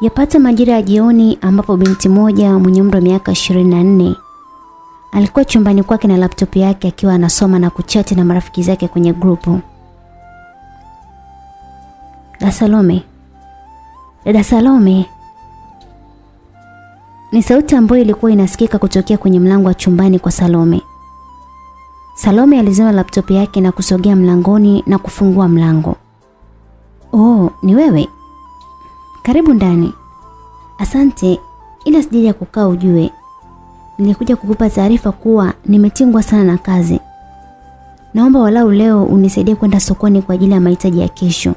Yapata majira ya jioni ambapo binti moja mwenye umri wa miaka 24 alikuwa chumbani kwake na laptop yake akiwa anasoma na kuchati na marafiki zake kwenye grupu. Da Salome. Dada Salome. Ni sauti ambayo ilikuwa inasikika kutokea kwenye mlango wa chumbani kwa Salome. Salome alizima laptop yake na kusogea mlangoni na kufungua mlango. Oh, ni wewe? Karibu ndani. Asante, ila sijaja kukaa ujue. Nilikuja kukupa taarifa kuwa nimetingwa sana na kazi. Naomba walau leo unisaidie kwenda sokoni kwa ajili ya mahitaji ya kesho.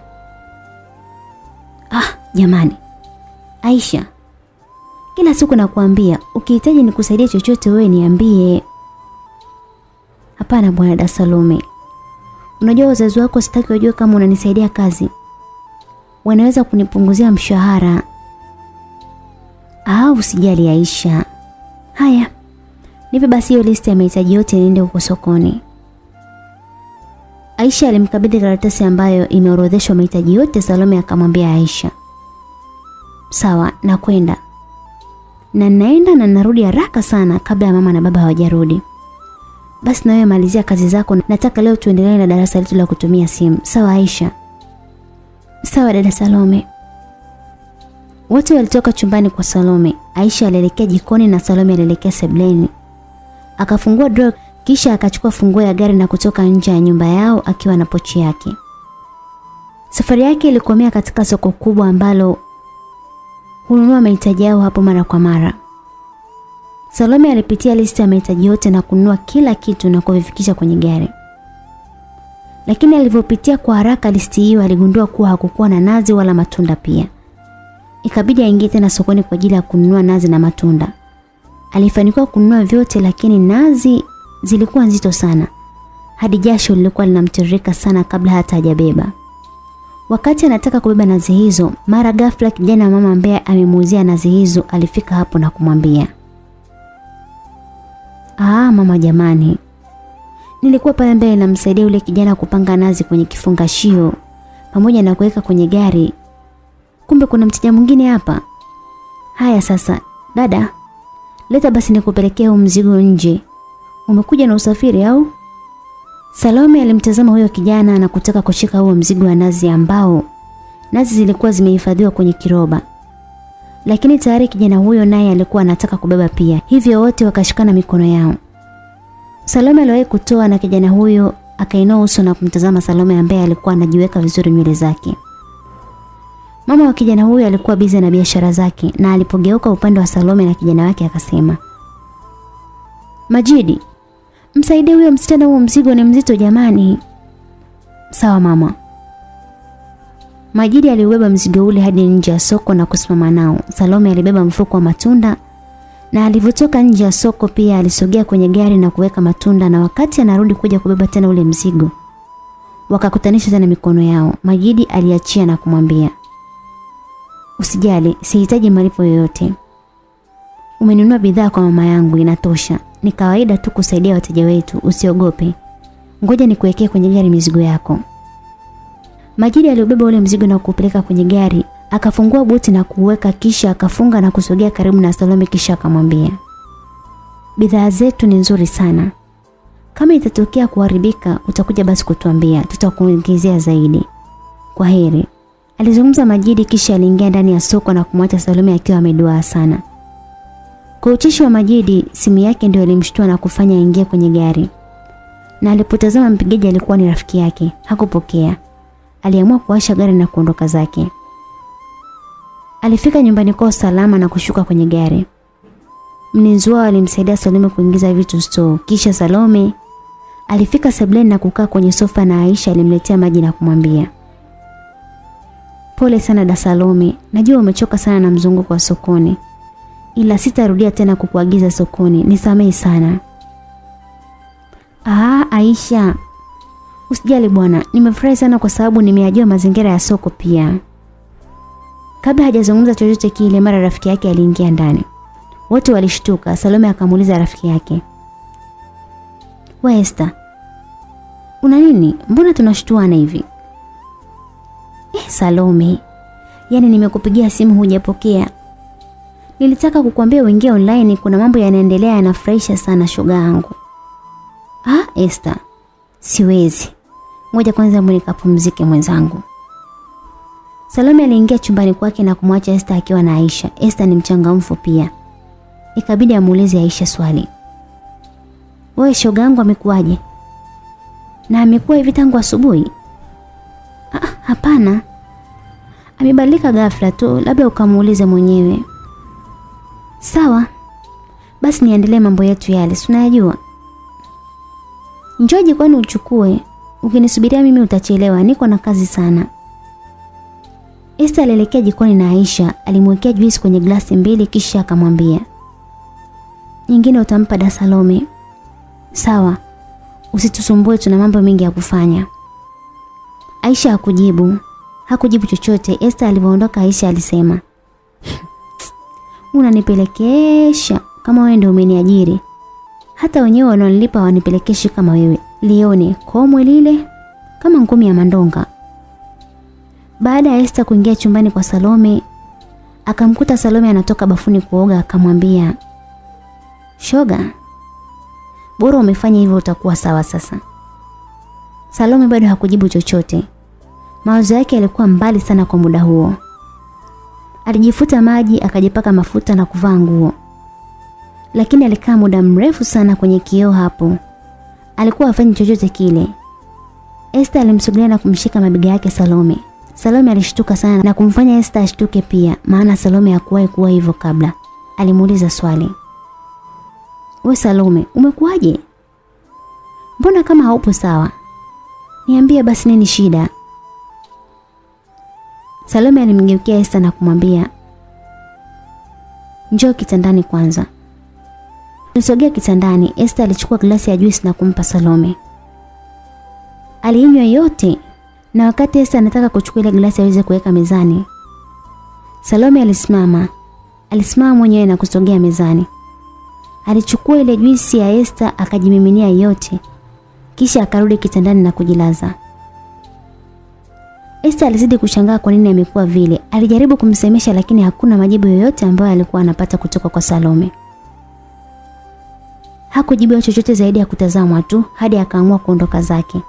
Ah, jamani. Aisha. Kila siku nakuambia, ukihitaji nikusaidie chochote wewe niambie. Hapana bwana Dasalome. Unajua wazazi wako sitaki wajue kama unanisaidia kazi. Wanaweza kunipunguzia mshahara. Ah, usijali Aisha. Haya. Nipe basi hiyo listi ya mahitaji yote niende huko sokoni. Aisha alimkabidhi karatasi ambayo imeorodheshwa mahitaji yote Salome akamwambia Aisha. Sawa, nakwenda. Na naenda na narudi haraka sana kabla ya mama na baba hawajarudi. Basi na wewe malizia kazi zako. Nataka leo tuendelee na darasa letu la kutumia simu. Sawa Aisha? Sawa dada Salome. Wote walitoka chumbani kwa Salome. Aisha alielekea jikoni na Salome alielekea sebleni. Akafungua drawer kisha akachukua funguo ya gari na kutoka nje ya nyumba yao akiwa na pochi yake. Safari yake ilikomea katika soko kubwa ambalo hununua mahitaji yao hapo mara kwa mara. Salome alipitia listi ya mahitaji yote na kununua kila kitu na kuvifikisha kwenye gari. Lakini alivyopitia kwa haraka listi hiyo aligundua kuwa hakukuwa na nazi wala matunda pia. Ikabidi aingie tena sokoni kwa ajili ya kununua nazi na matunda. Alifanikiwa kununua vyote lakini nazi zilikuwa nzito sana. Hadi jasho lilikuwa linamtiririka sana kabla hata hajabeba. Wakati anataka kubeba nazi hizo, mara ghafla kijana mama ambaye amemuuzia nazi hizo alifika hapo na kumwambia, "Ah, mama jamani. Nilikuwa pale mbele namsaidia yule kijana kupanga nazi kwenye kifungashio pamoja na kuweka kwenye gari. Kumbe kuna mteja mwingine hapa. Haya sasa, dada, leta basi nikupelekea huu mzigo nje. Umekuja na usafiri au?" Salome alimtazama huyo kijana na kutaka kushika huo mzigo wa nazi ambao nazi zilikuwa zimehifadhiwa kwenye kiroba. Lakini tayari kijana huyo naye alikuwa anataka kubeba pia. Hivyo wote wakashikana mikono yao. Salome aliwahi kutoa na kijana huyo akainua uso na kumtazama Salome ambaye alikuwa anajiweka vizuri nywele zake. Mama wa kijana huyo alikuwa bize na biashara zake na alipogeuka upande wa Salome na kijana wake akasema, "Majidi, Msaidie huyo msichana huo mzigo ni mzito jamani. Sawa mama. Majidi aliubeba mzigo ule hadi nje ya soko na kusimama nao. Salome alibeba mfuko wa matunda na alivyotoka nje ya soko pia alisogea kwenye gari na kuweka matunda na wakati anarudi kuja kubeba tena ule mzigo wakakutanisha tena mikono yao. Majidi aliachia na kumwambia, "Usijali, sihitaji malipo yoyote. Umenunua bidhaa kwa mama yangu inatosha. Ni kawaida tu kusaidia wateja wetu, usiogope. Ngoja nikuwekee kwenye gari mizigo yako." Majidi aliubeba ule mzigo na kuupeleka kwenye gari, akafungua buti na kuweka kisha akafunga na kusogea karibu na Salome kisha akamwambia, "Bidhaa zetu ni nzuri sana. Kama itatokea kuharibika, utakuja basi kutuambia, tutakuongezea zaidi. Kwa heri." Alizungumza Majidi kisha aliingia ndani ya soko na kumwacha Salome akiwa ameduaa sana. Kwa ucheshi wa Majidi, simu yake ndio ilimshtua na kufanya aingie kwenye gari. Na alipotazama mpigaji alikuwa ni rafiki yake, hakupokea. Aliamua kuwasha gari na kuondoka zake. Alifika nyumbani kwa salama na kushuka kwenye gari. Mlinzi wao alimsaidia Salome kuingiza vitu store. Kisha Salome alifika sebleni na kukaa kwenye sofa na Aisha alimletea maji na kumwambia, "Pole sana da Salome, najua umechoka sana na mzunguko wa sokoni." ila sitarudia tena kukuagiza sokoni. Nisamehe sana. Ah, Aisha. Usijali bwana, nimefurahi sana kwa sababu nimeyajua mazingira ya soko pia. Kabla hajazungumza chochote kile, mara rafiki yake aliingia ndani. Wote walishtuka. Salome akamuuliza rafiki yake, "Wewe Esther, una nini? Mbona tunashtuana hivi?" Eh, Salome, Yaani nimekupigia simu hujapokea. Nilitaka kukuambia uingie online kuna mambo yanaendelea yanafurahisha sana shoga yangu. Ah, Esther. Siwezi. Ngoja kwanza mwenikapumzike nikapumzike mwenzangu. Salome aliingia chumbani kwake na kumwacha Esther akiwa na Aisha. Esther ni mchangamfu pia. Ikabidi amuulize Aisha swali. Wewe shoga yangu amekuwaje? Na amekuwa hivi tangu asubuhi? Ah, hapana. Amebadilika ghafla tu, labda ukamuulize mwenyewe. Sawa. Basi niendelee mambo yetu yale, tunayajua. Njoo kwani uchukue. Ukinisubiria mimi utachelewa, niko na kazi sana. Esther alielekea jikoni na Aisha, alimwekea juisi kwenye glasi mbili kisha akamwambia. Nyingine utampa da Salome. Sawa. Usitusumbue tuna mambo mengi ya kufanya. Aisha hakujibu. Hakujibu chochote. Esther alipoondoka Aisha alisema, "Unanipelekesha kama wewe ndio umeniajiri. Hata wenyewe wanaonilipa wanipelekeshi kama wewe. Lione komwe lile kama ngumi ya mandonga." Baada ya Esther kuingia chumbani kwa Salome, akamkuta Salome anatoka bafuni kuoga akamwambia, "Shoga, bora umefanya hivyo utakuwa sawa sasa." Salome bado hakujibu chochote. Mawazo yake yalikuwa mbali sana kwa muda huo. Alijifuta maji, akajipaka mafuta na kuvaa nguo. Lakini alikaa muda mrefu sana kwenye kioo hapo. Alikuwa afanye chochote kile. Esther alimsogelea na kumshika mabega yake Salome. Salome alishtuka sana na kumfanya Esther ashtuke pia, maana Salome hakuwahi kuwa hivyo kabla. Alimuuliza swali. "We Salome, umekuwaje? Mbona kama haupo sawa? Niambie basi nini shida?" Salome alimgeukia Esther na kumwambia, "Njoo kitandani kwanza." Alisogea kitandani, Esther alichukua glasi ya juisi na kumpa Salome. Aliinywa yote na wakati Esther anataka kuchukua ile glasi aweze kuweka mezani, Salome alisimama. Alisimama mwenyewe na kusongea mezani. Alichukua ile juisi ya Esther akajimiminia yote. Kisha akarudi kitandani na kujilaza. Esther alizidi kushangaa kwa nini amekuwa vile. Alijaribu kumsemesha lakini hakuna majibu yoyote ambayo alikuwa anapata kutoka kwa Salome. Hakujibiwa chochote zaidi ya kutazamwa tu hadi akaamua kuondoka zake.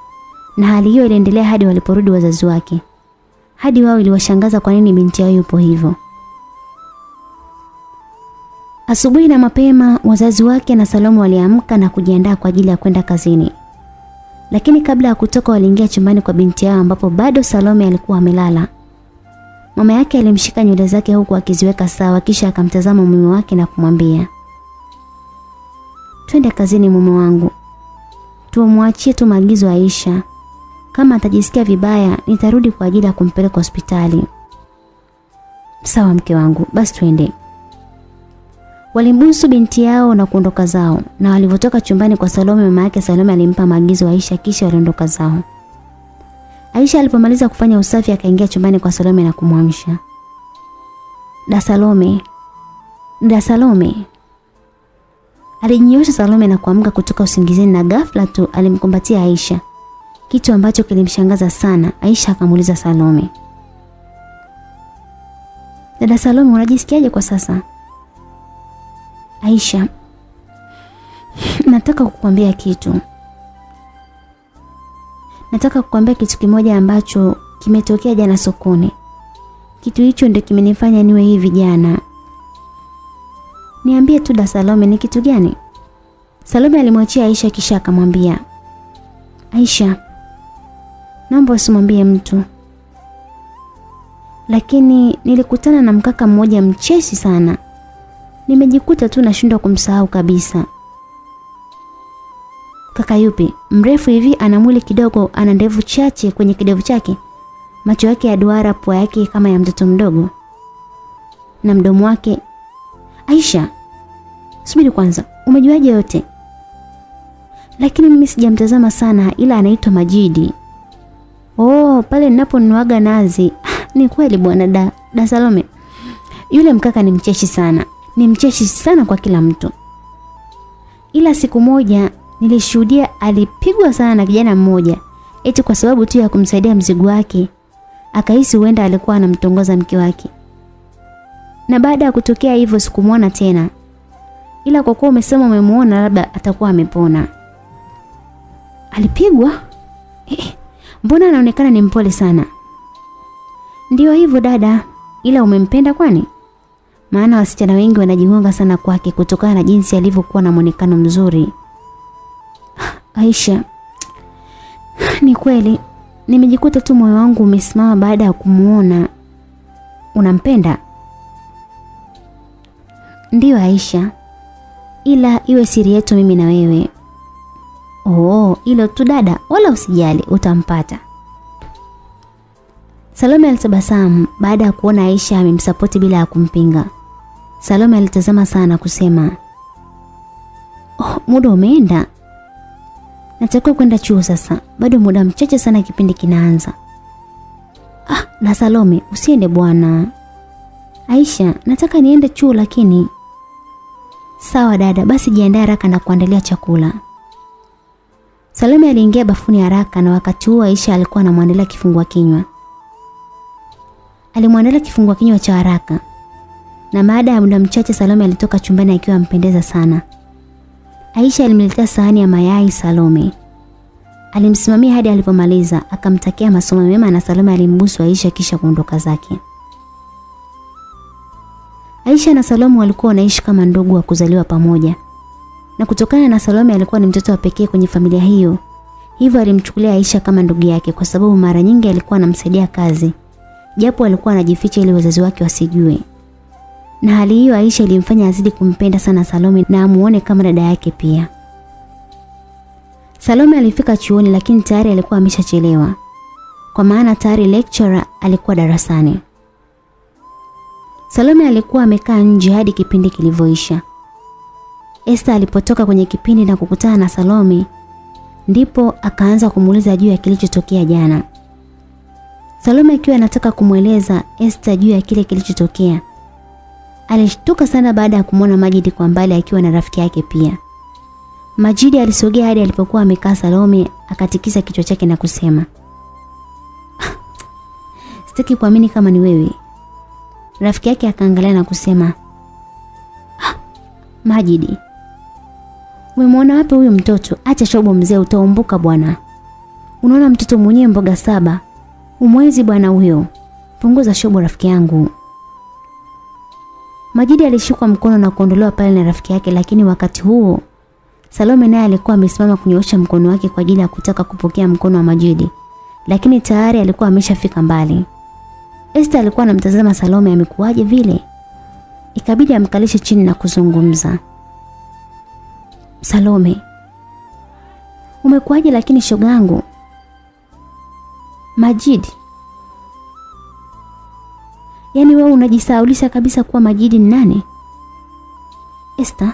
Na hali hiyo iliendelea hadi waliporudi wazazi wake. Hadi wao iliwashangaza kwa nini binti yao yupo hivyo. Asubuhi na mapema wazazi wake na Salomo waliamka na kujiandaa kwa ajili ya kwenda kazini. Lakini kabla ya kutoka waliingia chumbani kwa binti yao ambapo bado Salome alikuwa amelala. Mama yake alimshika nywele zake huku akiziweka sawa kisha akamtazama mume wake na kumwambia Twende kazini mume wangu. Tumwachie tu maagizo Aisha. Kama atajisikia vibaya nitarudi kwa ajili ya kumpeleka hospitali. Sawa mke wangu, basi twende. Walimbusu binti yao na kuondoka zao na walivyotoka chumbani kwa Salome mama yake Salome alimpa maagizo Aisha kisha waliondoka zao. Aisha alipomaliza kufanya usafi akaingia chumbani kwa Salome na kumwamsha. Da Salome. Da Salome. alinyosha Salome na kuamka kutoka usingizini na ghafla tu alimkumbatia Aisha. Kitu ambacho kilimshangaza sana. Aisha akamuuliza Salome. Dada Salome unajisikiaje kwa sasa? Aisha, nataka kukuambia kitu. Nataka kukuambia kitu kimoja ambacho kimetokea jana sokoni. Kitu hicho ndio kimenifanya niwe hivi jana. Niambie tu da Salome ni kitu gani? Salome alimwachia Aisha kisha akamwambia, Aisha, naomba usimwambie mtu. Lakini nilikutana na mkaka mmoja mcheshi sana. Nimejikuta tu nashindwa kumsahau kabisa. Kaka yupi? Mrefu hivi ana mwili kidogo, ana ndevu chache kwenye kidevu chake. Macho yake ya duara, pua yake kama ya mtoto mdogo. Na mdomo wake. Aisha, subiri kwanza. Umejuaje yote? Lakini mimi sijamtazama sana ila anaitwa Majidi. Oh, pale ninaponuaga nazi. Ni kweli bwana da, da Salome. Yule mkaka ni mcheshi sana. Ni mcheshi sana kwa kila mtu. Ila siku moja nilishuhudia alipigwa sana na kijana mmoja eti kwa sababu tu ya kumsaidia mzigo wake. akahisi huenda alikuwa anamtongoza mke wake. Na baada ya kutokea hivyo sikumwona tena. Ila kwa kuwa umesema umemuona labda atakuwa amepona. Alipigwa? Eh, mbona anaonekana ni mpole sana? Ndiyo hivyo dada, ila umempenda kwani? Maana wasichana wengi wanajigonga sana kwake kutokana na jinsi alivyokuwa na mwonekano mzuri. Aisha, ni kweli nimejikuta tu moyo wangu umesimama baada ya kumuona. Unampenda? Ndiyo Aisha, ila iwe siri yetu mimi na wewe. Oh, hilo tu dada, wala usijali, utampata. Salome alitabasamu baada ya kuona Aisha amemsapoti bila ya kumpinga. Salome alitazama sana kusema, "Oh, muda umeenda. Natakiwa kwenda chuo sasa. Bado muda mchache sana kipindi kinaanza." Ah, na Salome, usiende bwana. Aisha, nataka niende chuo lakini Sawa dada, basi jiandae haraka na kuandalia chakula. Salome aliingia bafuni haraka na wakati huo Aisha alikuwa anamwandalia kifungua kinywa. Alimwandalia kifungua kinywa cha haraka. Na baada ya muda mchache Salome alitoka chumbani akiwa ampendeza sana. Aisha alimletea sahani ya mayai Salome. Alimsimamia hadi alipomaliza, akamtakia masomo mema na Salome alimbusu Aisha kisha kuondoka zake. Aisha na Salome walikuwa wanaishi kama ndugu wa kuzaliwa pamoja. Na kutokana na Salome alikuwa ni mtoto wa pekee kwenye familia hiyo, hivyo alimchukulia Aisha kama ndugu yake kwa sababu mara nyingi alikuwa anamsaidia kazi. Japo alikuwa anajificha ili wazazi wake wasijue. Na hali hiyo Aisha ilimfanya azidi kumpenda sana Salome na amuone kama dada yake pia. Salome alifika chuoni lakini tayari alikuwa ameshachelewa. Kwa maana tayari lecturer alikuwa darasani. Salome alikuwa amekaa nje hadi kipindi kilivyoisha. Esther alipotoka kwenye kipindi na kukutana na Salome, ndipo akaanza kumuuliza juu ya kilichotokea jana. Salome akiwa anataka kumweleza Esther juu ya kile kilichotokea. Alishtuka sana baada ya kumwona Majidi kwa mbali akiwa na rafiki yake pia. Majidi alisogea hadi alipokuwa amekaa Salome, akatikisa kichwa chake na kusema, Sitaki kuamini kama ni wewe. Rafiki yake akaangalia na kusema, ah, Majidi, umemwona wapi huyu mtoto? Acha shobo mzee, utaumbuka bwana. Unaona mtoto mwenyewe mboga saba, umwezi bwana huyo. Punguza shobo rafiki yangu. Majidi alishikwa mkono na kuondolewa pale na rafiki yake, lakini wakati huo Salome naye alikuwa amesimama kunyoosha mkono wake kwa ajili ya kutaka kupokea mkono wa Majidi, lakini tayari alikuwa ameshafika mbali. Esther alikuwa anamtazama Salome amekuwaje vile. Ikabidi amkalishe chini na kuzungumza. Salome. Umekuwaje lakini shogangu? Majidi. Yaani wewe unajisaulisha kabisa kuwa Majidi ni nani? Esther,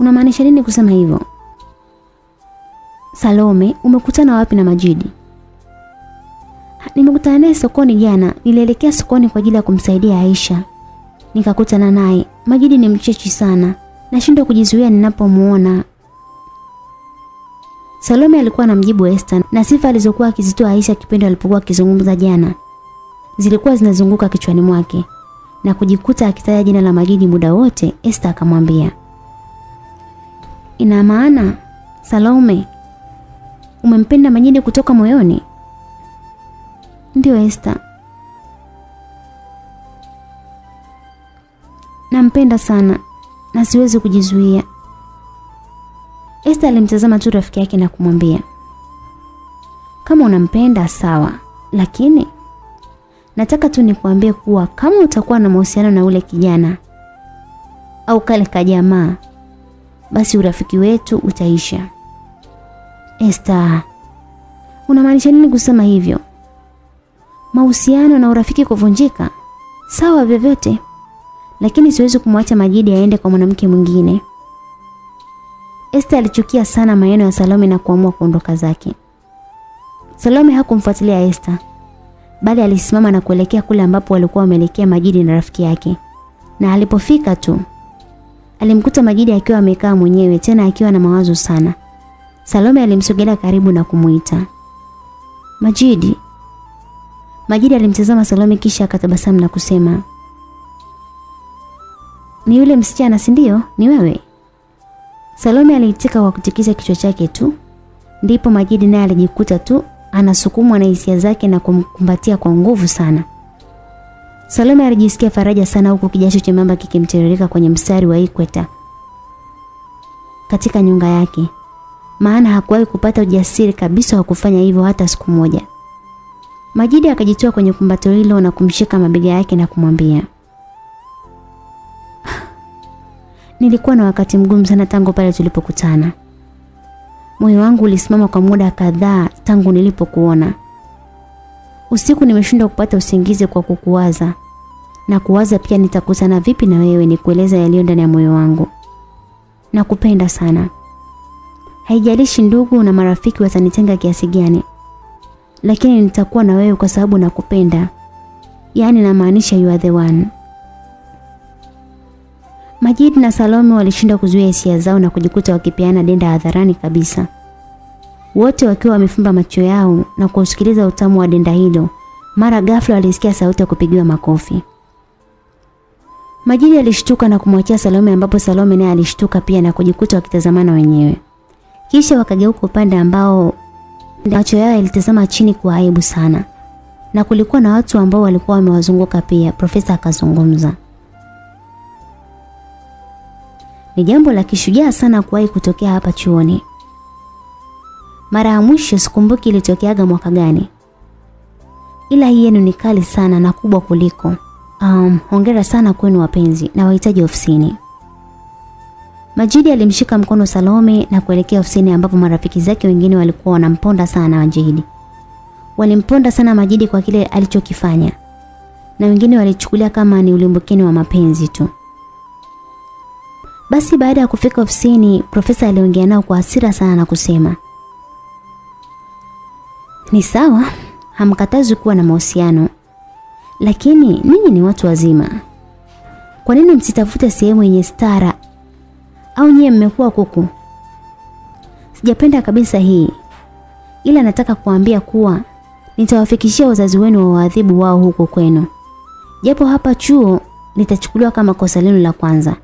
unamaanisha nini kusema hivyo? Salome, umekutana wapi na Majidi? Nimekutana naye sokoni jana. Nilielekea sokoni kwa ajili ya kumsaidia Aisha. Nikakutana naye. Majidi ni mchechi sana. Nashindwa kujizuia ninapomuona. Salome alikuwa anamjibu Esther na sifa alizokuwa akizitoa Aisha kipindi alipokuwa akizungumza jana zilikuwa zinazunguka kichwani mwake na kujikuta akitaja jina la Majidi muda wote. Esther akamwambia, "Ina maana Salome umempenda Majidi kutoka moyoni?" Ndio Esther. Nampenda sana na siwezi kujizuia. Esther alimtazama tu rafiki yake na kumwambia, "Kama unampenda sawa, lakini nataka tu nikuambie kuwa kama utakuwa na mahusiano na ule kijana au kale kajamaa, basi urafiki wetu utaisha." Esther, unamaanisha nini kusema hivyo? mahusiano na urafiki kuvunjika sawa vyovyote lakini siwezi kumwacha Majidi aende kwa mwanamke mwingine. Esther alichukia sana maneno ya Salome na kuamua kuondoka zake. Salome hakumfuatilia Esther bali alisimama na kuelekea kule ambapo walikuwa wameelekea Majidi na rafiki yake. Na alipofika tu alimkuta Majidi akiwa amekaa mwenyewe tena akiwa na mawazo sana. Salome alimsogelea karibu na kumuita Majidi Majidi alimtazama Salome kisha akatabasamu na kusema, ni yule msichana si ndio? Ni wewe? Salome aliitika kwa kutikisa kichwa chake tu. Ndipo Majidi naye alijikuta tu anasukumwa na hisia zake na kumkumbatia kwa nguvu sana. Salome alijisikia faraja sana huku kijasho chembamba kikimtiririka kwenye mstari wa ikweta katika nyunga yake. Maana hakuwahi kupata ujasiri kabisa wa kufanya hivyo hata siku moja. Majidi akajitoa kwenye kumbato hilo na kumshika mabega yake na kumwambia Nilikuwa na wakati mgumu sana tangu pale tulipokutana. Moyo wangu ulisimama kwa muda kadhaa tangu nilipokuona. Usiku nimeshindwa kupata usingizi kwa kukuwaza. Na kuwaza pia nitakutana vipi na wewe ni kueleza yaliyo ndani ya moyo wangu. Nakupenda sana. Haijalishi ndugu na marafiki watanitenga kiasi gani. Lakini nitakuwa na wewe kwa sababu nakupenda. Yaani namaanisha you are the one. Majid na Salome walishindwa kuzuia hisia zao na kujikuta wakipeana denda hadharani kabisa. Wote wakiwa wamefumba macho yao na kusikiliza utamu wa denda hilo. Mara ghafla walisikia sauti ya kupigiwa makofi. Majidi alishtuka na kumwachia Salome ambapo Salome naye alishtuka pia na kujikuta wakitazamana wenyewe. Kisha wakageuka upande ambao macho yao yalitazama chini kwa aibu sana. Na kulikuwa na watu ambao walikuwa wamewazunguka pia. Profesa akazungumza. Ni jambo la kishujaa sana kuwahi kutokea hapa chuoni. Mara ya mwisho sikumbuki ilitokeaga mwaka gani. Ila hii yenu ni kali sana na kubwa kuliko. Um, hongera sana kwenu wapenzi na wahitaji ofisini. Majidi alimshika mkono Salome na kuelekea ofisini ambapo marafiki zake wengine walikuwa wanamponda sana Majidi. Walimponda sana Majidi kwa kile alichokifanya. Na wengine walichukulia kama ni ulimbukeni wa mapenzi tu. Basi baada ya kufika ofisini, profesa aliongea nao kwa hasira sana na kusema, "Ni sawa, hamkatazi kuwa na mahusiano. Lakini ninyi ni watu wazima. Kwa nini msitafute sehemu yenye stara? Au nyie mmekuwa kuku?" Sijapenda kabisa hii. Ila nataka kuambia kuwa nitawafikishia wazazi wenu wa waadhibu wao huko kwenu. Japo hapa chuo nitachukuliwa kama kosa lenu la kwanza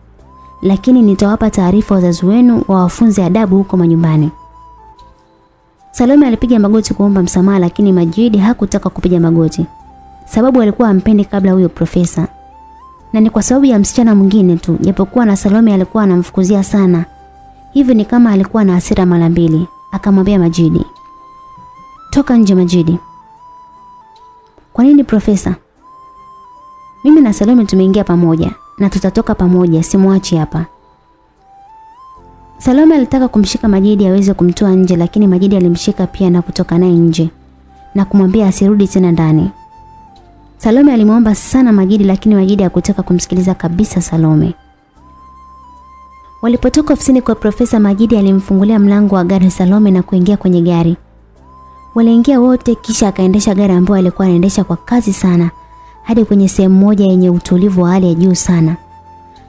lakini nitawapa taarifa wazazi wenu wawafunze adabu huko manyumbani. Salome alipiga magoti kuomba msamaha lakini Majidi hakutaka kupiga magoti. Sababu alikuwa ampendi kabla huyo profesa. Na ni kwa sababu ya msichana mwingine tu, japokuwa na Salome alikuwa anamfukuzia sana. Hivi ni kama alikuwa na hasira mara mbili. Akamwambia Majidi, "Toka nje Majidi." Kwa nini profesa? Mimi na Salome tumeingia pamoja na tutatoka pamoja, simwachi hapa. Salome alitaka kumshika Majidi aweze kumtoa nje lakini Majidi alimshika pia na kutoka naye nje na kumwambia asirudi tena ndani. Salome alimwomba sana Majidi lakini Majidi hakutaka kumsikiliza kabisa Salome. Walipotoka ofisini kwa profesa Majidi alimfungulia mlango wa gari Salome na kuingia kwenye gari. Waliingia wote kisha akaendesha gari ambayo alikuwa anaendesha kwa kazi sana hadi kwenye sehemu moja yenye utulivu wa hali ya juu sana.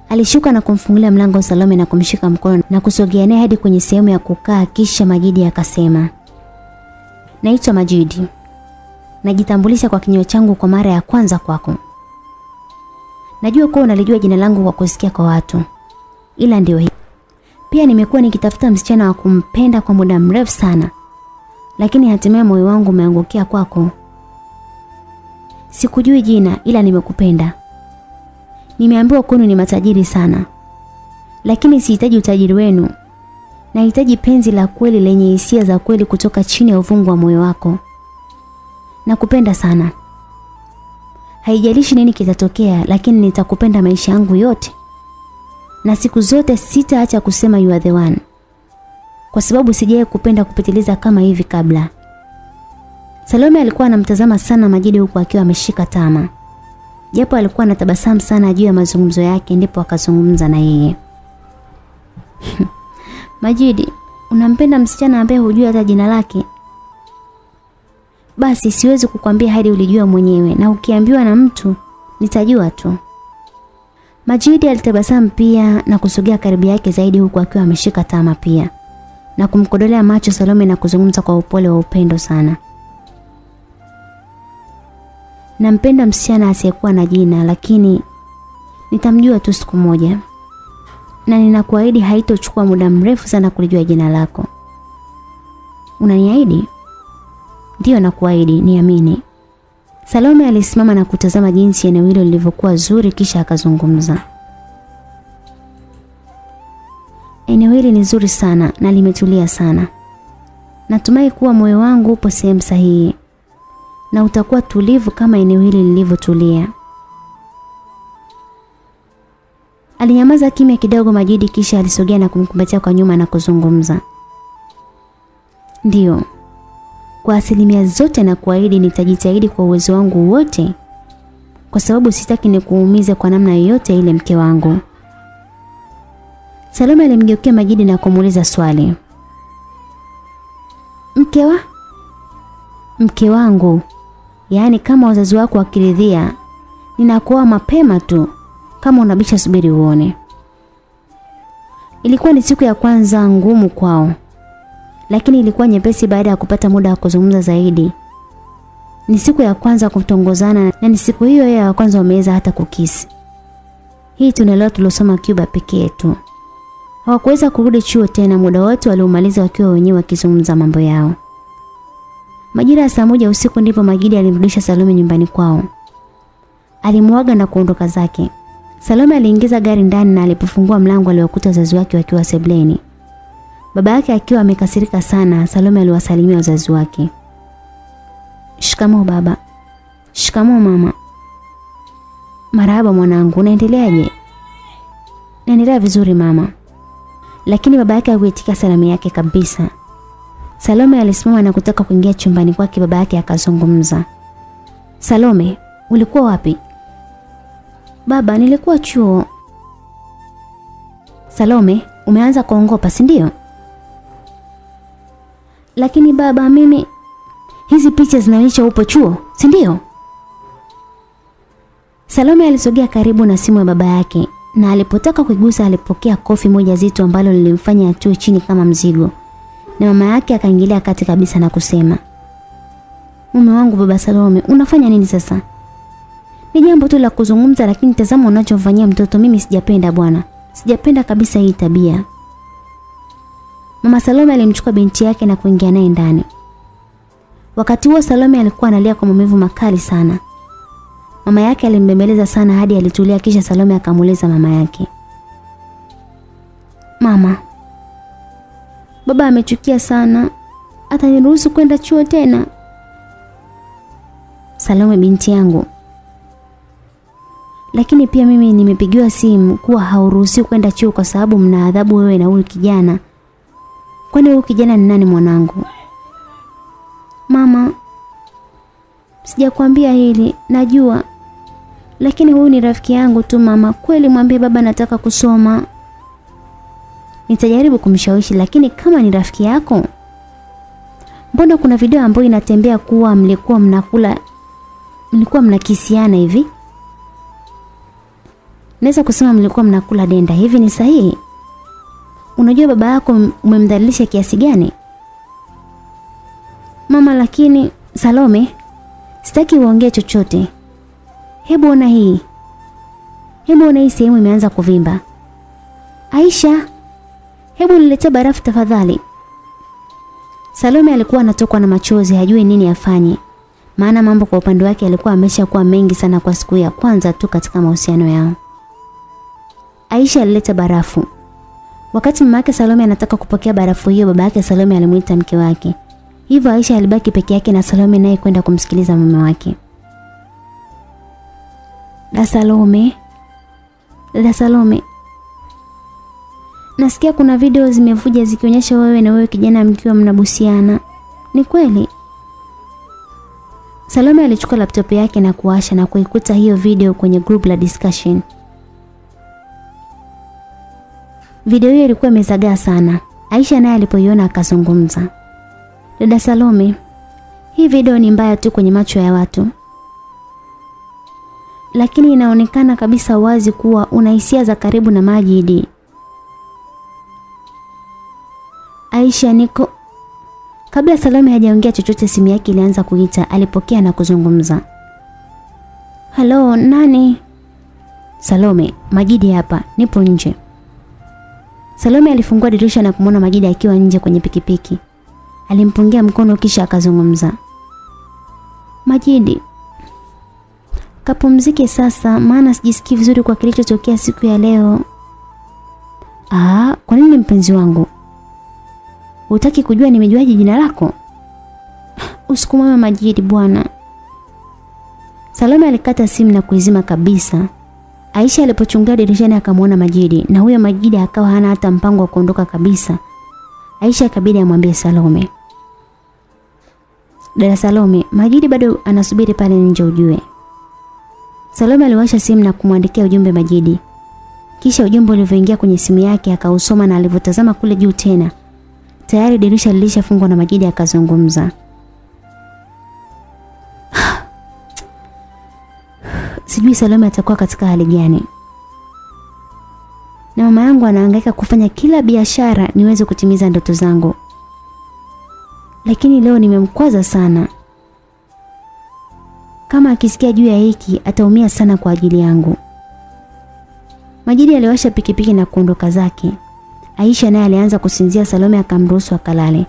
Alishuka na kumfungulia mlango Salome na kumshika mkono na kusogea naye hadi kwenye sehemu ya kukaa kisha Majidi akasema, "Naitwa Majidi. Najitambulisha kwa kinywa changu kwa mara ya kwanza kwako. Najua kuwa unalijua jina langu kwa kusikia kwa watu. Ila ndio hii. Pia nimekuwa nikitafuta msichana wa kumpenda kwa muda mrefu sana. Lakini hatimaye moyo wangu umeangukia kwako. Sikujui jina ila nimekupenda. Nimeambiwa kwenu ni matajiri sana. Lakini sihitaji utajiri wenu. Nahitaji penzi la kweli lenye hisia za kweli kutoka chini ya uvungu wa moyo wako. Nakupenda sana. Haijalishi nini kitatokea lakini nitakupenda maisha yangu yote. Na siku zote sitaacha kusema you are the one. Kwa sababu sijawahi kupenda kupitiliza kama hivi kabla. Salome alikuwa anamtazama sana Majidi huku akiwa ameshika tama. Japo alikuwa anatabasamu sana juu ya mazungumzo yake ndipo akazungumza na yeye. Majidi, unampenda msichana ambaye hujui hata jina lake? Basi siwezi kukwambia hadi ulijua mwenyewe na ukiambiwa na mtu nitajua tu. Majidi alitabasamu pia na kusogea karibu yake zaidi huku akiwa ameshika tama pia na kumkodolea macho Salome na kuzungumza kwa upole wa upendo sana. Nampenda msichana asiyekuwa na jina lakini nitamjua tu siku moja. Na ninakuahidi haitochukua muda mrefu sana kulijua jina lako. Unaniahidi? Ndiyo nakuahidi, niamini. Salome alisimama na kutazama jinsi eneo hilo lilivyokuwa zuri kisha akazungumza. Eneo hili ni zuri sana na limetulia sana. Natumai kuwa moyo wangu upo sehemu sahihi na utakuwa tulivu kama eneo hili lilivyotulia. Alinyamaza kimya kidogo Majidi kisha alisogea na kumkumbatia kwa nyuma na kuzungumza. Ndiyo. Kwa asilimia zote na kuahidi nitajitahidi kwa uwezo wangu wote kwa sababu sitaki nikuumize kwa namna yoyote ile mke wangu. Salome alimgeukia Majidi na kumuuliza swali. Mke wa? Mke wangu. Yaani kama wazazi wako wakiridhia, ninakuoa mapema tu. Kama unabisha subiri uone. Ilikuwa ni siku ya kwanza ngumu kwao. Lakini ilikuwa nyepesi baada ya kupata muda wa kuzungumza zaidi. Ni siku ya kwanza kutongozana na ni siku hiyo ya kwanza wameweza hata kukisi. Hii tunaelewa tulosoma Cuba pekee yetu. Hawakuweza kurudi chuo tena muda wote waliomaliza wakiwa wenyewe wakizungumza mambo yao. Majira ya saa moja usiku ndipo Magidi alimrudisha Salome nyumbani kwao. Alimwaga na kuondoka zake. Salome aliingiza gari ndani na alipofungua mlango aliwakuta wazazi wake wakiwa sebleni. Baba yake akiwa amekasirika sana, Salome aliwasalimia wazazi wake. Shikamoo baba. Shikamoo mama. Marahaba mwanangu, unaendeleaje? Naendelea vizuri mama. Lakini baba yake hakuitika salamu yake kabisa. Salome alisimama na kutaka kuingia chumbani kwake baba yake akazungumza. Salome, ulikuwa wapi? Baba, nilikuwa chuo. Salome, umeanza kuongopa, si ndio? Lakini baba, mimi hizi picha zinaonyesha upo chuo, si ndio? Salome alisogea karibu na simu ya baba yake na alipotaka kuigusa alipokea kofi moja zito ambalo lilimfanya atue chini kama mzigo. Na mama yake akaingilia kati kabisa na kusema, Mume wangu baba Salome, unafanya nini sasa? Ni jambo tu la kuzungumza lakini tazama unachomfanyia mtoto mimi sijapenda bwana. Sijapenda kabisa hii tabia. Mama Salome alimchukua binti yake na kuingia naye ndani. Wakati huo Salome alikuwa analia kwa maumivu makali sana. Mama yake alimbembeleza sana hadi alitulia kisha Salome akamuuliza mama yake. Mama, baba amechukia sana. Ataniruhusu kwenda chuo tena? Salome binti yangu. Lakini pia mimi nimepigiwa simu kuwa hauruhusi kwenda chuo kwa sababu mna adhabu wewe na huyu kijana. Kwani huyu kijana ni nani mwanangu? Mama, sijakwambia hili, najua. Lakini huyu ni rafiki yangu tu mama. Kweli mwambie baba nataka kusoma. Nitajaribu kumshawishi lakini kama ni rafiki yako, mbona kuna video ambayo inatembea kuwa mlikuwa mnakula mlikuwa mnakisiana hivi? Naweza kusema mlikuwa mnakula denda. Hivi ni sahihi? Unajua baba yako umemdhalilisha kiasi gani? Mama, lakini Salome, sitaki uongee chochote. Hebu ona hii. Hebu ona hii sehemu imeanza kuvimba. Aisha, hebu niletee barafu tafadhali. Salome alikuwa anatokwa na machozi, hajui nini afanye. Maana mambo kwa upande wake alikuwa ameshakuwa mengi sana kwa siku ya kwanza tu katika mahusiano yao. Aisha alileta barafu. Wakati mamake Salome anataka kupokea barafu hiyo, baba yake Salome alimuita mke wake. Hivyo Aisha alibaki peke yake na Salome naye kwenda kumsikiliza mume wake. Da Salome. Da Salome. Nasikia kuna video zimevuja zikionyesha wewe na wewe kijana mkiwa mnabusiana. Ni kweli? Salome alichukua laptop yake na kuwasha na kuikuta hiyo video kwenye group la discussion. Video hiyo ilikuwa imezagaa sana. Aisha naye alipoiona akazungumza. Dada Salome, hii video ni mbaya tu kwenye macho ya watu. Lakini inaonekana kabisa wazi kuwa una hisia za karibu na Majidi. Aisha niko Kabla Salome hajaongea chochote simu yake ilianza kuita, alipokea na kuzungumza. Halo, nani? Salome, Majidi hapa, nipo nje. Salome alifungua dirisha na kumwona Majidi akiwa nje kwenye pikipiki. Alimpungia mkono kisha akazungumza. Majidi, kapumzike sasa maana sijisikii vizuri kwa kilichotokea siku ya leo. Ah, kwa nini mpenzi wangu? Hutaki kujua nimejuaje jina lako? Usiku mwema Majidi bwana. Salome alikata simu na kuizima kabisa. Aisha alipochungia dirishani akamwona Majidi na huyo Majidi akawa hana hata mpango wa kuondoka kabisa. Aisha akabidi amwambie Salome. Dada Salome, Majidi bado anasubiri pale nje ujue. Salome aliwasha simu na kumwandikia ujumbe Majidi. Kisha ujumbe ulivyoingia kwenye simu yake akausoma na alivyotazama kule juu tena. Tayari dirisha lilishafungwa na Majidi akazungumza. Sijui Salome atakuwa katika hali gani. Na mama yangu anahangaika kufanya kila biashara niweze kutimiza ndoto zangu. Lakini leo nimemkwaza sana. Kama akisikia juu ya hiki ataumia sana kwa ajili yangu. Majidi aliwasha pikipiki na kuondoka zake. Aisha naye alianza kusinzia Salome akamruhusu akalale.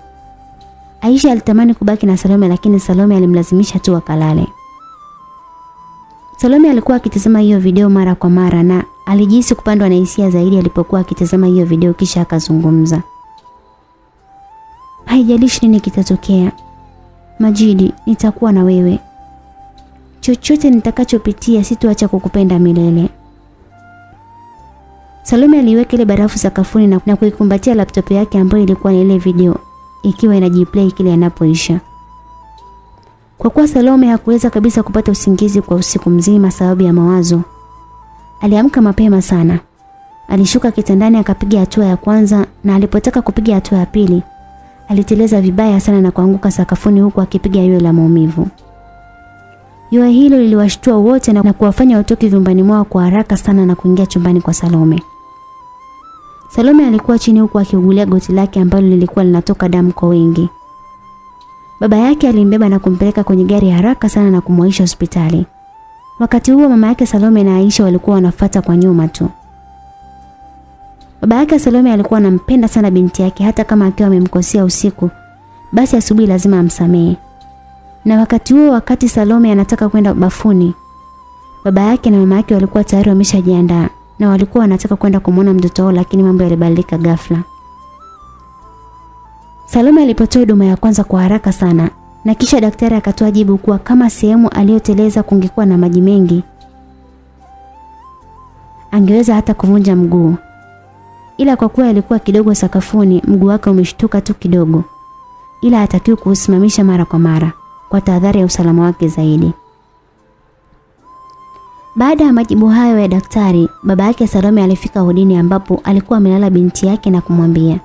Aisha alitamani kubaki na Salome lakini Salome alimlazimisha tu akalale. Salome alikuwa akitazama hiyo video mara kwa mara na alijihisi kupandwa na hisia zaidi alipokuwa akitazama hiyo video kisha akazungumza. Haijalishi nini kitatokea. Majidi, nitakuwa na wewe. Chochote nitakachopitia sitoacha kukupenda milele. Salome aliweka ile barafu sakafuni na, na kuikumbatia laptop yake ambayo ilikuwa na ile video ikiwa inajiplay kile yanapoisha. Kwa kuwa Salome hakuweza kabisa kupata usingizi kwa usiku mzima sababu ya mawazo. Aliamka mapema sana. Alishuka kitandani akapiga hatua ya kwanza na alipotaka kupiga hatua ya pili, aliteleza vibaya sana na kuanguka sakafuni huku akipiga yowe la maumivu. Yowe hilo liliwashtua wote na kuwafanya watoke vyumbani mwao kwa haraka sana na kuingia chumbani kwa Salome. Salome alikuwa chini huku akiugulia goti lake ambalo lilikuwa linatoka damu kwa wingi. Baba yake alimbeba na kumpeleka kwenye gari haraka sana na kumwaisha hospitali. Wakati huo mama yake Salome na Aisha walikuwa wanafata kwa nyuma tu. Baba yake Salome alikuwa anampenda sana binti yake hata kama akiwa amemkosea usiku, basi asubuhi lazima amsamehe. Na wakati huo wakati Salome anataka kwenda bafuni, baba yake na mama yake walikuwa tayari wameshajiandaa na walikuwa wanataka kwenda kumwona mtoto wao lakini mambo yalibadilika ghafla. Salome alipotoa huduma ya kwanza kwa haraka sana na kisha daktari akatoa jibu kuwa kama sehemu aliyoteleza kungekuwa na maji mengi angeweza hata kuvunja mguu. Ila kwa kuwa alikuwa kidogo sakafuni, mguu wake umeshtuka tu kidogo. Ila hatakiwi kuusimamisha mara kwa mara kwa tahadhari ya usalama wake zaidi. Baada ya majibu hayo ya daktari, baba yake Salome alifika hodini ambapo alikuwa amelala binti yake na kumwambia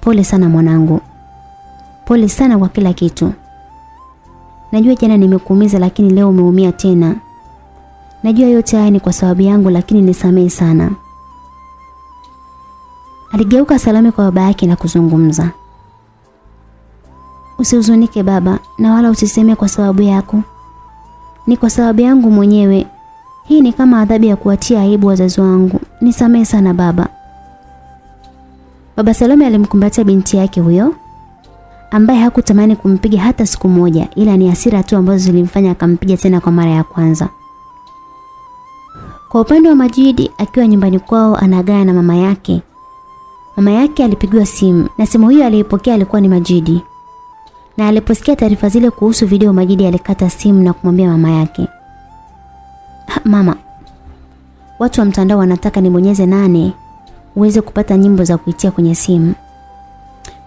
Pole sana mwanangu. Pole sana kwa kila kitu. Najua jana nimekuumiza lakini leo umeumia tena. Najua yote haya ni kwa sababu yangu lakini nisamehe sana. Aligeuka Salome kwa baba yake na kuzungumza. Usihuzunike baba na wala usiseme kwa sababu yako. Ni kwa sababu yangu mwenyewe. Hii ni kama adhabu ya kuwatia aibu wazazi wangu. Nisamehe sana baba. Baba Salome alimkumbatia binti yake huyo ambaye hakutamani kumpiga hata siku moja ila ni hasira tu ambazo zilimfanya akampiga tena kwa mara ya kwanza. Kwa upande wa Majidi akiwa nyumbani kwao anagaa na mama yake. Mama yake alipigiwa simu na simu hiyo aliyopokea alikuwa ni Majidi. Na aliposikia taarifa zile kuhusu video Majidi alikata simu na kumwambia mama yake. Mama, watu wa mtandao wanataka nibonyeze nane uweze kupata nyimbo za kuitia kwenye simu.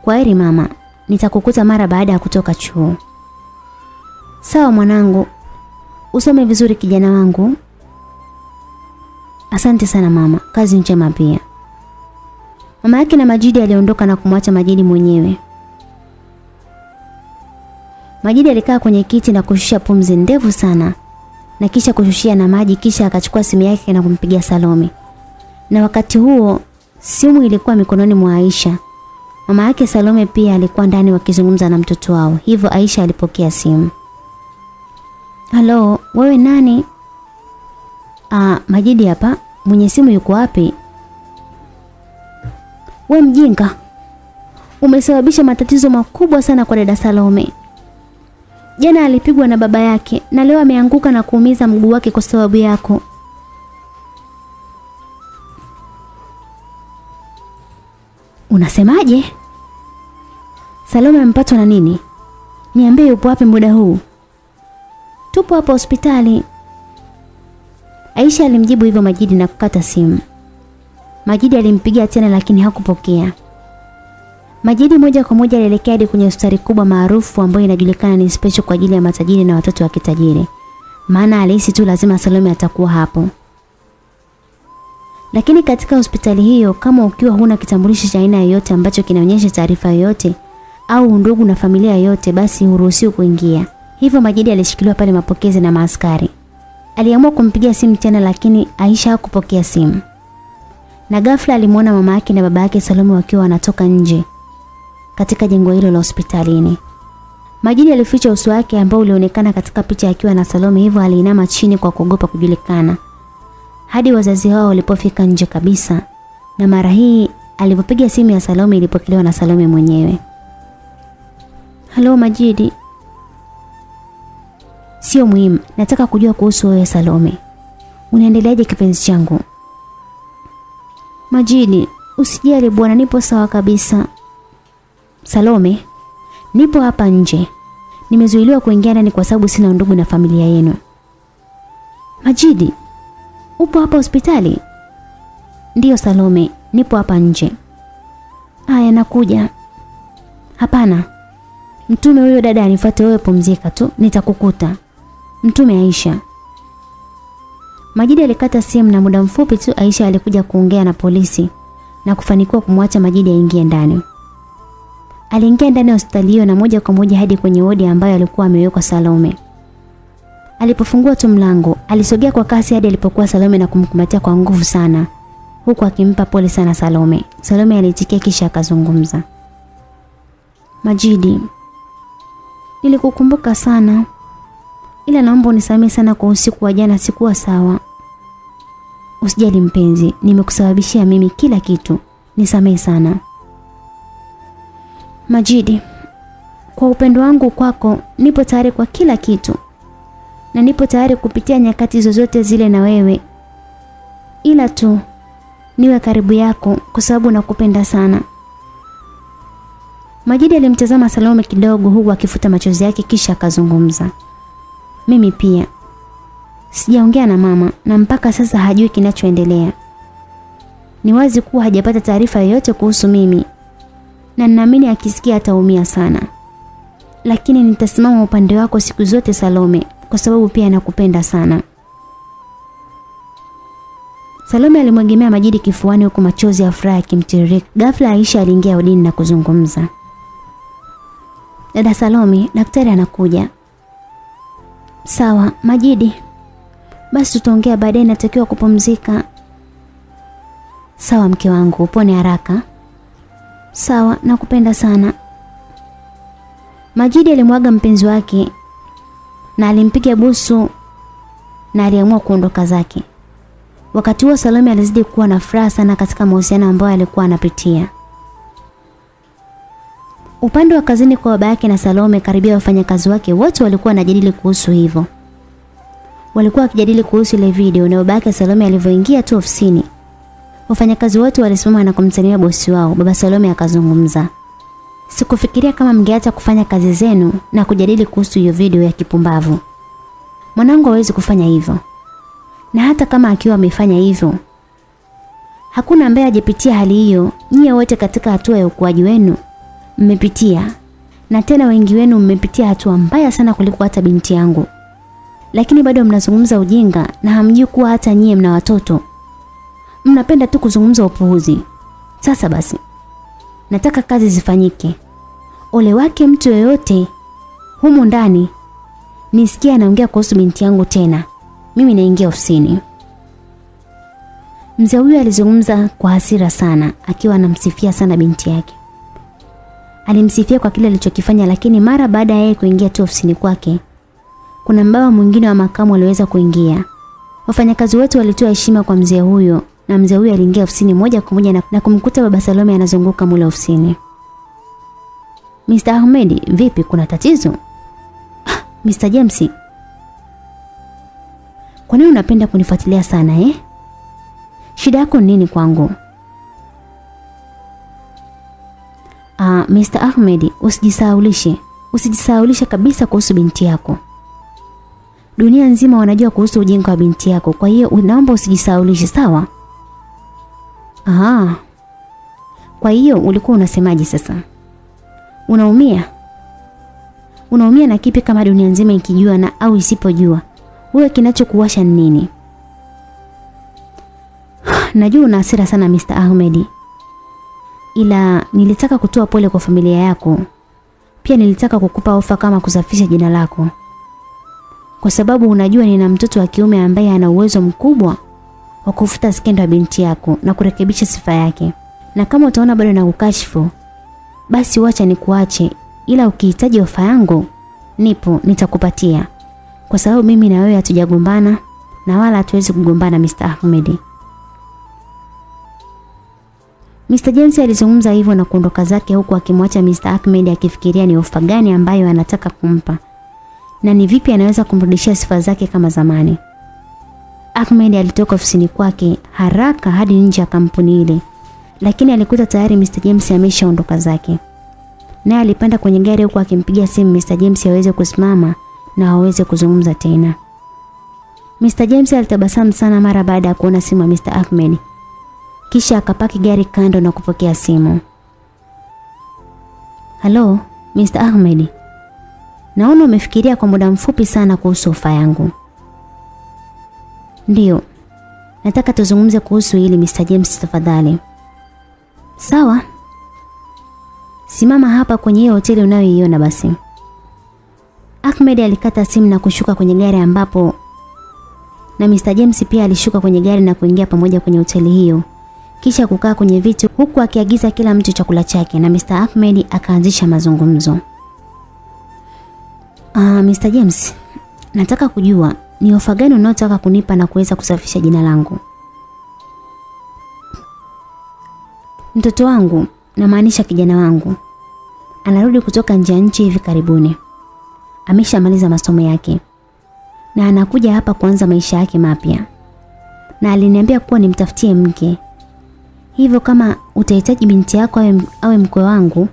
Kwa heri mama, nitakukuta mara baada ya kutoka chuo. Sawa mwanangu. Usome vizuri kijana wangu. Asante sana mama, kazi njema pia. Mama yake na Majidi aliondoka na kumwacha Majidi mwenyewe. Majidi alikaa kwenye kiti na kushusha pumzi ndefu sana na kisha kushushia na maji kisha akachukua simu yake na kumpigia Salome. Na wakati huo simu ilikuwa mikononi mwa Aisha. Mama yake Salome pia alikuwa ndani wakizungumza na mtoto wao. Hivyo Aisha alipokea simu. Halo, wewe nani? Ah, Majidi hapa. Mwenye simu yuko wapi? We mjinga. Umesababisha matatizo makubwa sana kwa dada Salome. Jana alipigwa na baba yake na leo ameanguka na kuumiza mguu wake kwa sababu yako. Unasemaje? Salome amepatwa na nini? Niambie upo wapi muda huu? Tupo hapa hospitali. Aisha alimjibu hivyo Majidi na kukata simu. Majidi alimpigia tena lakini hakupokea. Majidi moja kwa moja alielekea hadi kwenye hospitali kubwa maarufu ambayo inajulikana ni special kwa ajili ya matajiri na watoto wa kitajiri. Maana alihisi tu lazima Salome atakuwa hapo. Lakini katika hospitali hiyo kama ukiwa huna kitambulisho cha aina yoyote ambacho kinaonyesha taarifa yoyote au ndugu na familia yoyote basi huruhusiwi kuingia. Hivyo Majidi alishikiliwa pale mapokezi na maaskari. Aliamua kumpigia simu tena lakini Aisha hakupokea simu. Na ghafla alimuona mama yake na baba yake Salome wakiwa wanatoka nje katika jengo hilo la hospitalini. Majidi alificha uso wake ambao ulionekana katika picha akiwa na Salome hivyo aliinama chini kwa kuogopa kujulikana. Hadi wazazi wao walipofika nje kabisa. Na mara hii alipopiga simu ya Salome ilipokelewa na Salome mwenyewe. Halo Majidi. Sio muhimu, nataka kujua kuhusu wewe Salome. Unaendeleaje kipenzi changu? Majidi, usijali bwana, nipo sawa kabisa. Salome, nipo hapa nje. Nimezuiliwa kuingia ndani kwa sababu sina ndugu na familia yenu. Majidi, upo hapa hospitali? Ndiyo Salome, nipo hapa nje. Aya, nakuja. Hapana. Mtume huyo dada anifuate wewe, pumzika tu, nitakukuta. Mtume Aisha. Majidi alikata simu na muda mfupi tu Aisha alikuja kuongea na polisi na kufanikiwa kumwacha Majidi aingie ndani. Aliingia ndani ya hospitali hiyo na moja kwa moja hadi kwenye wodi ambayo alikuwa amewekwa Salome. Alipofungua tu mlango, alisogea kwa kasi hadi alipokuwa Salome na kumkumbatia kwa nguvu sana, huku akimpa pole sana Salome. Salome alitikia kisha akazungumza. Majidi, nilikukumbuka sana. Ila naomba unisamehe sana kwa usiku wa jana sikuwa sawa. Usijali mpenzi, nimekusababishia mimi kila kitu. Nisamehe sana. Majidi, kwa upendo wangu kwako nipo tayari kwa kila kitu. Na nipo tayari kupitia nyakati zozote zile na wewe. Ila tu niwe karibu yako kwa sababu nakupenda sana. Majidi alimtazama Salome kidogo huku akifuta machozi yake kisha akazungumza. Mimi pia sijaongea na mama na mpaka sasa hajui kinachoendelea. Ni wazi kuwa hajapata taarifa yoyote kuhusu mimi na ninaamini akisikia ataumia sana. Lakini nitasimama upande wako siku zote Salome kwa sababu pia nakupenda sana. Salome alimwegemea Majidi kifuani huku machozi ya furaha yakimtiririka. Ghafla Aisha aliingia udini na kuzungumza. Dada Salome, daktari anakuja. Sawa, Majidi. Basi tutaongea baadaye natakiwa kupumzika. Sawa mke wangu, upone haraka. Sawa, nakupenda sana. Majidi alimwaga mpenzi wake na alimpiga busu na aliamua kuondoka zake. Wakati huo Salome alizidi kuwa na furaha sana katika mahusiano ambayo alikuwa anapitia. Upande wa kazini kwa baba yake na Salome karibia wafanyakazi wake wote walikuwa wanajadili kuhusu hivyo. Walikuwa wakijadili kuhusu ile video na baba yake Salome alivyoingia tu ofisini. Wafanyakazi wote walisimama na kumsalimia bosi wao. Baba Salome akazungumza. Sikufikiria kama mngeacha kufanya kazi zenu na kujadili kuhusu hiyo video ya kipumbavu. Mwanangu hawezi kufanya hivyo. Na hata kama akiwa amefanya hivyo, hakuna ambaye ajepitia hali hiyo. Nyie wote katika hatua ya ukuaji wenu mmepitia na tena wengi wenu mmepitia hatua mbaya sana kuliko hata binti yangu. Lakini bado mnazungumza ujinga na hamjui kuwa hata nyie mna watoto. Mnapenda tu kuzungumza upuuzi. Sasa basi. Nataka kazi zifanyike. Ole wake mtu yoyote humu ndani nisikia anaongea kuhusu binti yangu tena. Mimi naingia ofisini. Mzee huyo alizungumza kwa hasira sana akiwa anamsifia sana binti yake. Alimsifia kwa kile alichokifanya lakini mara baada ya yeye kuingia tu ofisini kwake kuna mbaba mwingine wa makamu aliweza kuingia. Wafanyakazi wote walitoa heshima kwa mzee huyo na mzee huyo aliingia ofisini moja kwa moja na, kumkuta baba Salome anazunguka mule ofisini. Mr. Ahmed, vipi kuna tatizo? Ah, Mr. James. Kwa nini unapenda kunifuatilia sana eh? Shida yako nini kwangu? Ah, Mr. Ahmed, usijisahaulishe. Usijisahaulishe kabisa kuhusu binti yako. Dunia nzima wanajua kuhusu ujinga wa binti yako. Kwa hiyo naomba usijisahaulishe, sawa? Ah. Kwa hiyo ulikuwa unasemaje sasa? Unaumia? Unaumia na kipi kama dunia nzima ikijua na au isipojua? Wewe kinachokuwasha ni nini? Najua una hasira sana Mr. Ahmed. Ila nilitaka kutoa pole kwa familia yako. Pia nilitaka kukupa ofa kama kusafisha jina lako. Kwa sababu unajua nina mtoto wa kiume ambaye ana uwezo mkubwa wa kufuta skendo ya binti yako na kurekebisha sifa yake. Na kama utaona bado na kukashifu, basi wacha nikuache ila ukihitaji ofa yangu nipo nitakupatia. Kwa sababu mimi na wewe hatujagombana na wala hatuwezi kugombana Mr. Ahmed. Mr. James alizungumza hivyo na kuondoka zake huku akimwacha Mr. Ahmed akifikiria ni ofa gani ambayo anataka kumpa na ni vipi anaweza kumrudishia sifa zake kama zamani. Ahmed alitoka ofisini kwake haraka hadi nje ya kampuni ile, lakini alikuta tayari Mr. James ameshaondoka zake. Naye alipanda kwenye gari huku akimpigia simu Mr. James aweze kusimama na aweze kuzungumza tena. Mr. James alitabasamu sana mara baada ya kuona simu ya Mr. Ahmed. Kisha akapaki gari kando na kupokea simu. Halo, Mr. Ahmed. Naona umefikiria kwa muda mfupi sana kuhusu ofa yangu. Ndiyo. Nataka tuzungumze kuhusu hili Mr. James tafadhali. Sawa? Simama hapa kwenye hiyo hoteli unayoiona basi. Ahmed alikata simu na kushuka kwenye gari ambapo na Mr. James pia alishuka kwenye gari na kuingia pamoja kwenye hoteli hiyo. Kisha kukaa kwenye viti huku akiagiza kila mtu chakula chake na Mr. Ahmed akaanzisha mazungumzo. Ah, uh, Mr. James, nataka kujua ni ofa gani unayotaka kunipa na kuweza kusafisha jina langu. Mtoto wangu, namaanisha kijana wangu, anarudi kutoka nje ya nchi hivi karibuni. Ameshamaliza masomo yake na anakuja hapa kuanza maisha yake mapya. Na aliniambia kuwa nimtafutie mke. Hivyo kama utahitaji binti yako awe, mkwe wangu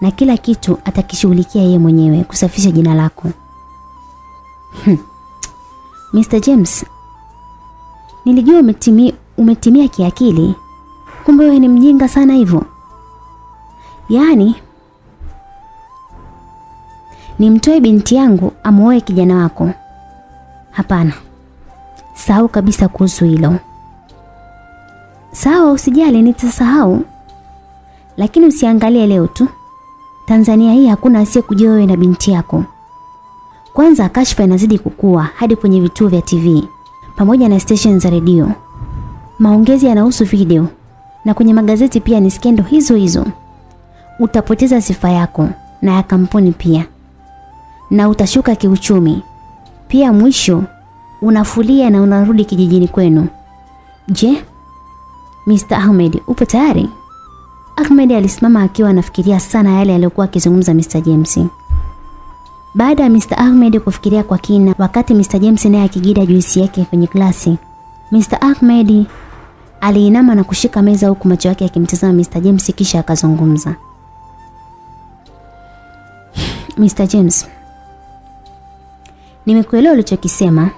na kila kitu atakishughulikia yeye mwenyewe kusafisha jina lako. Hmm. Mr. James, nilijua umetimia, umetimia kiakili. Kumbe wewe ni mjinga sana hivyo. Yaani nimtoe binti yangu amuoe kijana wako. Hapana. Sahau kabisa kuhusu hilo. Sawa, usijali nitasahau. Lakini usiangalie leo tu. Tanzania hii hakuna asiyekujua wewe na binti yako. Kwanza kashfa inazidi kukua hadi kwenye vituo vya TV pamoja na station za redio. Maongezi yanahusu video na kwenye magazeti pia ni skendo hizo hizo. Utapoteza sifa yako na ya kampuni pia. Na utashuka kiuchumi. Pia mwisho unafulia na unarudi kijijini kwenu. Je? Mr. Ahmed, upo tayari? Ahmed alisimama akiwa anafikiria sana yale aliyokuwa akizungumza Mr. James. Baada ya Mr. Ahmed kufikiria kwa kina, wakati Mr. James naye akigida juisi yake kwenye glasi, Mr. Ahmed aliinama na kushika meza huku macho yake yakimtazama Mr. James kisha akazungumza. Mr. James, nimekuelewa ulichokisema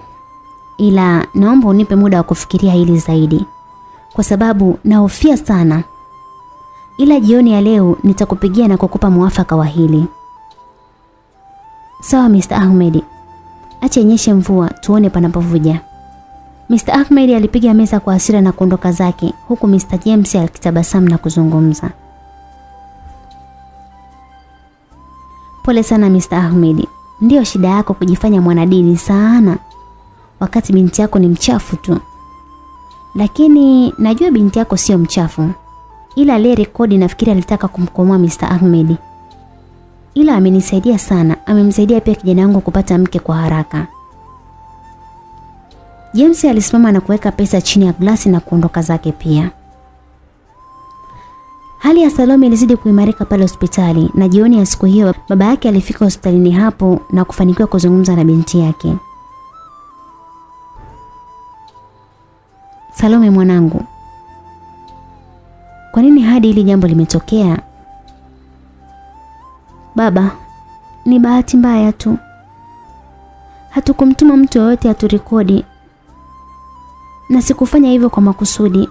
ila naomba unipe muda wa kufikiria hili zaidi kwa sababu nahofia sana. Ila jioni ya leo nitakupigia na kukupa mwafaka wa hili. Sawa Mr. Ahmed. Acha inyeshe mvua tuone panapovuja. Mr. Ahmed alipiga meza kwa hasira na kuondoka zake huku Mr. James akitabasamu na kuzungumza. Pole sana Mr. Ahmed. Ndiyo shida yako kujifanya mwanadini sana. Wakati binti yako ni mchafu tu. Lakini najua binti yako sio mchafu. Ila le rekodi nafikiri alitaka kumkomoa Mr. Ahmed. Ila amenisaidia sana. Amemsaidia pia kijana wangu kupata mke kwa haraka. James alisimama na kuweka pesa chini ya glasi na kuondoka zake pia. Hali ya Salome ilizidi kuimarika pale hospitali na jioni ya siku hiyo baba yake alifika hospitalini hapo na kufanikiwa kuzungumza na binti yake. Salome mwanangu, kwa nini hadi hili jambo limetokea? Baba, ni bahati mbaya tu. Hatukumtuma mtu yoyote aturekodi. Na sikufanya hivyo kwa makusudi.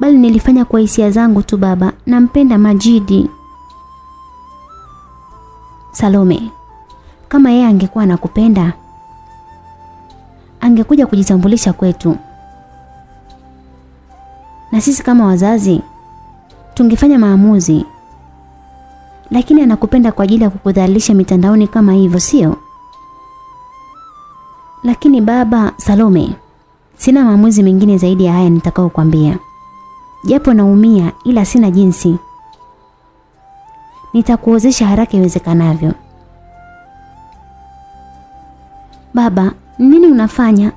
Bali nilifanya kwa hisia zangu tu baba. Nampenda Majidi. Salome, kama yeye angekuwa anakupenda, angekuja kujitambulisha kwetu. Na sisi kama wazazi tungefanya maamuzi lakini anakupenda kwa ajili ya kukudhalilisha mitandaoni kama hivyo, sio? Lakini baba Salome, sina maamuzi mengine zaidi ya haya nitakayokuambia. Japo naumia ila sina jinsi. Nitakuozesha haraka iwezekanavyo. Baba, nini unafanya?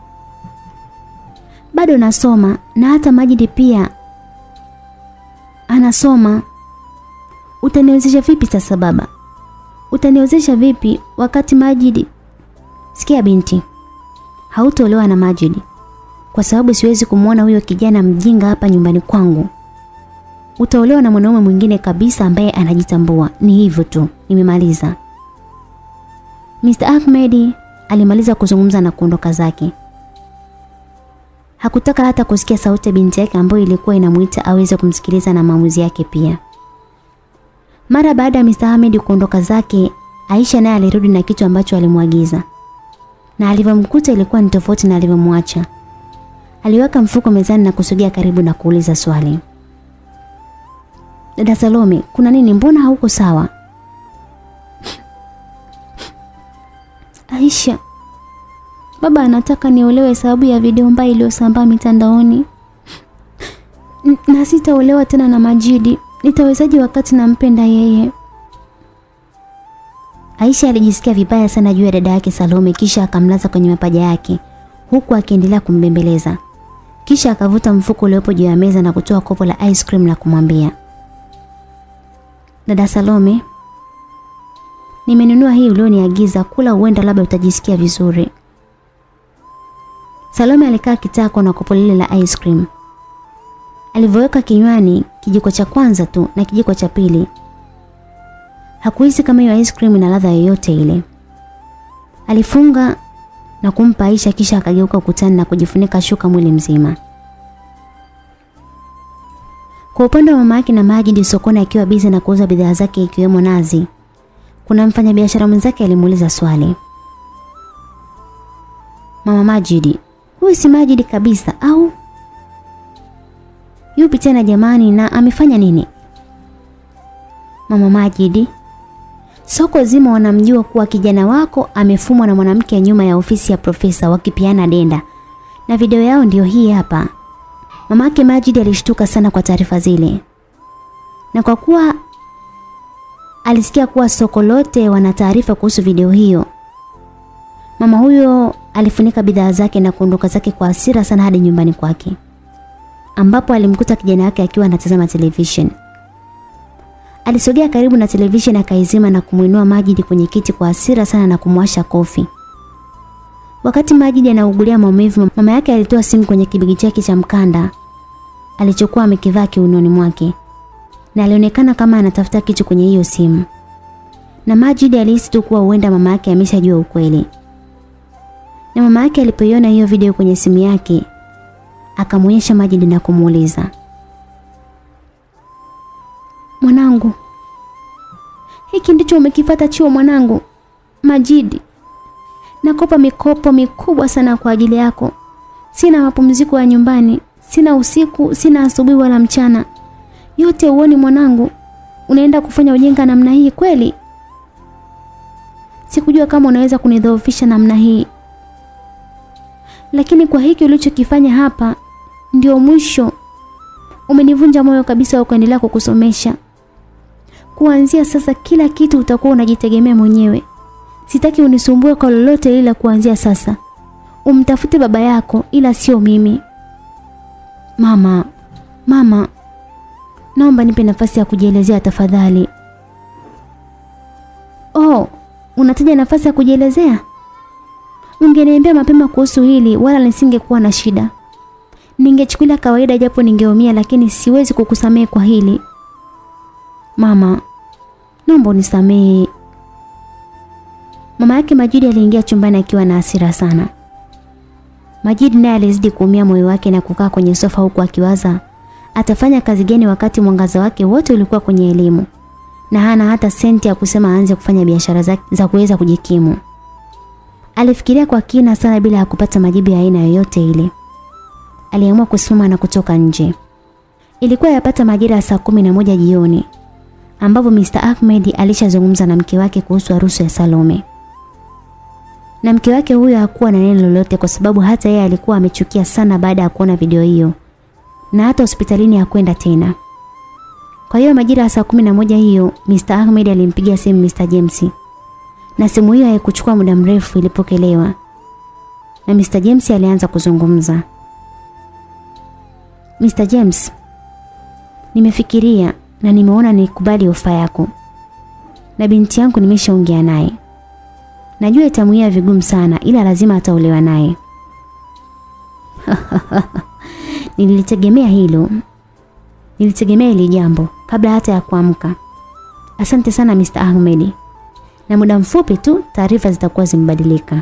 Bado nasoma na hata Majidi pia anasoma. Utaniwezesha vipi sasa baba? Utaniwezesha vipi wakati Majidi? Sikia binti. Hautolewa na Majidi. Kwa sababu siwezi kumwona huyo kijana mjinga hapa nyumbani kwangu. Utaolewa na mwanaume mwingine kabisa ambaye anajitambua. Ni hivyo tu. Nimemaliza. Mr. Ahmed alimaliza kuzungumza na kuondoka zake. Hakutaka hata kusikia sauti ya binti yake ambayo ilikuwa inamuita aweze kumsikiliza na maamuzi yake pia. Mara baada ya Mr. Ahmed kuondoka zake, Aisha naye alirudi na kitu ambacho alimwagiza. Na alivyomkuta ilikuwa ni tofauti na alivyomwacha. Aliweka mfuko mezani na kusogea karibu na kuuliza swali. Dada Salome, kuna nini? Mbona hauko sawa? Aisha, baba anataka niolewe sababu ya video mbaya iliyosambaa mitandaoni. Na sitaolewa tena na Majidi. Nitawezaje wakati nampenda yeye? Aisha alijisikia vibaya sana juu ya dada yake Salome kisha akamlaza kwenye mapaja yake huku akiendelea kumbembeleza. Kisha akavuta mfuko uliopo juu ya meza na kutoa kopo la ice cream na kumwambia. Dada Salome, nimenunua hii ulioniagiza, kula uenda labda utajisikia vizuri. Salome alikaa kitako na kopo lile la ice cream. Alivyoweka kinywani kijiko cha kwanza tu na kijiko cha pili. Hakuhisi kama hiyo ice cream ina ladha yoyote ile. Alifunga na kumpa Aisha kisha akageuka ukutani na kujifunika shuka mwili mzima. Kwa upande wa mama yake na Majid sokoni akiwa bize na kuuza bidhaa zake ikiwemo nazi. Kuna mfanyabiashara mwenzake alimuuliza swali. Mama Majidi, huyu si Majidi kabisa au? Yupi tena jamani na amefanya nini? Mama Majidi, soko zima wanamjua kuwa kijana wako amefumwa na mwanamke nyuma ya ofisi ya profesa wakipiana denda. Na video yao ndio hii hapa. Mamake Majidi alishtuka sana kwa taarifa zile. Na kwa kuwa alisikia kuwa soko lote wana taarifa kuhusu video hiyo. Mama huyo alifunika bidhaa zake na kuondoka zake kwa hasira sana hadi nyumbani kwake ambapo alimkuta kijana wake akiwa anatazama television. Alisogea karibu na television akaizima na kumuinua Majidi kwenye kiti kwa hasira sana na kumwasha kofi. Wakati Majidi anaugulia maumivu, mama yake alitoa simu kwenye kibigi chake cha mkanda alichokuwa amekivaa kiunoni mwake. Na alionekana kama anatafuta kitu kwenye hiyo simu. Na Majidi alihisi tu kuwa huenda mama yake ameshajua ukweli. Na mama yake alipoiona hiyo video kwenye simu yake, akamwonyesha Majidi na kumuuliza. Mwanangu, hiki ndicho umekifata chuo mwanangu? Majidi, nakopa mikopo mikubwa sana kwa ajili yako. Sina mapumziko ya nyumbani, sina usiku, sina asubuhi wala mchana. Yote uoni mwanangu, unaenda kufanya ujinga namna hii kweli? Sikujua kama unaweza kunidhoofisha namna hii. Lakini kwa hiki ulichokifanya hapa ndio mwisho. Umenivunja moyo kabisa wa kuendelea kukusomesha. kuanzia sasa kila kitu utakuwa unajitegemea mwenyewe. Sitaki unisumbue kwa lolote lile kuanzia sasa. Umtafute baba yako ila sio mimi. Mama, mama, naomba nipe nafasi ya kujielezea tafadhali. Oh, unataja nafasi ya kujielezea? Ungeniambia mapema kuhusu hili wala nisingekuwa na shida. Ningechukulia kawaida japo ningeumia lakini siwezi kukusamehe kwa hili. Mama, naomba unisamehe. Mama yake Majidi aliingia chumbani akiwa na hasira sana. Majidi naye alizidi kuumia moyo wake na kukaa kwenye sofa huku akiwaza atafanya kazi gani wakati mwangaza wake wote ulikuwa kwenye elimu na hana hata senti ya kusema aanze kufanya biashara zake za kuweza kujikimu. Alifikiria kwa kina sana bila ya kupata majibu ya aina yoyote ile. Aliamua kusimama na kutoka nje. Ilikuwa yapata majira ya saa kumi na moja jioni ambapo Mr. Ahmed alishazungumza na mke wake kuhusu harusi ya Salome. Na mke wake huyo hakuwa na neno lolote kwa sababu hata yeye alikuwa amechukia sana baada ya kuona video hiyo. Na hata hospitalini hakwenda tena. Kwa hiyo majira ya saa kumi na moja hiyo Mr. Ahmed alimpigia simu Mr. James. Na simu hiyo haikuchukua muda mrefu ilipokelewa. Na Mr. James alianza kuzungumza. Mr. James, nimefikiria na nimeona nikubali ofa yako. Na binti yangu nimeshaongea naye. Najua itamuia vigumu sana ila lazima ataolewa naye. Nilitegemea hilo. Nilitegemea hili jambo kabla hata ya kuamka. Asante sana Mr. Ahmed. Na muda mfupi tu taarifa zitakuwa zimebadilika.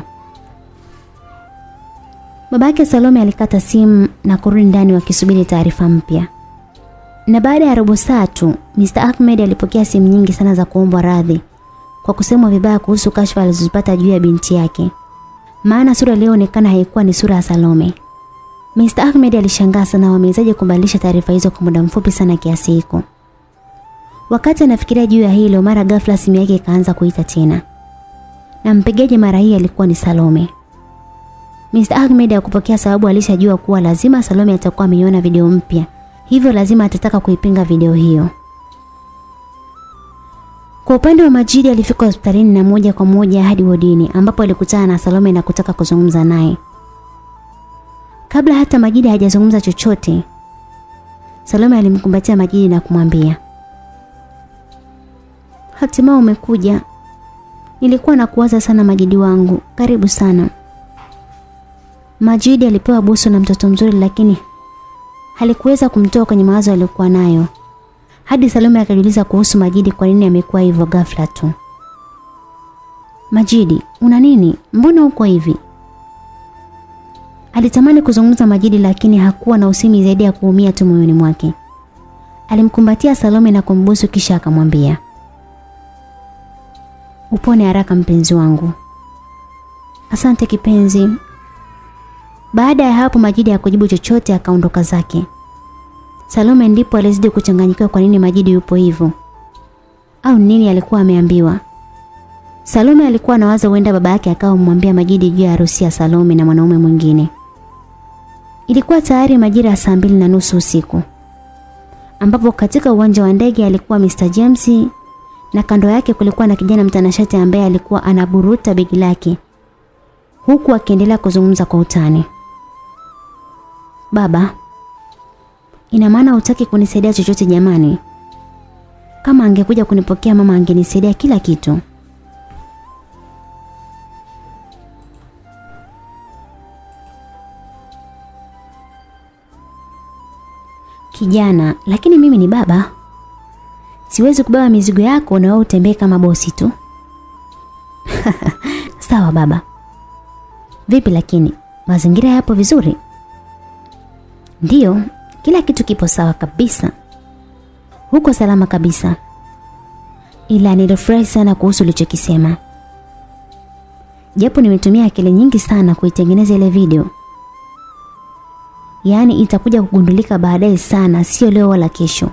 Babake Salome alikata simu na kurudi ndani wakisubiri taarifa mpya. Na baada ya robo saa tu, Mr. Ahmed alipokea simu nyingi sana za kuombwa radhi kwa kusemwa vibaya kuhusu kashfa alizozipata juu ya binti yake. Maana sura iliyoonekana haikuwa ni sura ya Salome. Mr. Ahmed alishangaa sana wamewezaje kubadilisha taarifa hizo kwa muda mfupi sana kiasi hiko. Wakati anafikiria juu ya hilo, mara ghafla simu yake ikaanza kuita tena. Na mpigaji mara hii alikuwa ni Salome. Mr. Ahmed hakupokea sababu alishajua kuwa lazima Salome atakuwa ameiona video mpya. Hivyo lazima atataka kuipinga video hiyo. Kwa upande wa Majidi alifika hospitalini na moja kwa moja hadi wodini ambapo alikutana na Salome na kutaka kuzungumza naye. Kabla hata Majidi hajazungumza chochote, Salome alimkumbatia Majidi na kumwambia, "Hatimaye umekuja. Nilikuwa nakuwaza sana Majidi wangu. Karibu sana." Majidi alipewa busu na mtoto mzuri lakini halikuweza kumtoa kwenye mawazo aliyokuwa nayo. Hadi Salome akajiuliza kuhusu Majidi kwa nini amekuwa hivyo ghafla tu. Majidi, una nini? Mbona uko hivi? Alitamani kuzungumza Majidi lakini hakuwa na usimi zaidi ya kuumia tu moyoni mwake. Alimkumbatia Salome na kumbusu kisha akamwambia, Upone haraka mpenzi wangu. Asante kipenzi. Baada ya hapo Majidi hakujibu chochote akaondoka zake. Salome ndipo alizidi kuchanganyikiwa kwa nini Majidi yupo hivyo. Au nini alikuwa ameambiwa. Salome alikuwa anawaza huenda baba yake akawa mwambia Majidi juu ya harusi ya Salome na mwanaume mwingine. Ilikuwa tayari majira ya saa mbili na nusu usiku. Ambapo katika uwanja wa ndege alikuwa Mr. James na kando yake kulikuwa na kijana mtanashati ambaye alikuwa anaburuta begi lake huku akiendelea kuzungumza kwa utani. Baba, ina maana hutaki kunisaidia chochote jamani? Kama angekuja kunipokea mama angenisaidia kila kitu. Kijana, lakini mimi ni baba. Siwezi kubeba mizigo yako na wewe utembee kama bosi tu. Sawa baba. Vipi lakini mazingira yapo vizuri? Ndiyo, kila kitu kipo sawa kabisa. Huko salama kabisa. Ila nilifurahi sana kuhusu ulichokisema. Japo nimetumia akili nyingi sana kuitengeneza ile video. Yaani itakuja kugundulika baadaye sana, sio leo wala kesho.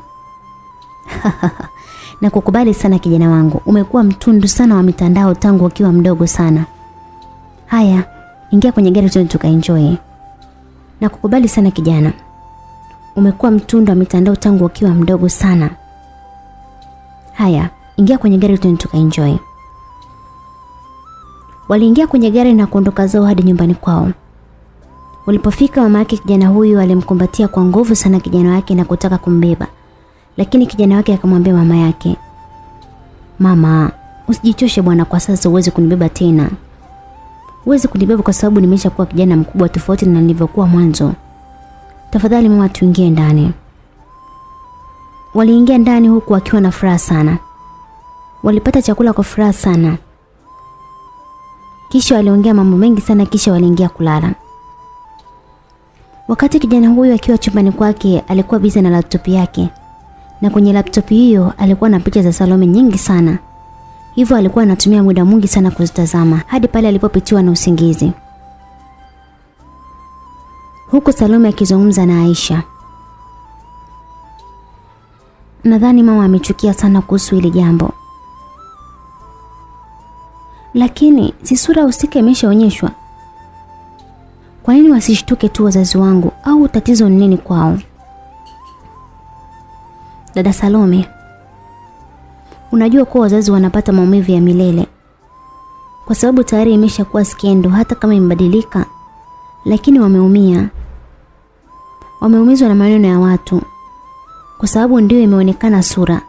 na kukubali sana kijana wangu. Umekuwa mtundu sana wa mitandao tangu ukiwa mdogo sana. Haya, ingia kwenye gari tuende tukaenjoy. Na kukubali sana kijana. Umekuwa mtundo wa mitandao tangu ukiwa mdogo sana. Haya, ingia kwenye gari twende tukaenjoy. Waliingia kwenye gari na kuondoka zao hadi nyumbani kwao. Walipofika mama yake kijana huyu alimkumbatia kwa nguvu sana kijana wake na kutaka kumbeba. Lakini kijana wake akamwambia mama yake, "Mama, usijichoshe bwana kwa sasa uweze kunibeba tena. Uweze kunibeba kwa sababu nimeshakuwa kijana mkubwa tofauti na nilivyokuwa mwanzo. Tafadhali mama tuingie ndani." Waliingia ndani huku wakiwa na furaha sana. Walipata chakula kwa furaha sana. Kisha waliongea mambo mengi sana kisha waliingia kulala. Wakati kijana huyu akiwa chumbani kwake alikuwa bize na laptop yake. Na kwenye laptop hiyo alikuwa na picha za Salome nyingi sana. Hivyo alikuwa anatumia muda mwingi sana kuzitazama hadi pale alipopitiwa na usingizi. Huku Salome akizungumza na Aisha. Nadhani mama amechukia sana kuhusu hili jambo. Lakini si sura usike imeshaonyeshwa. Kwa nini wasishtuke tu wazazi wangu au tatizo ni nini kwao? Dada Salome, unajua kuwa wazazi wanapata maumivu ya milele. Kwa sababu tayari imeshakuwa skendo hata kama imebadilika, lakini wameumia. Wameumizwa na maneno ya watu. Kwa sababu ndio imeonekana sura,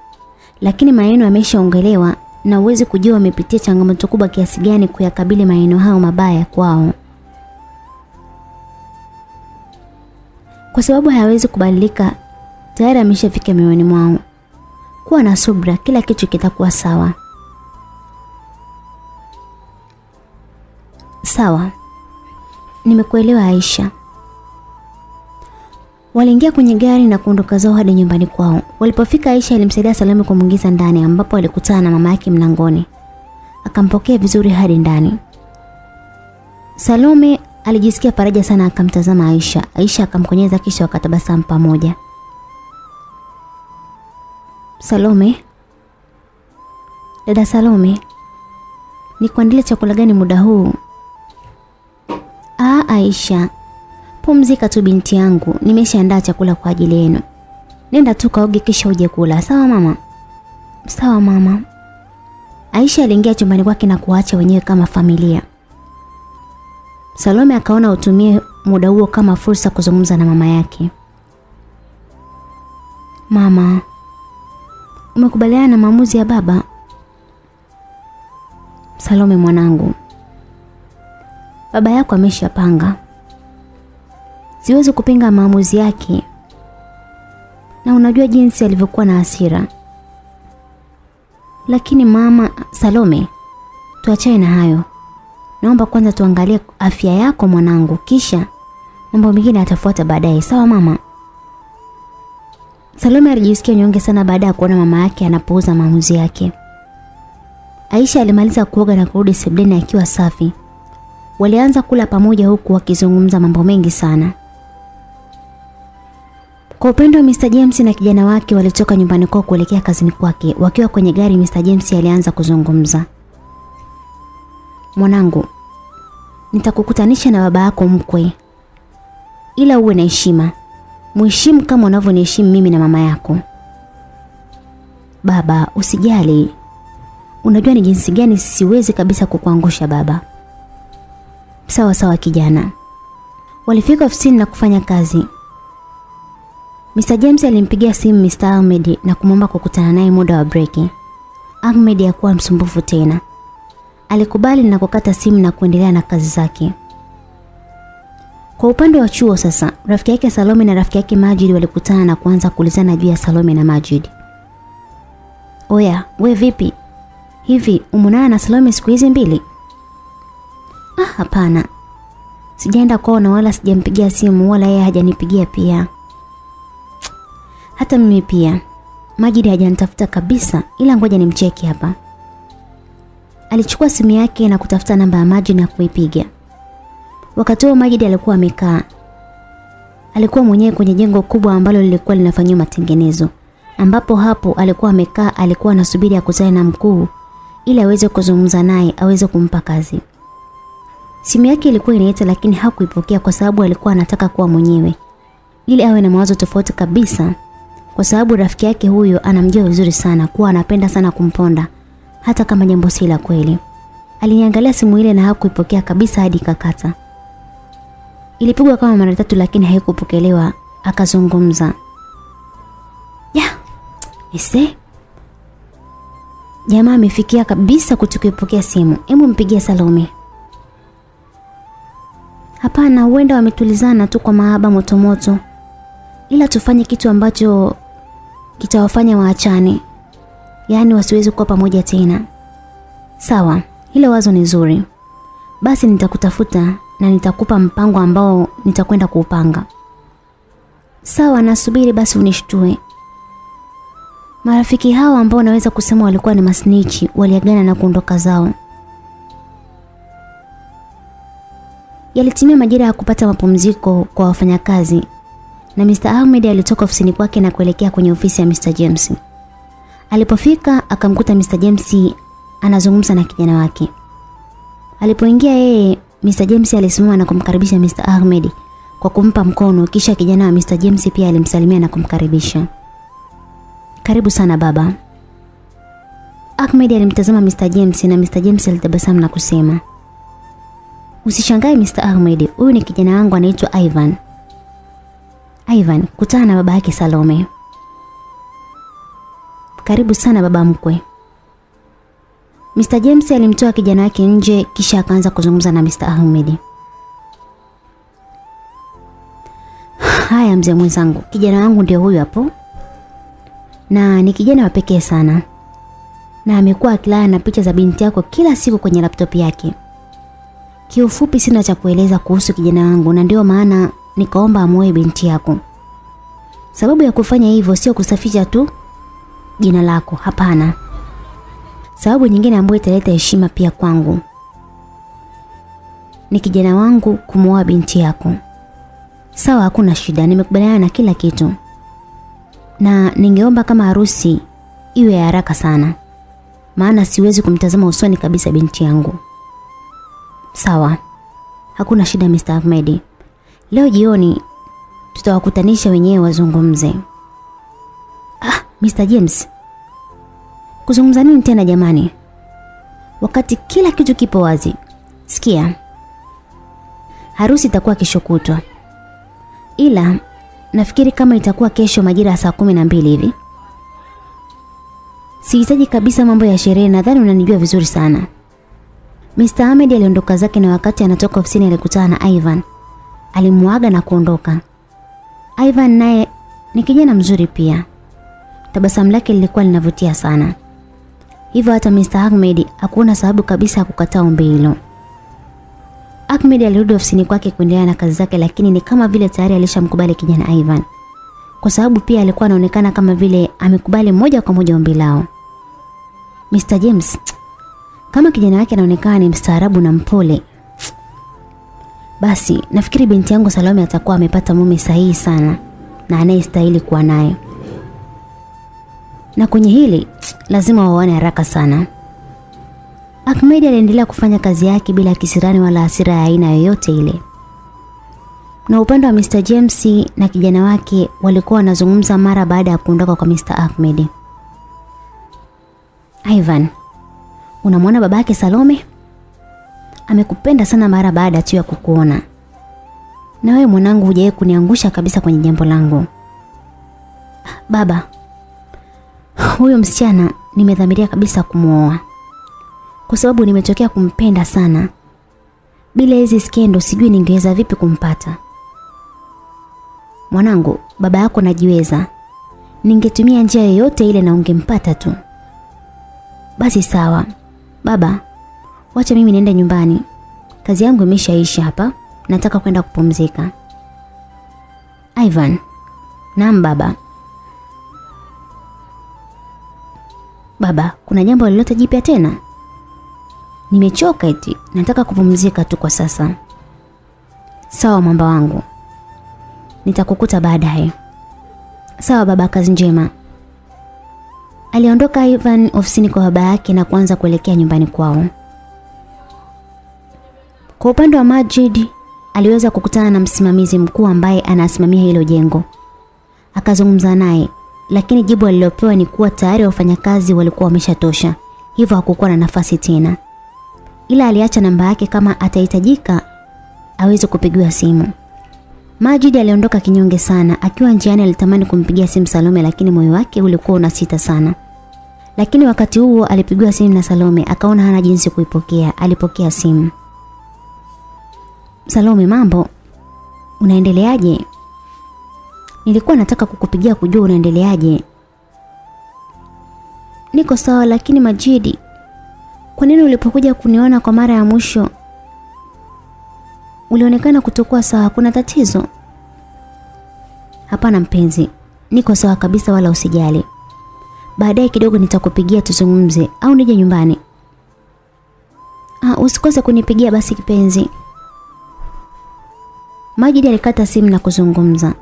lakini maneno yameshaongelewa na uwezi kujua wamepitia changamoto kubwa kiasi gani kuyakabili maneno hao mabaya kwao. Kwa sababu hayawezi kubadilika, tayari ameshafika mioyoni mwao. Kuwa na subra, kila kitu kitakuwa sawa. Sawa. Nimekuelewa Aisha. Waliingia kwenye gari na kuondoka zao hadi nyumbani kwao. Walipofika Aisha alimsaidia Salome kumwingiza ndani ambapo alikutana na mama yake mlangoni. Akampokea vizuri hadi ndani. Salome alijisikia faraja sana akamtazama Aisha. Aisha akamkonyeza kisha wakatabasamu pamoja. Salome. Dada Salome. Nikuandalie chakula gani muda huu? Ah, Aisha. Pumzika tu binti yangu, nimeshaandaa chakula kwa ajili yenu. Nenda tu kaoge kisha uje kula. Sawa mama? Sawa mama. Aisha aliingia chumbani kwake na kuacha wenyewe kama familia. Salome akaona utumie muda huo kama fursa kuzungumza na mama yake. Mama, umekubaliana na maamuzi ya baba? Salome mwanangu, baba yako ameshapanga. Siwezi kupinga maamuzi yake. Na unajua jinsi alivyokuwa na hasira. Lakini mama Salome, tuachane na hayo. Naomba kwanza tuangalie afya yako mwanangu, kisha mambo mengine yatafuata baadaye. Sawa mama? Salome alijisikia nyonge sana baada ya kuona mama yake anapouza maamuzi yake. Aisha alimaliza kuoga na kurudi sebuleni akiwa safi. Walianza kula pamoja huku wakizungumza mambo mengi sana. Kwa upendo wa Mr. James na kijana wake walitoka nyumbani kwao kuelekea kazini kwake. Wakiwa kwenye gari Mr. James alianza kuzungumza. Mwanangu, nitakukutanisha na baba yako mkwe. Ila uwe na heshima. Mheshimu kama unavyoniheshimu mimi na mama yako. Baba, usijali. Unajua ni jinsi gani siwezi kabisa kukuangusha baba. Sawa sawa kijana. Walifika ofisini na kufanya kazi. Mr. James alimpigia simu Mr. Ahmed na kumwomba kukutana naye muda wa breki. Ahmed hakuwa msumbufu tena. Alikubali na kukata simu na kuendelea na kazi zake. Kwa upande wa chuo sasa, rafiki yake Salome na rafiki yake Majid walikutana na kuanza kuulizana juu ya Salome na Majid. Oya, we vipi? Hivi umunana na Salome siku hizi mbili? Ah, hapana. Sijaenda kwao na wala sijampigia simu wala yeye hajanipigia pia. Hata mimi pia. Majid hajanitafuta kabisa ila ngoja nimcheki hapa. Alichukua simu yake na kutafuta namba ya Majid na kuipiga. Wakati huo Majid alikuwa amekaa. Alikuwa mwenyewe kwenye jengo kubwa ambalo lilikuwa linafanyiwa matengenezo. Ambapo hapo alikuwa amekaa alikuwa anasubiri akutane na mkuu ili aweze kuzungumza naye aweze kumpa kazi. Simu yake ilikuwa inaita lakini hakuipokea kwa sababu alikuwa anataka kuwa mwenyewe ili awe na mawazo tofauti kabisa kwa sababu rafiki yake huyo anamjua vizuri sana kuwa anapenda sana kumponda hata kama jambo si la kweli. Aliniangalia simu ile na hakuipokea kabisa hadi kakata. Ilipigwa kama mara tatu lakini haikupokelewa. Akazungumza. Ya, ise. Jamaa amefikia kabisa kutokuipokea simu. Hebu mpigie Salome. Hapana, huenda wametulizana tu kwa mahaba motomoto. Ila tufanye kitu ambacho kitawafanya waachane. Yaani wasiwezi kuwa pamoja tena. Sawa, hilo wazo ni zuri. Basi nitakutafuta na nitakupa mpango ambao nitakwenda kuupanga. Sawa, nasubiri basi unishtue. Marafiki hao ambao naweza kusema walikuwa ni masnichi waliagana na kuondoka zao. Yalitimia majira ya kupata mapumziko kwa wafanyakazi na Mr. Ahmed alitoka ofisini kwake na kuelekea kwenye ofisi ya Mr. James. Alipofika akamkuta Mr. James anazungumza na kijana wake. Alipoingia yeye, Mr. James alisimama na kumkaribisha Mr. Ahmed kwa kumpa mkono kisha kijana wa Mr. James pia alimsalimia na kumkaribisha. Karibu sana baba. Ahmed alimtazama Mr. James na Mr. James alitabasamu na kusema, Usishangae Mr. Ahmed, huyu ni kijana wangu anaitwa Ivan. Ivan, kutana na baba yake Salome. Karibu sana baba mkwe. Mr. James alimtoa kijana wake nje kisha akaanza kuzungumza na Mr. Ahmed. Haya mzee mwenzangu, kijana wangu ndio huyu hapo. Na ni kijana wa pekee sana. Na amekuwa akilala na picha za binti yako kila siku kwenye laptop yake. Kiufupi sina cha kueleza kuhusu kijana wangu na ndio maana nikaomba amoe binti yako. Sababu ya kufanya hivyo sio kusafisha tu jina lako, hapana. Sababu nyingine ambayo italeta heshima pia kwangu ni kijana wangu kumwoa binti yako. Sawa, hakuna shida, nimekubaliana na kila kitu. Na ningeomba kama harusi iwe ya haraka sana. Maana siwezi kumtazama usoni kabisa binti yangu. Sawa. Hakuna shida Mr. Ahmed. Leo jioni tutawakutanisha wenyewe wazungumze. Ah, Mr. James. Kuzungumza nini tena jamani? Wakati kila kitu kipo wazi. Sikia. Harusi itakuwa kesho kutwa. Ila nafikiri kama itakuwa kesho majira ya saa kumi na mbili hivi. Sihitaji kabisa mambo ya sherehe, nadhani unanijua vizuri sana. Mr. Ahmed aliondoka zake na wakati anatoka ofisini alikutana na Ivan. alimwaga na kuondoka. Ivan naye ni kijana mzuri pia. Tabasamu lake lilikuwa linavutia sana. Hivyo hata Mr. Ahmed hakuona sababu kabisa ya kukataa ombi hilo. Ahmed alirudi ofisini kwake kuendelea na kazi zake lakini ni kama vile tayari alishamkubali kijana Ivan. Kwa sababu pia alikuwa anaonekana kama vile amekubali moja kwa moja ombi lao. Mr. James kama kijana wake anaonekana ni mstaarabu na mpole. Basi nafikiri binti yangu Salome atakuwa amepata mume sahihi sana na anayestahili kuwa naye. Na kwenye hili lazima waone haraka sana. Ahmed aliendelea kufanya kazi yake bila kisirani wala hasira ya aina yoyote ile. Na upande wa Mr. James na kijana wake walikuwa wanazungumza mara baada ya kuondoka kwa Mr. Ahmed. Ivan, unamwona babake Salome? Amekupenda sana mara baada tu ya kukuona. Na wewe mwanangu hujawahi kuniangusha kabisa kwenye jambo langu. Baba, huyo msichana nimedhamiria kabisa kumuoa. Kwa sababu nimetokea kumpenda sana. Bila hizi skendo sijui ningeweza vipi kumpata. Mwanangu, baba yako najiweza. Ningetumia njia yoyote ile na ungempata tu. Basi sawa. Baba, wacha mimi niende nyumbani. Kazi yangu imeshaisha hapa. Nataka kwenda kupumzika. Ivan. Naam baba. Baba, kuna jambo lolote jipya tena? Nimechoka eti. Nataka kupumzika tu kwa sasa. Sawa mwamba wangu. Nitakukuta baadaye. Sawa baba, kazi njema. Aliondoka Ivan ofisini kwa baba yake na kuanza kuelekea nyumbani kwao. Kwa upande wa Majid, aliweza kukutana na msimamizi mkuu ambaye anasimamia hilo jengo. Akazungumza naye, lakini jibu alilopewa ni kuwa tayari wafanyakazi walikuwa wameshatosha, hivyo hakukuwa na nafasi tena. Ila aliacha namba yake kama atahitajika aweze kupigiwa simu. Majid aliondoka kinyonge sana, akiwa njiani alitamani kumpigia simu Salome lakini moyo wake ulikuwa unasita sana. Lakini wakati huo alipigiwa simu na Salome, akaona hana jinsi kuipokea. Alipokea simu. Salome, mambo? Unaendeleaje? Nilikuwa nataka kukupigia kujua unaendeleaje. Niko sawa lakini Majidi, kwa nini ulipokuja kuniona kwa mara ya mwisho ulionekana kutokuwa sawa? Kuna tatizo? Hapana mpenzi, niko sawa kabisa wala usijali. Baadaye kidogo nitakupigia tuzungumze au nije nyumbani. Ah, usikose kunipigia basi kipenzi. Majidi alikata simu na kuzungumza.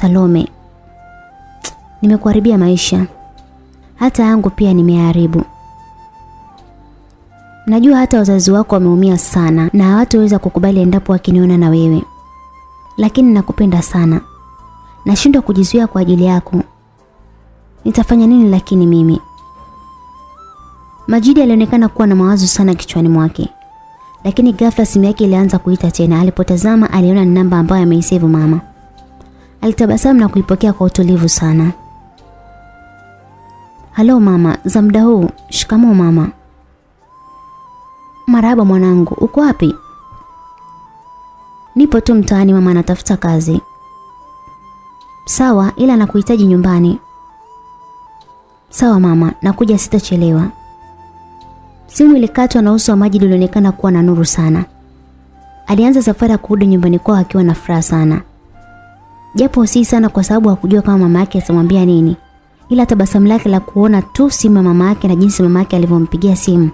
Salome, nimekuharibia maisha. Hata yangu pia nimeharibu. Najua hata wazazi wako wameumia sana na hawataweza kukubali endapo wakiniona na wewe. Lakini nakupenda sana. Nashindwa kujizuia kwa ajili yako. Nitafanya nini lakini mimi? Majidi alionekana kuwa na mawazo sana kichwani mwake. Lakini ghafla simu yake ilianza kuita tena. Alipotazama aliona ni namba ambayo ameisave mama. Alitabasamu na kuipokea kwa utulivu sana. Halo mama, za muda huu. Shikamoo mama. Marahaba mwanangu, uko wapi? Nipo tu mtaani mama natafuta kazi. Sawa, ila nakuhitaji nyumbani. Sawa mama, nakuja sitachelewa. Simu ilikatwa na uso wa Majid ulionekana kuwa na nuru sana. Alianza safari ya kurudi nyumbani kwao akiwa na furaha sana. Japo si sana kwa sababu hakujua kama mama yake atamwambia nini. Ila tabasamu lake la kuona tu simu ya mama yake na jinsi mama yake alivyompigia simu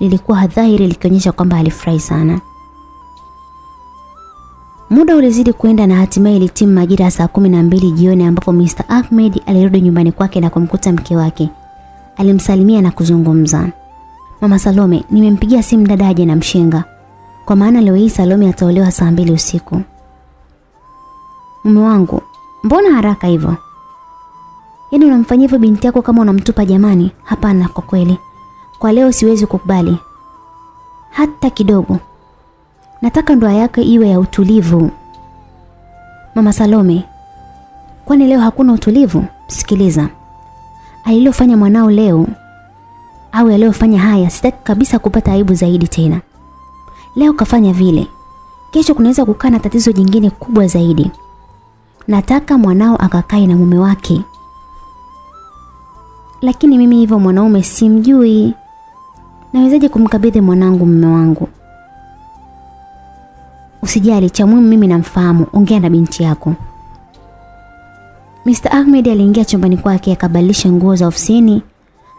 lilikuwa dhahiri likionyesha kwamba alifurahi sana. Muda ulizidi kwenda na hatimaye ilitimu majira ya saa kumi na mbili jioni ambapo Mr. Ahmed alirudi nyumbani kwake na kumkuta mke wake. Alimsalimia na kuzungumza. Mama Salome, nimempigia simu dada aje na mshinga Kwa maana leo hii Salome ataolewa saa mbili usiku. Mume wangu, mbona haraka hivyo? Yaani unamfanyia hivyo binti yako kama unamtupa jamani? Hapana kwa kweli. Kwa leo siwezi kukubali. Hata kidogo. Nataka ndoa yake iwe ya utulivu. Mama Salome, kwani leo hakuna utulivu? Sikiliza. Alilofanya mwanao leo au aliyofanya haya sitaki kabisa kupata aibu zaidi tena. Leo kafanya vile. Kesho kunaweza kukaa na tatizo jingine kubwa zaidi. Nataka mwanao akakae na mume wake. Lakini mimi hivyo mwanaume simjui. Nawezaje kumkabidhi mwanangu mume wangu? Usijali, cha muhimu mimi namfahamu. Ongea na binti yako. Mr. Ahmed aliingia chumbani kwake akabadilisha nguo za ofisini,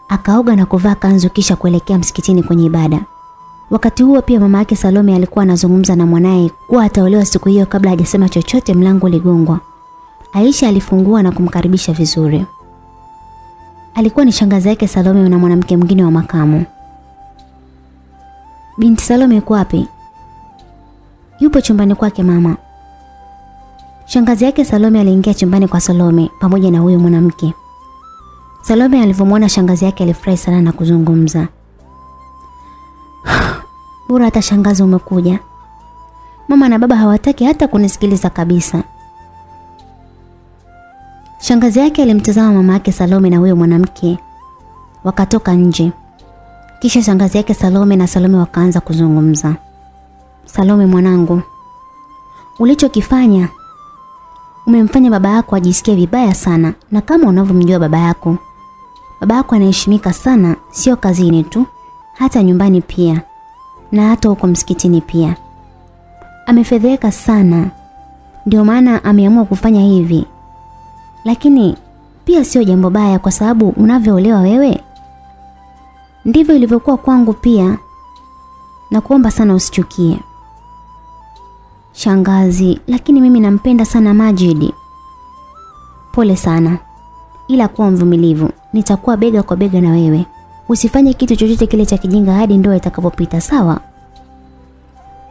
akaoga na kuvaa kanzu kisha kuelekea msikitini kwenye ibada. Wakati huo pia mama yake Salome alikuwa anazungumza na mwanaye kuwa ataolewa siku hiyo kabla hajasema chochote mlango uligongwa. Aisha alifungua na kumkaribisha vizuri. Alikuwa ni shangazi yake Salome na mwanamke mwingine wa makamu. Binti Salome yuko wapi? Yupo chumbani kwake mama. Shangazi yake Salome aliingia chumbani kwa Salome pamoja na huyo mwanamke. Salome alivyomwona shangazi yake alifurahi sana na kuzungumza. Bora hata shangazi umekuja. Mama na baba hawataki hata kunisikiliza kabisa. Shangazi yake alimtazama mama yake Salome na huyo mwanamke. Wakatoka nje. Kisha shangazi yake Salome na Salome wakaanza kuzungumza. Salome mwanangu, ulichokifanya umemfanya baba yako ajisikie vibaya sana na kama unavyomjua baba yako. Baba yako anaheshimika sana, sio kazini tu, hata nyumbani pia na hata huko msikitini pia. Amefedheka sana. Ndio maana ameamua kufanya hivi. Lakini pia sio jambo baya kwa sababu unavyoolewa wewe ndivyo ilivyokuwa kwangu pia. Na kuomba sana usichukie. Shangazi, lakini mimi nampenda sana Majid. Pole sana. Ila kuwa mvumilivu. Nitakuwa bega kwa bega na wewe. Usifanye kitu chochote kile cha kijinga hadi ndoa itakapopita, sawa?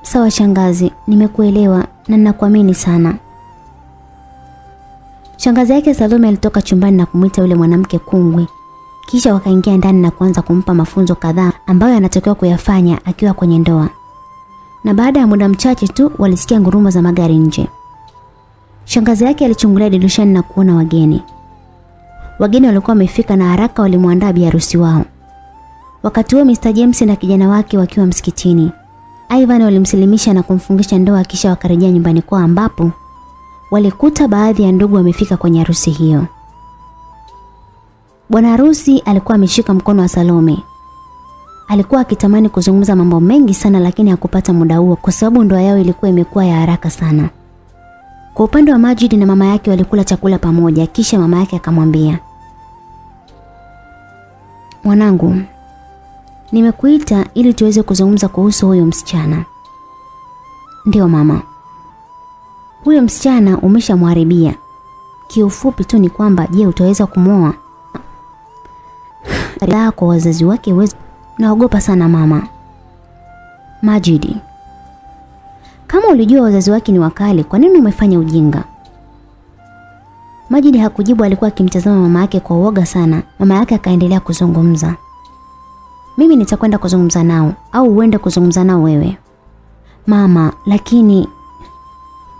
Sawa shangazi, nimekuelewa na ninakuamini sana. Shangazi yake Salome alitoka chumbani na kumwita yule mwanamke kungwe. Kisha wakaingia ndani na kuanza kumpa mafunzo kadhaa ambayo anatakiwa kuyafanya akiwa kwenye ndoa. Na baada ya muda mchache tu walisikia ngurumo za magari nje. Shangazi yake alichungulia dirishani na kuona wageni. Wageni walikuwa wamefika na haraka walimwandaa biharusi wao. Wakati huo Mr. James na kijana wake wakiwa msikitini. Ivan walimsilimisha na kumfungisha ndoa kisha wakarejea nyumbani kwao ambapo walikuta baadhi ya ndugu wamefika kwenye harusi hiyo. Bwana harusi alikuwa ameshika mkono wa Salome. Alikuwa akitamani kuzungumza mambo mengi sana lakini hakupata muda huo kwa sababu ndoa yao ilikuwa imekuwa ya haraka sana. Kwa upande wa Majid na mama yake walikula chakula pamoja kisha mama yake akamwambia Mwanangu, nimekuita ili tuweze kuzungumza kuhusu huyo msichana. Ndiyo mama. Huyo msichana umeshamharibia. Kiufupi tu ni kwamba je, utaweza kumwoa? Ridhaa kwa wazazi wake wezi. Naogopa sana mama. Majidi. Kama ulijua wazazi wake ni wakali, kwa nini umefanya ujinga? Majidi hakujibu, alikuwa akimtazama mama yake kwa uoga sana. Mama yake akaendelea kuzungumza. Mimi nitakwenda kuzungumza nao au uende kuzungumza nao wewe. Mama, lakini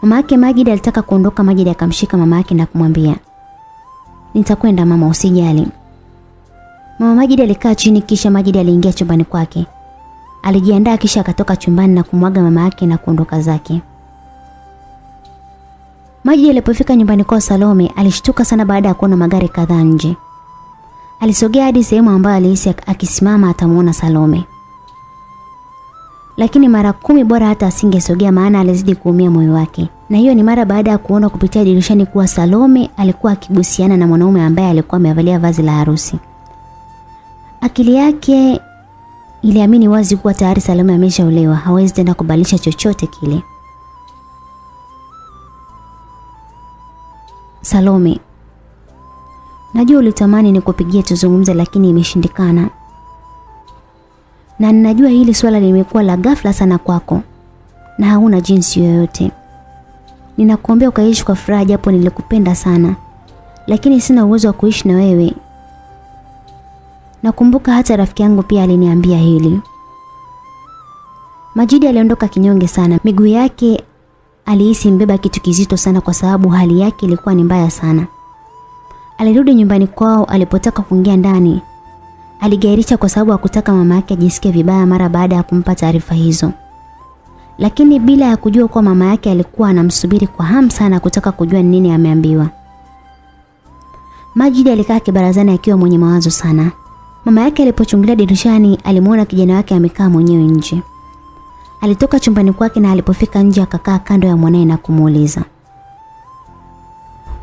Mama yake Majid alitaka kuondoka, Majid akamshika mama yake na kumwambia, "Nitakwenda mama, usijali." Mama Majid alikaa chini kisha Majid aliingia chumbani kwake. Alijiandaa kisha akatoka chumbani na kumwaga mama yake na kuondoka zake. Majid alipofika nyumbani kwa Salome alishtuka sana baada ya kuona magari kadhaa nje. Alisogea hadi sehemu ambayo alihisi akisimama atamuona Salome. Lakini mara kumi bora hata asingesogea maana alizidi kuumia moyo wake. Na hiyo ni mara baada ya kuona kupitia dirishani kuwa Salome alikuwa akibusiana na mwanaume ambaye alikuwa amevalia vazi la harusi. Akili yake iliamini wazi kuwa tayari Salome ameshaolewa, hawezi tena kubadilisha chochote kile. Salome, najua ulitamani nikupigie tuzungumze lakini imeshindikana. Na ninajua hili swala limekuwa la ghafla sana kwako na hauna jinsi yoyote. Ninakuombea ukaishi kwa furaha japo nilikupenda sana. Lakini sina uwezo wa kuishi na wewe. Nakumbuka hata rafiki yangu pia aliniambia hili. Majidi aliondoka kinyonge sana. Miguu yake alihisi mbeba kitu kizito sana kwa sababu hali yake ilikuwa ni mbaya sana. Alirudi nyumbani kwao alipotaka kuingia ndani. Aligairisha kwa sababu hakutaka mama yake ajisikie vibaya mara baada ya kumpa taarifa hizo. Lakini bila ya kujua kuwa mama yake alikuwa anamsubiri kwa hamu sana kutaka kujua nini ameambiwa. majidi alikaa kibarazani akiwa mwenye mawazo sana. Mama yake alipochungulia dirishani alimuona kijana wake amekaa mwenyewe nje. Alitoka chumbani kwake na alipofika nje akakaa kando ya mwanae na kumuuliza.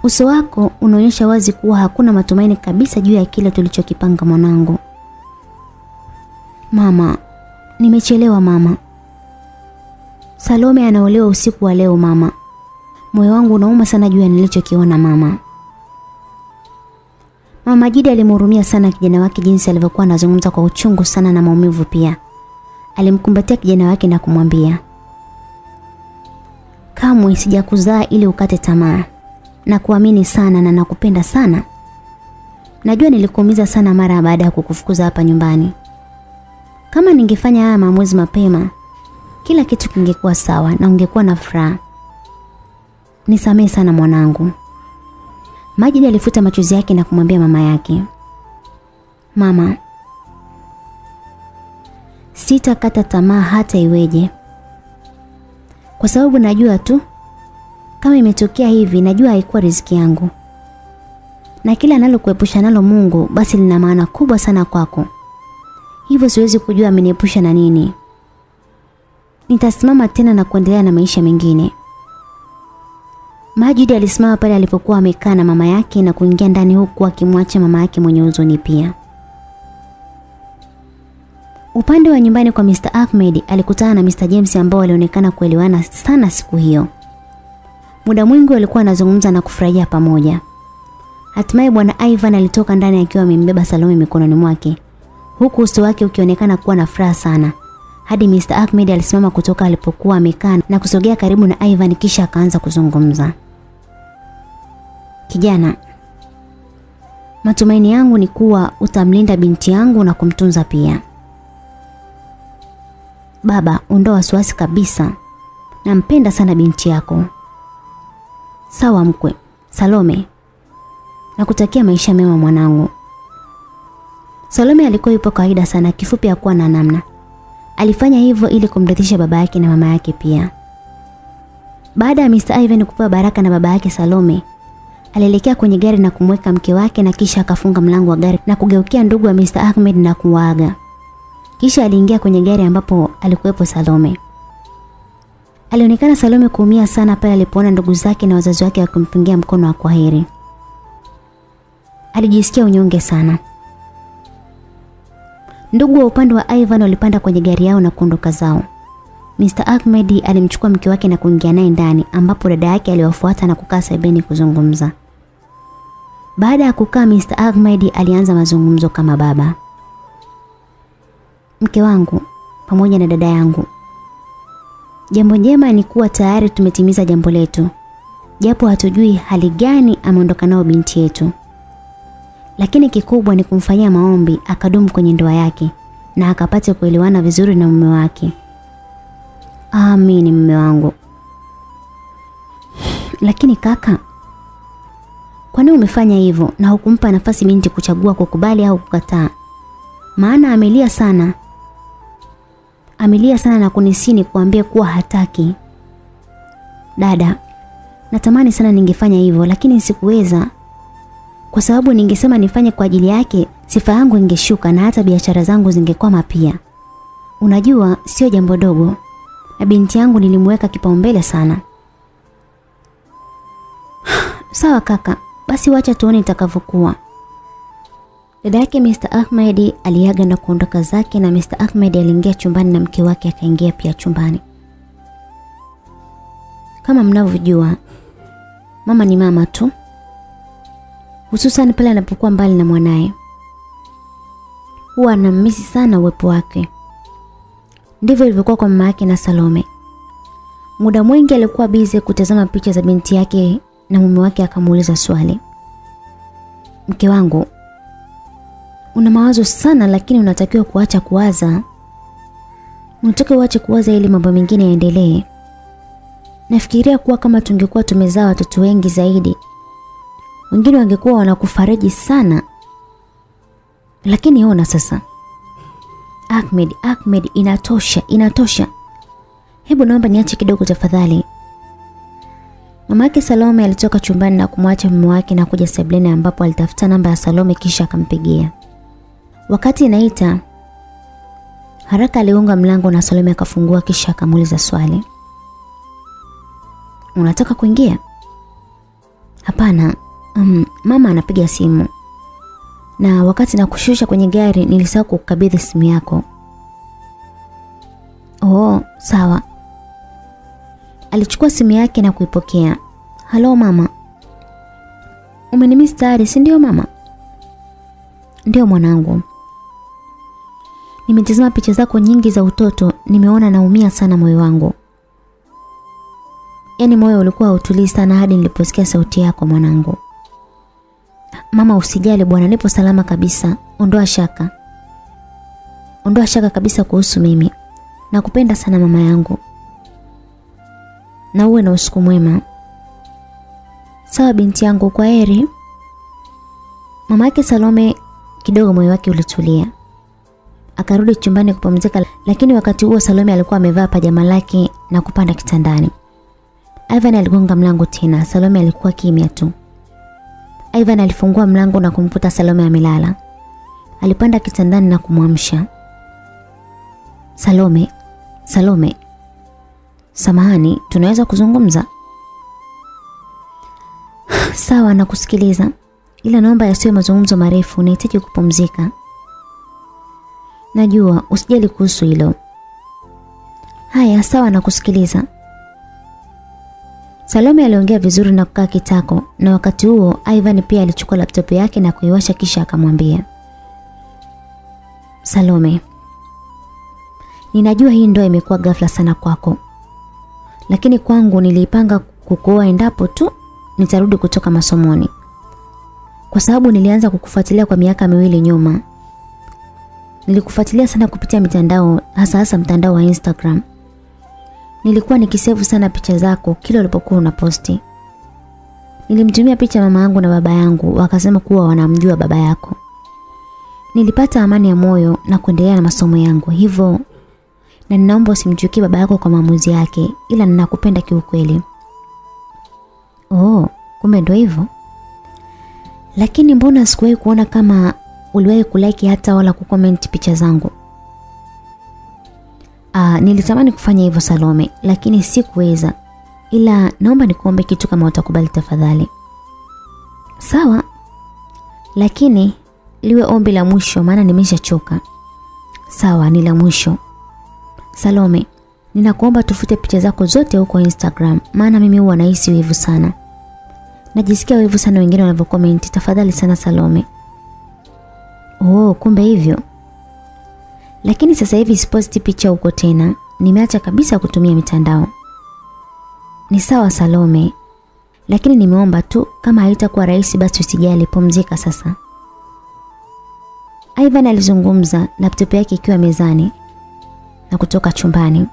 Uso wako unaonyesha wazi kuwa hakuna matumaini kabisa juu ya kile tulichokipanga mwanangu. Mama, nimechelewa mama. Salome anaolewa usiku wa leo mama. Moyo wangu unauma sana juu ya nilichokiona mama. Mama Majidi alimhurumia sana kijana wake jinsi alivyokuwa anazungumza kwa uchungu sana na maumivu pia. Alimkumbatia kijana wake na kumwambia, "Kamwe sijakuzaa ili ukate tamaa. Na kuamini sana na nakupenda sana. Najua nilikuumiza sana mara baada ya kukufukuza hapa nyumbani. Kama ningefanya haya maamuzi mapema, kila kitu kingekuwa sawa na ungekuwa na furaha. Nisamehe sana mwanangu." Majid alifuta machozi yake na kumwambia mama yake, "Mama, sitakata tamaa hata iweje. Kwa sababu najua tu kama imetokea hivi najua haikuwa riziki yangu. Na kila analokuepusha nalo Mungu basi lina maana kubwa sana kwako. Hivyo siwezi kujua ameniepusha na nini. Nitasimama tena na kuendelea na maisha mengine." Majid alisimama pale alipokuwa amekaa na mama yake na kuingia ndani huku akimwacha mama yake mwenye huzuni pia. Upande wa nyumbani kwa Mr. Ahmed alikutana na Mr. James ambao walionekana kuelewana sana siku hiyo. Muda mwingi walikuwa wanazungumza na kufurahia pamoja. Hatimaye bwana Ivan alitoka ndani akiwa amembeba Salome mikononi mwake, huku uso wake ukionekana kuwa na furaha sana. Hadi Mr. Ahmed alisimama kutoka alipokuwa amekaa na kusogea karibu na Ivan kisha akaanza kuzungumza. Kijana, matumaini yangu ni kuwa utamlinda binti yangu na kumtunza pia. Baba, ondoa wasiwasi kabisa. Nampenda sana binti yako. Sawa mkwe. Salome. Nakutakia maisha mema mwanangu. Salome alikuwa yupo kawaida sana, kifupi hakuwa na namna. Alifanya hivyo ili kumridhisha baba yake na mama yake pia. Baada ya Mr. Ivan kupewa baraka na baba yake Salome, alielekea kwenye gari na kumweka mke wake na kisha akafunga mlango wa gari na kugeukia ndugu wa Mr. Ahmed na kuwaaga. Kisha aliingia kwenye gari ambapo alikuwepo Salome. Alionekana Salome kuumia sana pale alipoona ndugu zake na wazazi wake wakimpungia mkono wa kwaheri. Alijisikia unyonge sana. Ndugu wa upande wa Ivan walipanda kwenye gari yao na kuondoka zao. Mr. Ahmed alimchukua mke wake na kuingia naye ndani ambapo dada yake aliwafuata na kukaa sebeni kuzungumza. Baada ya kukaa Mr. Ahmed alianza mazungumzo kama baba. Mke wangu pamoja na dada yangu. Jambo jema ni kuwa tayari tumetimiza jambo letu. Japo hatujui hali gani ameondoka nao binti yetu. Lakini kikubwa ni kumfanyia maombi akadumu kwenye ndoa yake na akapate kuelewana vizuri na mume wake. Amini mume wangu. Lakini kaka, kwa nini umefanya hivyo na hukumpa nafasi binti kuchagua kukubali au kukataa? Maana amelia sana. Amelia sana na kunisini kuambia kuwa hataki. Dada, natamani sana ningefanya hivyo lakini sikuweza. Kwa sababu ningesema nifanye kwa ajili yake, sifa yangu ingeshuka na hata biashara zangu zingekwama pia. Unajua sio jambo dogo. Na binti yangu nilimweka kipaumbele sana. Sawa kaka, basi wacha tuone itakavyokuwa. Dada yake Mr. Ahmed aliaga na kuondoka zake na Mr. Ahmed aliingia chumbani na mke wake akaingia pia chumbani. Kama mnavyojua, mama ni mama tu. Hususan pale anapokuwa mbali na mwanaye. Huwa anammisi sana uwepo wake. Ndivyo ilivyokuwa kwa mama yake na Salome. Muda mwingi alikuwa bize kutazama picha za binti yake na mume wake akamuuliza swali. Mke wangu, una mawazo sana lakini unatakiwa kuacha kuwaza. Unataka uache kuwaza ili mambo mengine yaendelee. Nafikiria kuwa kama tungekuwa tumezaa watoto wengi zaidi, wengine wangekuwa wanakufariji sana. Lakini ona sasa. Ahmed, Ahmed inatosha, inatosha. Hebu naomba niache kidogo tafadhali. Mama yake Salome alitoka chumbani na kumwacha mume wake na kuja sebleni ambapo alitafuta namba ya Salome kisha akampigia. Wakati inaita, haraka aliunga mlango na Salome akafungua kisha akamuuliza swali. Unataka kuingia? Hapana, um, mama anapiga simu. Na wakati na kushusha kwenye gari nilisahau kukabidhi simu yako. Oh, sawa. Alichukua simu yake na kuipokea. Halo mama. Umenimiss tayari, si ndio mama? Ndio mwanangu. Nimetazama picha zako nyingi za utoto, nimeona naumia sana moyo wangu. Yaani moyo ulikuwa hautulii sana hadi niliposikia sauti yako mwanangu. Mama usijali bwana, nipo salama kabisa. Ondoa shaka. Ondoa shaka kabisa kuhusu mimi. Nakupenda sana mama yangu. Na uwe na usiku mwema. Sawa binti yangu, kwa heri. Mama yake Salome kidogo moyo wake ulitulia. Akarudi chumbani kupumzika, lakini wakati huo Salome alikuwa amevaa pajama lake na kupanda kitandani. Ivan aligonga mlango tena. Salome alikuwa kimya tu. Ivan alifungua mlango na kumkuta Salome amelala. Alipanda kitandani na kumwamsha. Salome, Salome. Samahani, tunaweza kuzungumza? Sawa na kusikiliza. Ila naomba yasiwe mazungumzo marefu, nahitaji kupumzika. Najua, usijali kuhusu hilo. Haya, sawa na kusikiliza. Salome aliongea vizuri na kukaa kitako na wakati huo Ivan pia alichukua laptop yake na kuiwasha kisha akamwambia Salome Ninajua hii ndoa imekuwa ghafla sana kwako lakini kwangu niliipanga kukuoa endapo tu nitarudi kutoka masomoni kwa sababu nilianza kukufuatilia kwa miaka miwili nyuma. Nilikufuatilia sana kupitia mitandao, hasa hasa mtandao wa Instagram. Nilikuwa nikisevu sana picha zako kila ulipokuwa unaposti. Nilimtumia picha mama yangu na baba yangu, wakasema kuwa wanamjua baba yako. Nilipata amani ya moyo na kuendelea na masomo yangu. Hivyo na ninaomba usimchukie baba yako kwa maamuzi yake, ila ninakupenda kiukweli. Oh, kumbe ndio hivyo. Lakini mbona sikuwahi kuona kama uliwahi kulike hata wala kucomment picha zangu? Ah, nilitamani kufanya hivyo Salome, lakini sikuweza. Ila naomba nikuombe kitu kama utakubali tafadhali. Sawa. Lakini liwe ombi la mwisho maana nimeshachoka. Sawa, ni la mwisho. Salome, ninakuomba tufute picha zako zote huko Instagram maana mimi huwa nahisi wivu sana. Najisikia wivu sana wengine wanavyokomenti. Tafadhali sana Salome. Oh, kumbe hivyo. Lakini sasa hivi siposti picha huko tena. Nimeacha kabisa kutumia mitandao. Ni sawa Salome. Lakini nimeomba tu kama haitakuwa rahisi basi usijali, pumzika sasa. Ivan alizungumza, laptop yake ikiwa mezani na kutoka chumbani.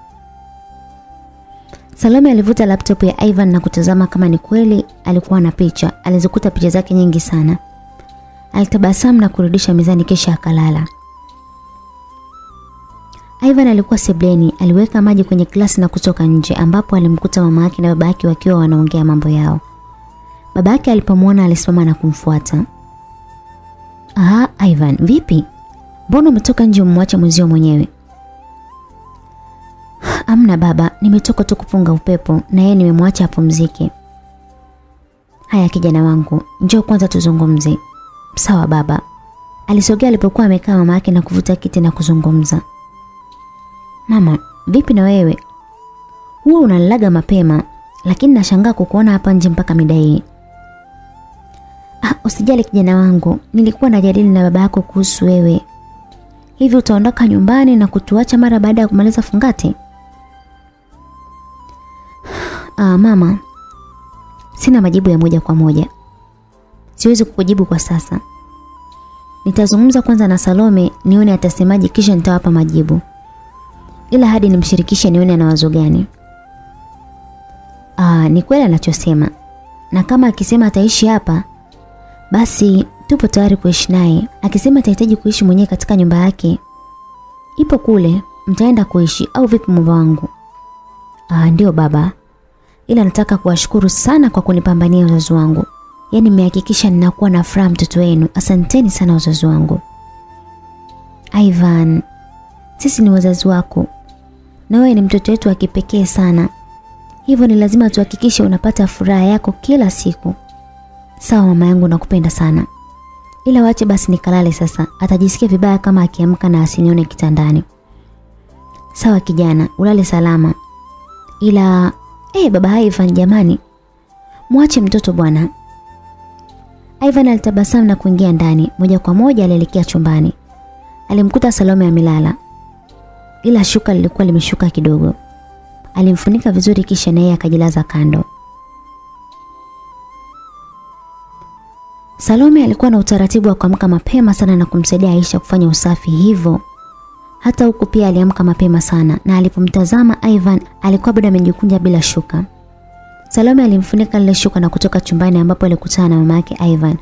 Salome alivuta laptop ya Ivan na kutazama kama ni kweli alikuwa na picha. Alizikuta picha zake nyingi sana. Alitabasamu na kurudisha mezani kisha akalala. Ivan alikuwa sebleni, aliweka maji kwenye glasi na kutoka nje ambapo alimkuta mama yake na baba yake wakiwa wanaongea mambo yao. Baba alipomwona alisimama na kumfuata. Ah, Ivan, vipi? Mbona umetoka nje umwacha mwenzio mwenyewe? Amna baba, nimetoka tu kupunga upepo na yeye nimemwacha apumzike. Haya kijana wangu, njoo kwanza tuzungumze. Sawa baba. Alisogea alipokuwa amekaa mama yake na kuvuta kiti na kuzungumza. Mama, vipi na wewe? Huwa unalaga mapema, lakini nashangaa kukuona hapa nje mpaka mida hii. Ah, usijali kijana wangu, nilikuwa najadili na baba yako kuhusu wewe. Hivi utaondoka nyumbani na kutuacha mara baada ya kumaliza fungati? Ah, mama, sina majibu ya moja kwa moja. Siwezi kukujibu kwa sasa. Nitazungumza kwanza na Salome nione atasemaje kisha nitawapa majibu. Ila hadi nimshirikishe nione ana wazo gani. Ah, ni kweli anachosema. Na kama akisema ataishi hapa, basi tupo tayari kuishi naye. Akisema atahitaji kuishi mwenyewe katika nyumba yake, ipo kule, mtaenda kuishi au vipi mume wangu? Ah, ndio baba. Ila nataka kuwashukuru sana kwa kunipambania wazazi wangu. Yaani mmehakikisha ninakuwa na furaha mtoto wenu. Asanteni sana wazazi wangu. Ivan, sisi ni wazazi wako. Na wewe ni mtoto wetu wa kipekee sana. Hivyo ni lazima tuhakikishe unapata furaha yako kila siku. Sawa mama yangu nakupenda sana. Ila wache basi nikalale sasa. Atajisikia vibaya kama akiamka na asinione kitandani. Sawa kijana, ulale salama. Ila eh baba Ivan jamani. Mwache mtoto bwana. Ivan alitabasamu na kuingia ndani. Moja kwa moja alielekea chumbani. Alimkuta Salome amelala. Ila shuka lilikuwa limeshuka kidogo. Alimfunika vizuri kisha naye akajilaza kando. Salome alikuwa na utaratibu wa kuamka mapema sana na kumsaidia Aisha kufanya usafi hivyo. Hata huku pia aliamka mapema sana na alipomtazama Ivan alikuwa bado amejikunja bila shuka. Salome alimfunika lile shuka na kutoka chumbani ambapo alikutana na mama yake Ivan.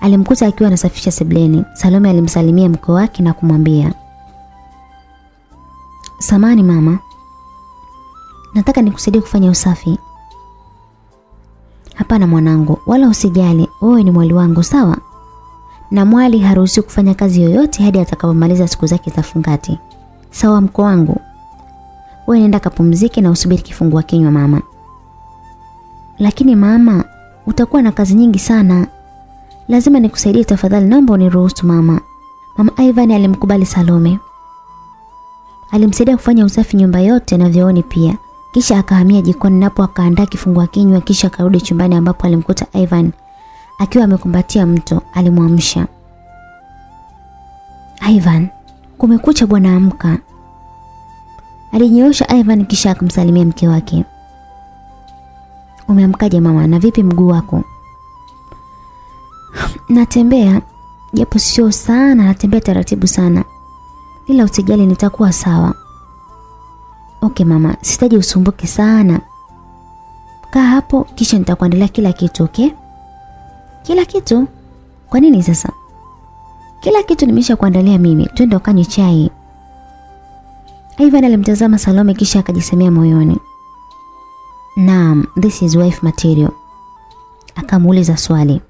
Alimkuta akiwa anasafisha sebleni. Salome alimsalimia mko wake na kumwambia, "Samani mama. Nataka nikusaidie kufanya usafi." Hapana mwanangu, wala usijali. Wewe ni mwali wangu, sawa? Na mwali haruhusiwi kufanya kazi yoyote hadi atakapomaliza siku zake za fungati. Sawa mko wangu? Wewe nenda kapumzike na usubiri kifungua kinywa mama. Lakini mama, utakuwa na kazi nyingi sana. Lazima nikusaidie tafadhali, naomba uniruhusu mama. Mama Ivan alimkubali Salome. Alimsaidia kufanya usafi nyumba yote na vyooni pia. Kisha akahamia jikoni napo akaandaa kifungua kinywa kisha akarudi chumbani ambapo alimkuta Ivan akiwa amekumbatia mto, alimwamsha. Ivan, kumekucha bwana amka. Alinyoosha Ivan kisha akamsalimia mke wake. Umeamkaje mama na vipi mguu wako? Natembea japo sio sana, natembea taratibu sana. Ila usijali nitakuwa sawa. Okay mama, sitaji usumbuke sana. Kaa hapo kisha nitakuandalia kila kitu, okay? Kila kitu? Kwa nini sasa? Kila kitu nimesha kuandalia mimi. Twende ukanywe chai. Ivan alimtazama Salome kisha akajisemea moyoni. Naam, this is wife material. Akamuuliza swali.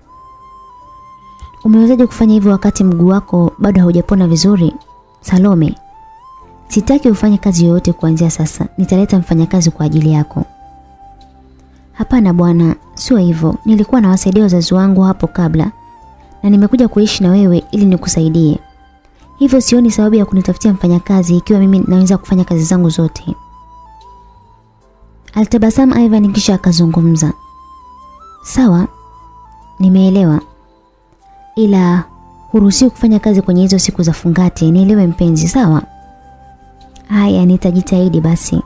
Umewezaje kufanya hivyo wakati mguu wako bado haujapona vizuri? Salome, sitaki ufanye kazi yoyote kuanzia sasa. Nitaleta mfanyakazi kwa ajili yako. Hapana bwana, sio hivyo. Nilikuwa nawasaidia wazazi wangu hapo kabla na nimekuja kuishi na wewe ili nikusaidie. Hivyo sioni sababu ya kunitafutia mfanyakazi ikiwa mimi naweza kufanya kazi zangu zote. altabasam Ivan kisha akazungumza. Sawa, nimeelewa. Ila huruhusiwi kufanya kazi kwenye hizo siku za fungati, nielewe mpenzi, sawa? Haya, nitajitahidi basi.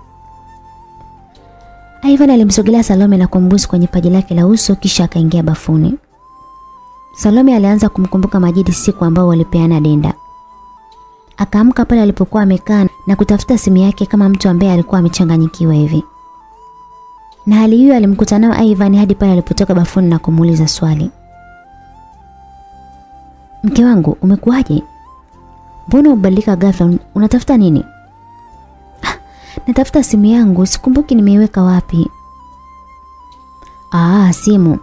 Ivan alimsogelea Salome na kumbusu kwenye paji lake la uso kisha akaingia bafuni. Salome alianza kumkumbuka Majidi siku ambao walipeana denda. Akaamka pale alipokuwa amekaa na kutafuta simu yake kama mtu ambaye alikuwa amechanganyikiwa hivi. Na hali hiyo alimkuta nao Ivan hadi pale alipotoka bafuni na kumuuliza swali. Mke wangu, umekuwaje? Mbona ubadilika ghafla? Unatafuta nini? Ah, natafuta simu yangu, sikumbuki nimeiweka wapi. Ah, simu.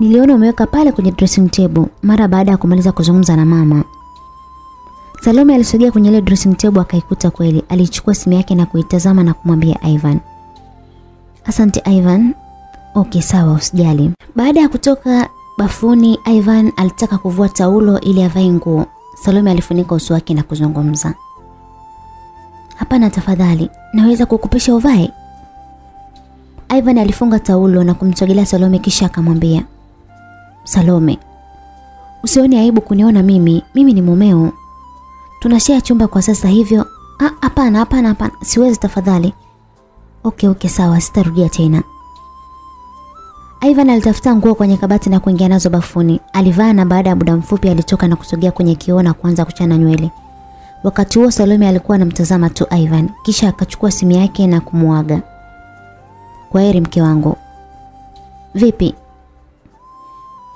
Niliona umeweka pale kwenye dressing table mara baada ya kumaliza kuzungumza na mama. Salome alisogea kwenye ile dressing table akaikuta kweli. Alichukua simu yake na kuitazama na kumwambia Ivan. Asante Ivan. Okay, sawa usijali. Baada ya kutoka bafuni, Ivan alitaka kuvua taulo ili avae nguo. Salome alifunika uso wake na kuzungumza. Hapana tafadhali, naweza kukupisha uvae? Ivan alifunga taulo na kumsogelea Salome kisha akamwambia, Salome, usione aibu kuniona mimi, mimi ni mumeo. Tunashare chumba kwa sasa hivyo. Ah, hapana, hapana, hapana, siwezi tafadhali. Okay, okay, sawa, sitarudia tena. Ivan alitafuta nguo kwenye kabati na kuingia nazo bafuni. Alivaa na baada ya muda mfupi alitoka na kusogea kwenye kioo na kuanza kuchana nywele. Wakati huo Salome alikuwa anamtazama tu Ivan, kisha akachukua simu yake na kumuaga. Kwaheri mke wangu. Vipi?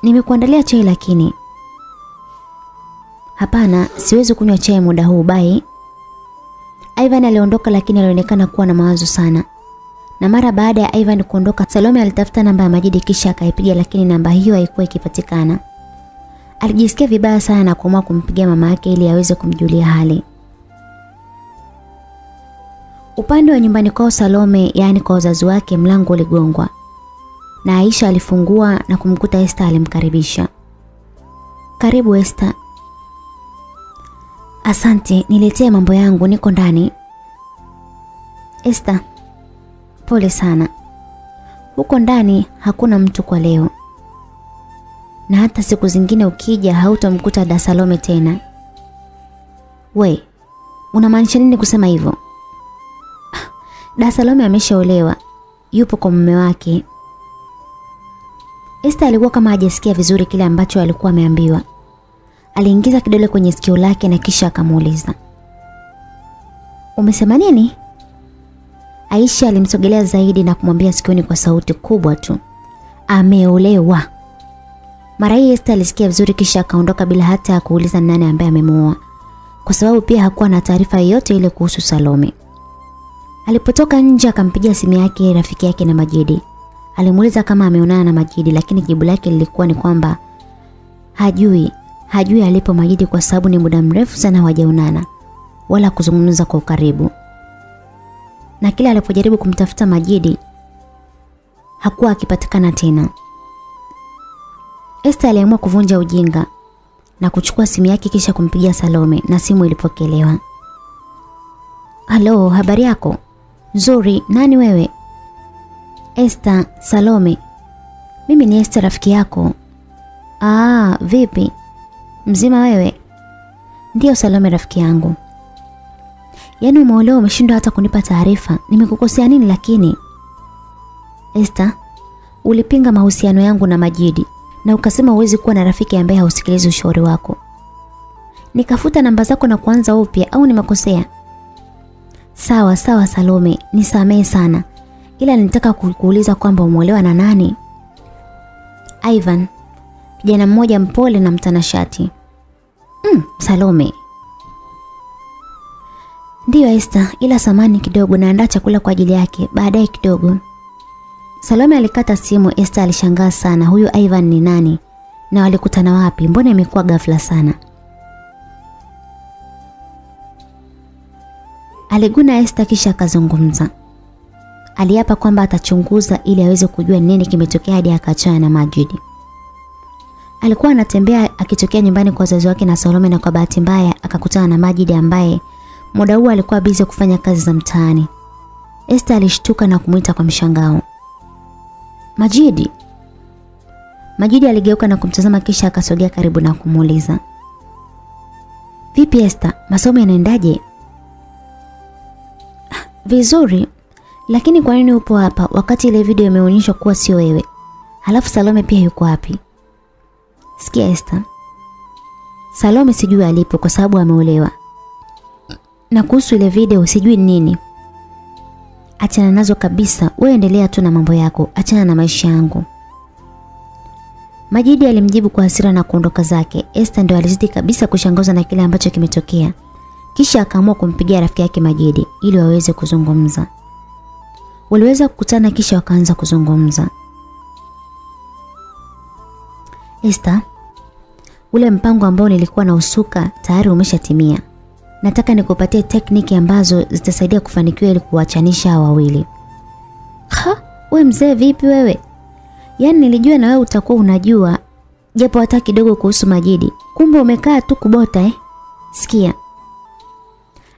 Nimekuandalia chai lakini. Hapana, siwezi kunywa chai muda huu bai. Ivan aliondoka lakini alionekana kuwa na mawazo sana. Na mara baada ya Ivan kuondoka, Salome alitafuta namba ya Majidi kisha akaipiga lakini namba hiyo haikuwa ikipatikana. Alijisikia vibaya sana na kuamua kumpigia mama yake ili aweze kumjulia hali. Upande wa nyumbani kwao Salome, yaani kwa wazazi wake, mlango uligongwa. Na Aisha alifungua na kumkuta Esther alimkaribisha. Karibu Esther. Asante, niletee mambo yangu, niko ndani. Esther, pole sana. Huko ndani hakuna mtu kwa leo. Na hata siku zingine ukija hautamkuta Da Salome tena. We, unamaanisha nini kusema hivyo? Da Salome ameshaolewa. Yupo kwa mume wake. Esther alikuwa kama hajasikia vizuri kile ambacho alikuwa ameambiwa. Aliingiza kidole kwenye sikio lake na kisha akamuuliza. Umesema nini? Aisha alimsogelea zaidi na kumwambia sikioni kwa sauti kubwa tu. Ameolewa. Mara hii Esther alisikia vizuri kisha akaondoka bila hata ya kuuliza nani ambaye amemuoa. Kwa sababu pia hakuwa na taarifa yoyote ile kuhusu Salome. Alipotoka nje akampigia simu yake rafiki yake na Majidi. Alimuuliza kama ameonana na Majidi lakini jibu lake lilikuwa ni kwamba hajui, hajui alipo Majidi kwa sababu ni muda mrefu sana hawajaonana wala kuzungumza kwa ukaribu. Na kila alipojaribu kumtafuta Majidi hakuwa akipatikana tena. Esther aliamua kuvunja ujinga na kuchukua simu yake kisha kumpigia Salome na simu ilipokelewa. Halo, habari yako? Nzuri, nani wewe? Esther, Salome. Mimi ni Esther rafiki yako. Ah, vipi? Mzima wewe? Ndiyo Salome rafiki yangu. Yaani umeolewa umeshindwa hata kunipa taarifa. Nimekukosea nini lakini? Esther, ulipinga mahusiano yangu na Majidi na ukasema uwezi kuwa na rafiki ambaye hausikilizi ushauri wako. Nikafuta namba zako na kuanza upya au nimekosea? Sawa sawa Salome, nisamee sana. Ila nitaka kukuuliza kwamba umeolewa na nani? Ivan, kijana mmoja mpole na mtanashati. Mm, Salome. Ndiyo Esther, ila samani kidogo naandaa chakula kwa ajili yake baadaye kidogo. Salome alikata simu. Esther alishangaa sana, huyu Ivan ni nani na walikutana wapi? Mbona imekuwa ghafla sana? Aliguna Esther kisha akazungumza. Aliapa kwamba atachunguza ili aweze kujua nini kimetokea hadi akaachana na Majid. Alikuwa anatembea akitokea nyumbani kwa wazazi wake na Salome na kwa bahati mbaya akakutana na Majid ambaye muda huo alikuwa bize kufanya kazi za mtaani. Esther alishtuka na kumwita kwa mshangao. Majidi. Majidi aligeuka na kumtazama kisha akasogea karibu na kumuuliza. Vipi Esther, masomo yanaendaje? Vizuri. Lakini kwa nini upo hapa wakati ile video imeonyeshwa kuwa sio wewe? Halafu Salome pia yuko wapi? Sikia Esther. Salome sijui alipo kwa sababu ameolewa. Na kuhusu ile video sijui nini. Achana nazo kabisa. Wewe endelea tu na mambo yako. Achana na maisha yangu. Majidi alimjibu kwa hasira na kuondoka zake. Esther ndio alizidi kabisa kushangazwa na kile ambacho kimetokea. Kisha akaamua kumpigia rafiki yake Majidi ili waweze kuzungumza. Waliweza kukutana kisha wakaanza kuzungumza. Esther, ule mpango ambao nilikuwa na usuka tayari umeshatimia. Nataka nikupatie tekniki ambazo zitasaidia kufanikiwa ili kuwachanisha hawa wawili. Ha, we mzee vipi wewe? Yaani nilijua na wewe utakuwa unajua japo hata kidogo kuhusu Majidi. Kumbe umekaa tu kubota eh? Sikia.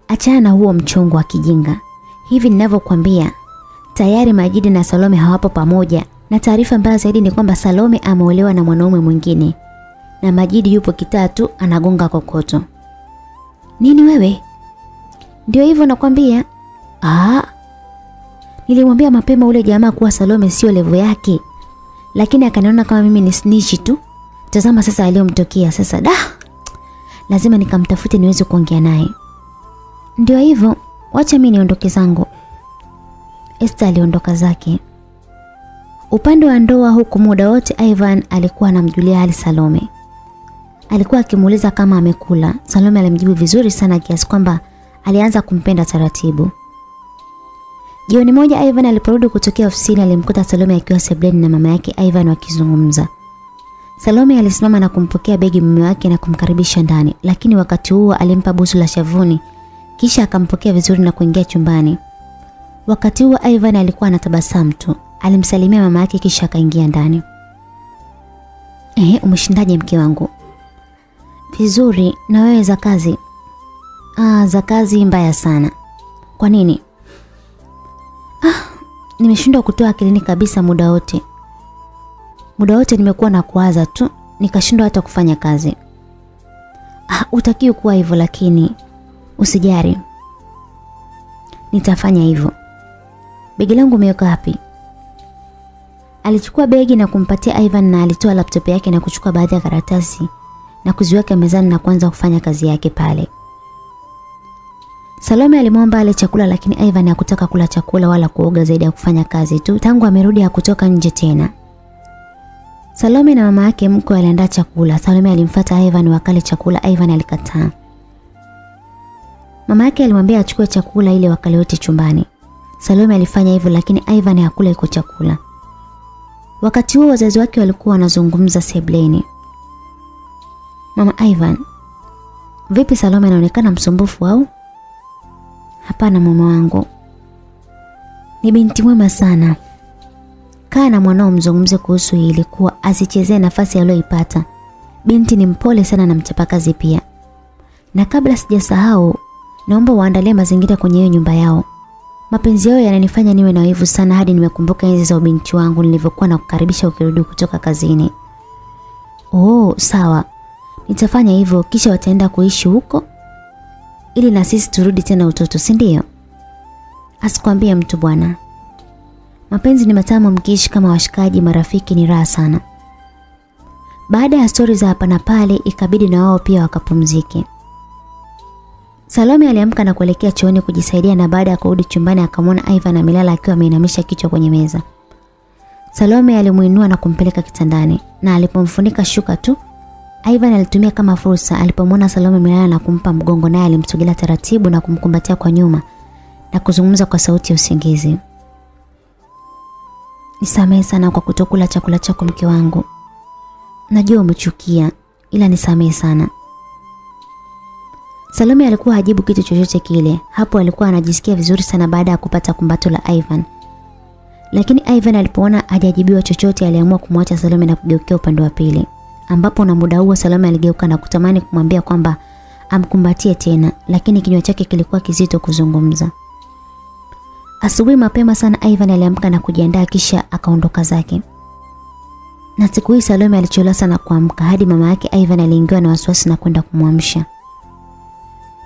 Achana na huo mchongo wa kijinga. Hivi ninavyokuambia tayari Majidi na Salome hawapo pamoja na taarifa mbaya zaidi ni kwamba Salome ameolewa na mwanaume mwingine na Majidi yupo kitatu anagonga kokoto. Nini wewe? Ndio hivyo nakwambia. Ah. Nilimwambia mapema ule jamaa kuwa Salome sio levu yake. Lakini akaniona kama mimi ni snitch tu. Tazama sasa aliyomtokea sasa da. Lazima nikamtafute niweze kuongea naye. Ndio hivyo, wacha mimi niondoke zangu. Esther aliondoka zake. Upande wa ndoa huku muda wote Ivan alikuwa anamjulia hali Salome. Alikuwa akimuuliza kama amekula. Salome alimjibu vizuri sana kiasi kwamba alianza kumpenda taratibu. Jioni moja Ivan aliporudi kutokea ofisini alimkuta Salome akiwa sebleni na mama yake Ivan wakizungumza. Salome alisimama na kumpokea begi mume wake na kumkaribisha ndani, lakini wakati huo alimpa busu la shavuni kisha akampokea vizuri na kuingia chumbani. Wakati huo Ivan alikuwa anatabasamu tu. Alimsalimia mama yake kisha akaingia ndani. Eh, umeshindaje mke wangu? Vizuri, na wewe za kazi? Ah, za kazi mbaya sana. Kwa nini? Ah, nimeshindwa kutoa akilini kabisa muda wote. Muda wote nimekuwa na kuwaza tu, nikashindwa hata kufanya kazi. Ah, utakiwa kuwa hivyo lakini usijari. Nitafanya hivyo. Begi langu umeweka wapi? Alichukua begi na kumpatia Ivan na alitoa laptop yake na kuchukua baadhi ya karatasi na kuziweka mezani na kuanza kufanya kazi yake pale. Salome alimwomba ale chakula lakini Ivan hakutaka kula chakula wala kuoga zaidi ya kufanya kazi tu. Tangu amerudi hakutoka nje tena. Salome na mama yake mko aliandaa chakula. Salome alimfata Ivan wakale chakula, Ivan alikataa. Mama yake alimwambia achukue chakula ile wakale wote chumbani. Salome alifanya hivyo lakini Ivan hakula iko chakula. Wakati huo wazazi wake walikuwa wanazungumza sebleni. Mama Ivan, vipi Salome anaonekana msumbufu au? Hapana mama wangu. Ni binti mwema sana. Kaa na mwanao mzungumze kuhusu ili kuwa asichezee nafasi aliyoipata. Binti ni mpole sana na mchapakazi pia. Na kabla sijasahau, naomba waandalie mazingira kwenye hiyo nyumba yao. Mapenzi yao yananifanya niwe na wivu sana hadi nimekumbuka enzi za ubinti wangu nilivyokuwa na kukaribisha ukirudi kutoka kazini. Oh, sawa. Nitafanya hivyo kisha wataenda kuishi huko ili na sisi turudi tena utoto, si ndio? Asikwambie mtu bwana. Mapenzi ni matamu mkiishi kama washikaji, marafiki ni raha sana. Baada ya stori za hapa na pale, ikabidi na wao pia wakapumzike. Salome aliamka na kuelekea chooni kujisaidia na baada ya kurudi chumbani akamwona Ivan amelala akiwa ameinamisha kichwa kwenye meza. Salome alimuinua na kumpeleka kitandani na alipomfunika shuka tu Ivan alitumia kama fursa alipomwona Salome milana na kumpa mgongo naye alimsogelea taratibu na kumkumbatia kwa nyuma na kuzungumza kwa sauti ya usingizi. Nisamehe sana kwa kutokula chakula chako mke wangu. Najua umechukia ila nisamehe sana. Salome alikuwa hajibu kitu chochote kile. Hapo alikuwa anajisikia vizuri sana baada ya kupata kumbato la Ivan. Lakini Ivan alipoona hajajibiwa chochote aliamua kumwacha Salome na kugeukia upande wa pili. Ambapo na muda huo Salome aligeuka na kutamani kumwambia kwamba amkumbatie tena, lakini kinywa chake kilikuwa kizito kuzungumza. Asubuhi mapema sana Ivan aliamka na kujiandaa kisha akaondoka zake. Na siku hii Salome alichelewa sana kuamka hadi mama yake Ivan aliingiwa na wasiwasi na kwenda kumwamsha.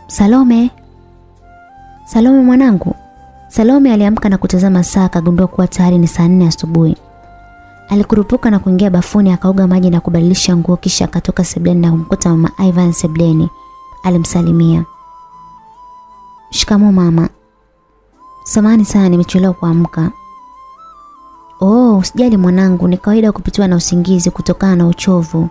Salome. Salome mwanangu. Salome aliamka na kutazama saa akagundua kuwa tayari ni saa nne asubuhi. Alikurupuka na kuingia bafuni akaoga maji na kubadilisha nguo kisha akatoka sebleni na kumkuta mama Ivan sebleni. Alimsalimia. Shikamo mama. Samani sana nimechelewa kuamka. Oh, usijali mwanangu, ni kawaida kupitiwa na usingizi kutokana na uchovu.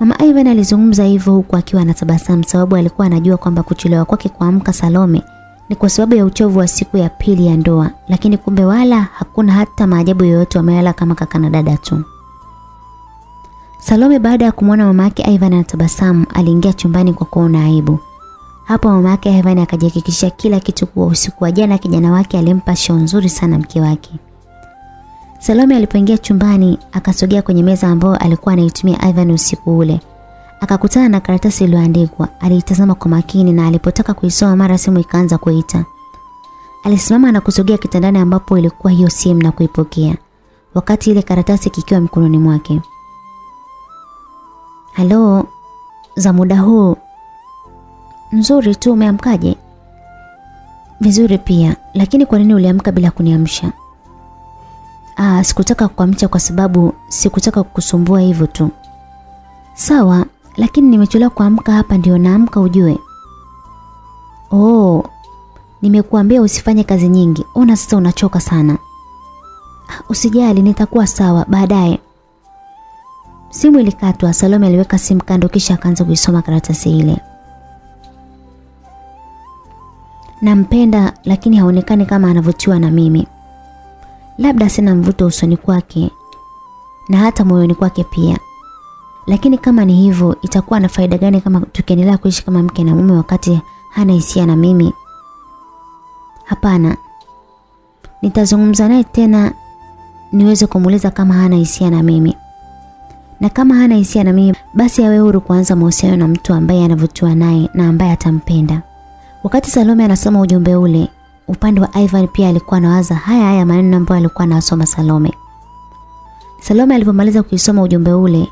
Mama Ivan alizungumza hivyo huku akiwa anatabasamu sababu alikuwa anajua kwamba kuchelewa kwake kuamka Salome ni kwa sababu ya uchovu wa siku ya pili ya ndoa, lakini kumbe wala hakuna hata maajabu yoyote wamelala kama kaka na dada tu. Salome baada ya kumwona mamake Ivan anatabasamu, aliingia chumbani kwa kuona aibu. Hapo mamake Ivan akajihakikishia kila kitu kuwa usiku wa jana kijana wake alimpa show nzuri sana mke wake. Salome alipoingia chumbani akasogea kwenye meza ambayo alikuwa anaitumia Ivan usiku ule. Akakutana na karatasi iliyoandikwa. Aliitazama kwa makini na alipotaka kuisoma mara simu ikaanza kuita. Alisimama na kusogea kitandani ambapo ilikuwa hiyo simu na kuipokea. Wakati ile karatasi kikiwa mkononi mwake. Halo, za muda huu. Nzuri tu umeamkaje? Vizuri pia, lakini kwa nini uliamka bila kuniamsha? Ah, sikutaka kukuamsha kwa sababu sikutaka kukusumbua hivyo tu. Sawa, lakini nimechelewa kuamka hapa ndio naamka ujue. Oh, nimekuambia usifanye kazi nyingi. Ona sasa unachoka sana. Usijali, nitakuwa sawa baadaye. Simu ilikatwa, Salome aliweka simu kando kisha akaanza kuisoma karatasi ile. Nampenda lakini haonekani kama anavutiwa na mimi. Labda sina mvuto usoni kwake na hata moyoni kwake pia. Lakini kama ni hivyo itakuwa na faida gani kama tukiendelea kuishi kama mke na mume wakati hana hisia na mimi? Hapana. Nitazungumza naye tena niweze kumuuliza kama hana hisia na mimi. Na kama hana hisia na mimi basi awe huru kuanza mahusiano na mtu ambaye anavutiwa naye na ambaye atampenda. Wakati Salome anasoma ujumbe ule, upande wa Ivan pia alikuwa anawaza haya haya maneno ambayo alikuwa anasoma Salome. Salome alipomaliza kuisoma ujumbe ule,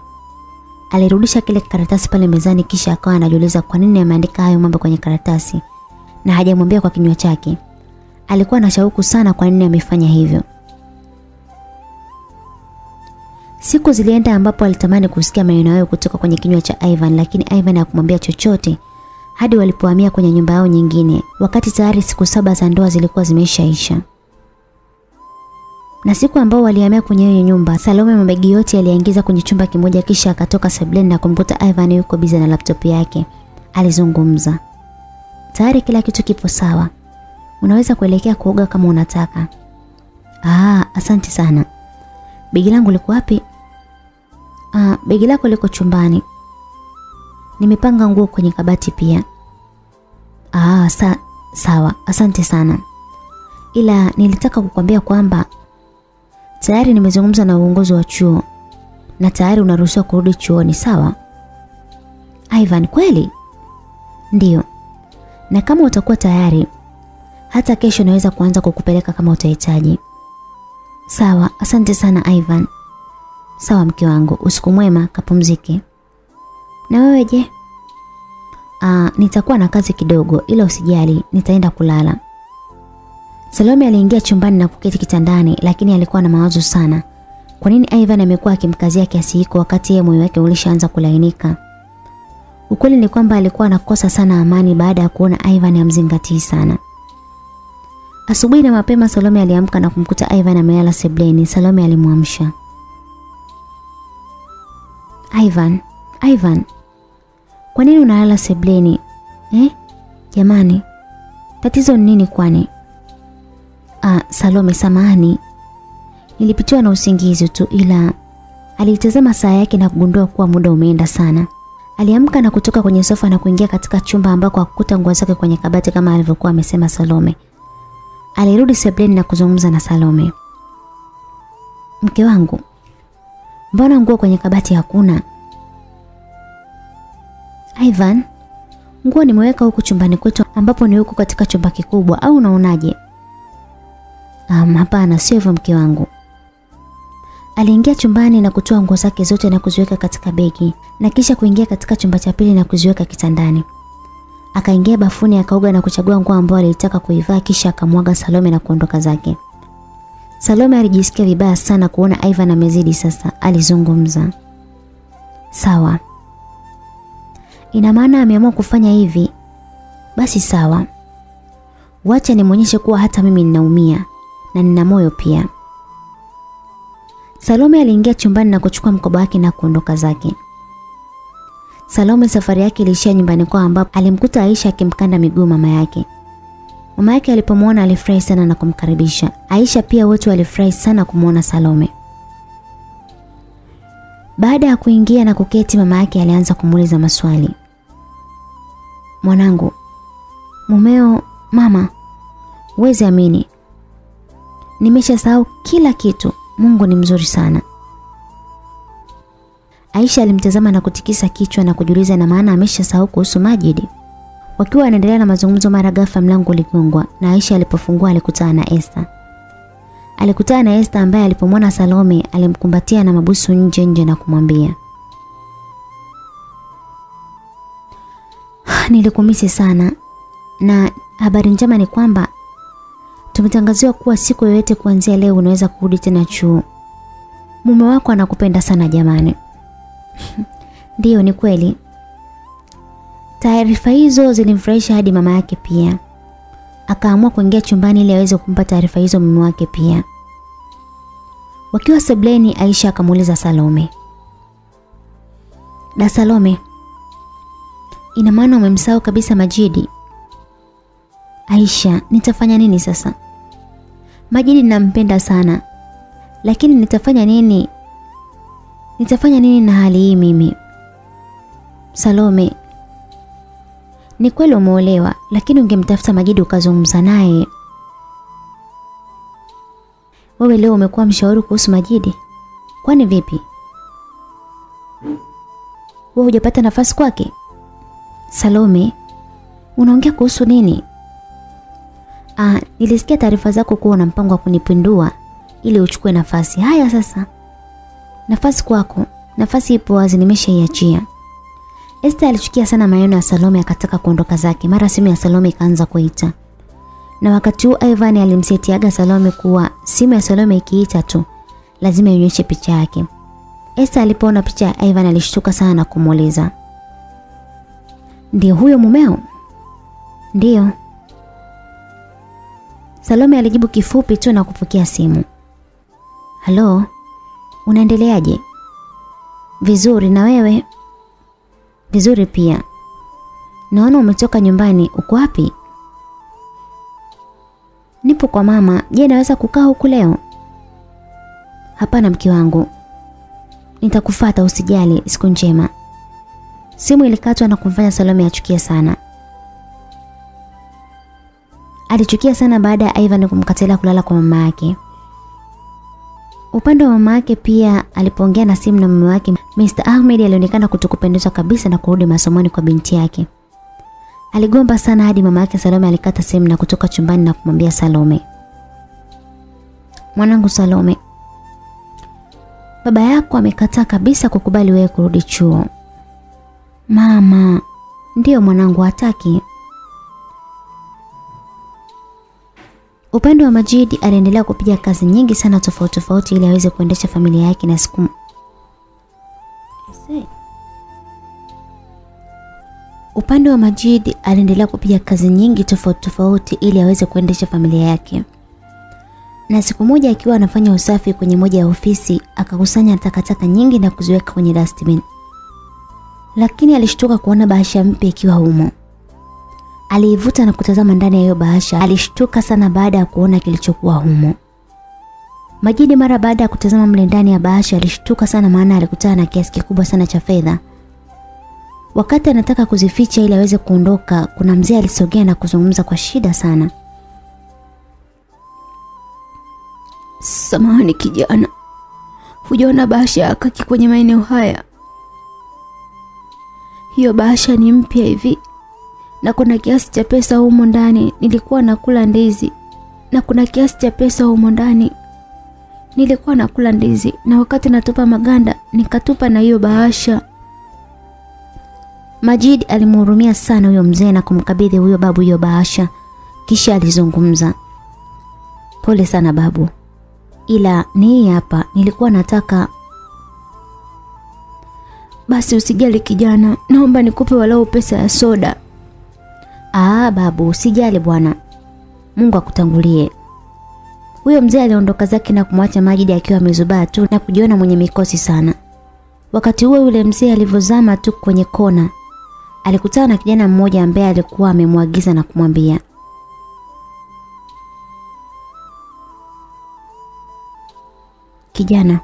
alirudisha kile karatasi pale mezani kisha akawa anajiuliza kwa nini ameandika hayo mambo kwenye karatasi na hajamwambia kwa kinywa chake. Alikuwa na shauku sana kwa nini amefanya hivyo. Siku zilienda ambapo alitamani kusikia maneno hayo kutoka kwenye kinywa cha Ivan lakini Ivan hakumwambia chochote hadi walipohamia kwenye nyumba yao nyingine wakati tayari siku saba za ndoa zilikuwa zimeshaisha. Na siku ambao walihamia kwenye hiyo nyumba, Salome mabegi yote aliingiza kwenye chumba kimoja kisha akatoka sebuleni na kumkuta Ivan yuko biza na laptop yake. Alizungumza. Tayari kila kitu kipo sawa. Unaweza kuelekea kuoga kama unataka. Ah, asante sana. Begi langu liko wapi? Ah, begi lako liko chumbani. Nimepanga nguo kwenye kabati pia. Ah, sa sawa. Asante sana. Ila nilitaka kukwambia kwamba tayari nimezungumza na uongozi wa chuo na tayari unaruhusiwa kurudi chuoni, sawa? Ivan, kweli? Ndiyo. Na kama utakuwa tayari, hata kesho naweza kuanza kukupeleka kama utahitaji. Sawa, asante sana Ivan. Sawa mke wangu, usiku mwema, kapumzike. Na wewe je? Ah, nitakuwa na kazi kidogo ila usijali, nitaenda kulala. Salome aliingia chumbani na kuketi kitandani lakini alikuwa na mawazo sana. Kwa nini Ivan amekuwa akimkazia kiasi hiko wakati yeye moyo wake ulishaanza kulainika? Ukweli ni kwamba alikuwa anakosa sana amani baada ya kuona Ivan amzingatii sana. Asubuhi na mapema Salome aliamka na kumkuta Ivan amelala sebleni. Salome alimwamsha. Ivan, Ivan. Kwa nini unalala sebleni? Eh? Jamani. Tatizo ni nini kwani? Ah, Salome samani. Nilipitiwa na usingizi tu ila alitazama saa yake na kugundua kuwa muda umeenda sana. Aliamka na kutoka kwenye sofa na kuingia katika chumba ambako hakukuta nguo zake kwenye kabati kama alivyokuwa amesema Salome. Alirudi sebleni na kuzungumza na Salome. Mke wangu, mbona nguo kwenye kabati hakuna? Ivan, nguo nimeweka huku chumbani kwetu ambapo ni huku katika chumba kikubwa au unaonaje? Um, hapana sio hivyo mke wangu. Aliingia chumbani na kutoa nguo zake zote na kuziweka katika begi na kisha kuingia katika chumba cha pili na kuziweka kitandani. Akaingia bafuni akaoga na kuchagua nguo ambayo alitaka kuivaa kisha akamwaga Salome na kuondoka zake. Salome alijisikia vibaya sana kuona Ivan amezidi sasa, alizungumza. Sawa. Ina maana ameamua kufanya hivi. Basi sawa. Wacha nimwonyeshe kuwa hata mimi ninaumia na nina moyo pia. Salome aliingia chumbani na kuchukua mkoba wake na kuondoka zake. Salome safari yake ilishia nyumbani kwao ambapo alimkuta Aisha akimkanda miguu mama yake. Mama yake alipomwona alifurahi sana na kumkaribisha. Aisha pia wote walifurahi sana kumwona Salome. Baada ya kuingia na kuketi mama yake alianza kumuuliza maswali. Mwanangu, mumeo mama, uweze amini. Nimeshasahau kila kitu. Mungu ni mzuri sana. Aisha alimtazama na kutikisa kichwa na kujiuliza na maana ameshasahau kuhusu Majid. Wakiwa wanaendelea na mazungumzo mara ghafla mlango uligongwa na Aisha alipofungua alikutana na Esther. Alikutana na Esther ambaye alipomwona Salome alimkumbatia na mabusu nje nje na kumwambia Nilikumisi sana na habari njema ni kwamba tumetangaziwa kuwa siku yoyote kuanzia leo unaweza kurudi tena chuo. Mume wako anakupenda sana jamani. Ndiyo ni kweli. Taarifa hizo zilimfurahisha hadi mama yake pia. Akaamua kuingia chumbani ili aweze kumpa taarifa hizo mume wake pia. Wakiwa sebleni Aisha akamuuliza Salome. Da Salome. Ina maana umemsahau kabisa Majidi? Aisha, nitafanya nini sasa? Majidi nampenda sana. Lakini nitafanya nini? Nitafanya nini na hali hii mimi? Salome. Ni kweli umeolewa, lakini ungemtafuta Majidi ukazungumza naye. Wewe leo umekuwa mshauri kuhusu Majidi? Kwani vipi? Wewe hujapata nafasi kwake? Salome, unaongea kuhusu nini? Ah, nilisikia taarifa zako kuwa na mpango wa kunipindua ili uchukue nafasi. Haya sasa. Nafasi kwako. Nafasi ipo wazi nimeshaiachia. Esther alichukia sana maneno ya Salome akataka kuondoka zake. Mara simu ya Salome ikaanza kuita. Na wakati huo Ivan alimsetiaga Salome kuwa simu ya Salome ikiita tu lazima ionyeshe picha yake. Esther alipoona picha ya Ivan alishtuka sana na kumuuliza. Ndiyo huyo mumeo? Ndiyo. Salome alijibu kifupi tu na kupokea simu. Halo, unaendeleaje? Vizuri na wewe? Vizuri pia. Naona umetoka nyumbani, uko wapi? Nipo kwa mama. Je, naweza kukaa huku leo? Hapana mke wangu. Nitakufata usijali, siku njema. Simu ilikatwa na kumfanya Salome achukie sana. Alichukia sana baada ya Ivan kumkatalia kulala kwa mama yake. Upande wa mama yake pia alipoongea na simu na mume wake, Mr. Ahmed alionekana kutokupendezwa kabisa na kurudi masomoni kwa binti yake. Aligomba sana hadi mama yake Salome alikata simu na kutoka chumbani na kumwambia Salome. Mwanangu Salome, baba yako amekataa kabisa kukubali wewe kurudi chuo. Mama, ndiyo mwanangu hataki. Upande wa Majid aliendelea kupiga kazi nyingi sana tofauti tofauti ili aweze kuendesha familia yake na siku Upande wa Majid aliendelea kupiga kazi nyingi tofauti tofauti ili aweze kuendesha familia yake. Na siku moja akiwa anafanya usafi kwenye moja ya ofisi, akakusanya takataka nyingi na kuziweka kwenye dustbin. Lakini alishtuka kuona bahasha mpya ikiwa humo. Aliivuta na kutazama ndani ya hiyo bahasha. Alishtuka sana baada ya kuona kilichokuwa humo. majini mara baada ya kutazama mle ndani ya bahasha alishtuka sana maana alikutana na kiasi kikubwa sana cha fedha. Wakati anataka kuzificha ili aweze kuondoka, kuna mzee alisogea na kuzungumza kwa shida sana. Samahani kijana, hujaona bahasha ya kaki kwenye maeneo haya? Hiyo bahasha ni mpya hivi na kuna kiasi cha pesa humo ndani. Nilikuwa nakula ndizi na kuna kiasi cha pesa humo ndani. Nilikuwa nakula ndizi na wakati natupa maganda nikatupa na hiyo bahasha. Majid alimhurumia sana huyo mzee na kumkabidhi huyo babu hiyo bahasha. Kisha alizungumza. Pole sana babu. Ila ni hapa nilikuwa nataka Basi usijali kijana, naomba nikupe walau pesa ya soda. Aa babu, usijali bwana. Mungu akutangulie. Huyo mzee aliondoka zake na kumwacha Majidi akiwa amezubaa tu na kujiona mwenye mikosi sana. Wakati huo yule mzee alivyozama tu kwenye kona, alikutana na kijana mmoja ambaye alikuwa amemwagiza na kumwambia Kijana,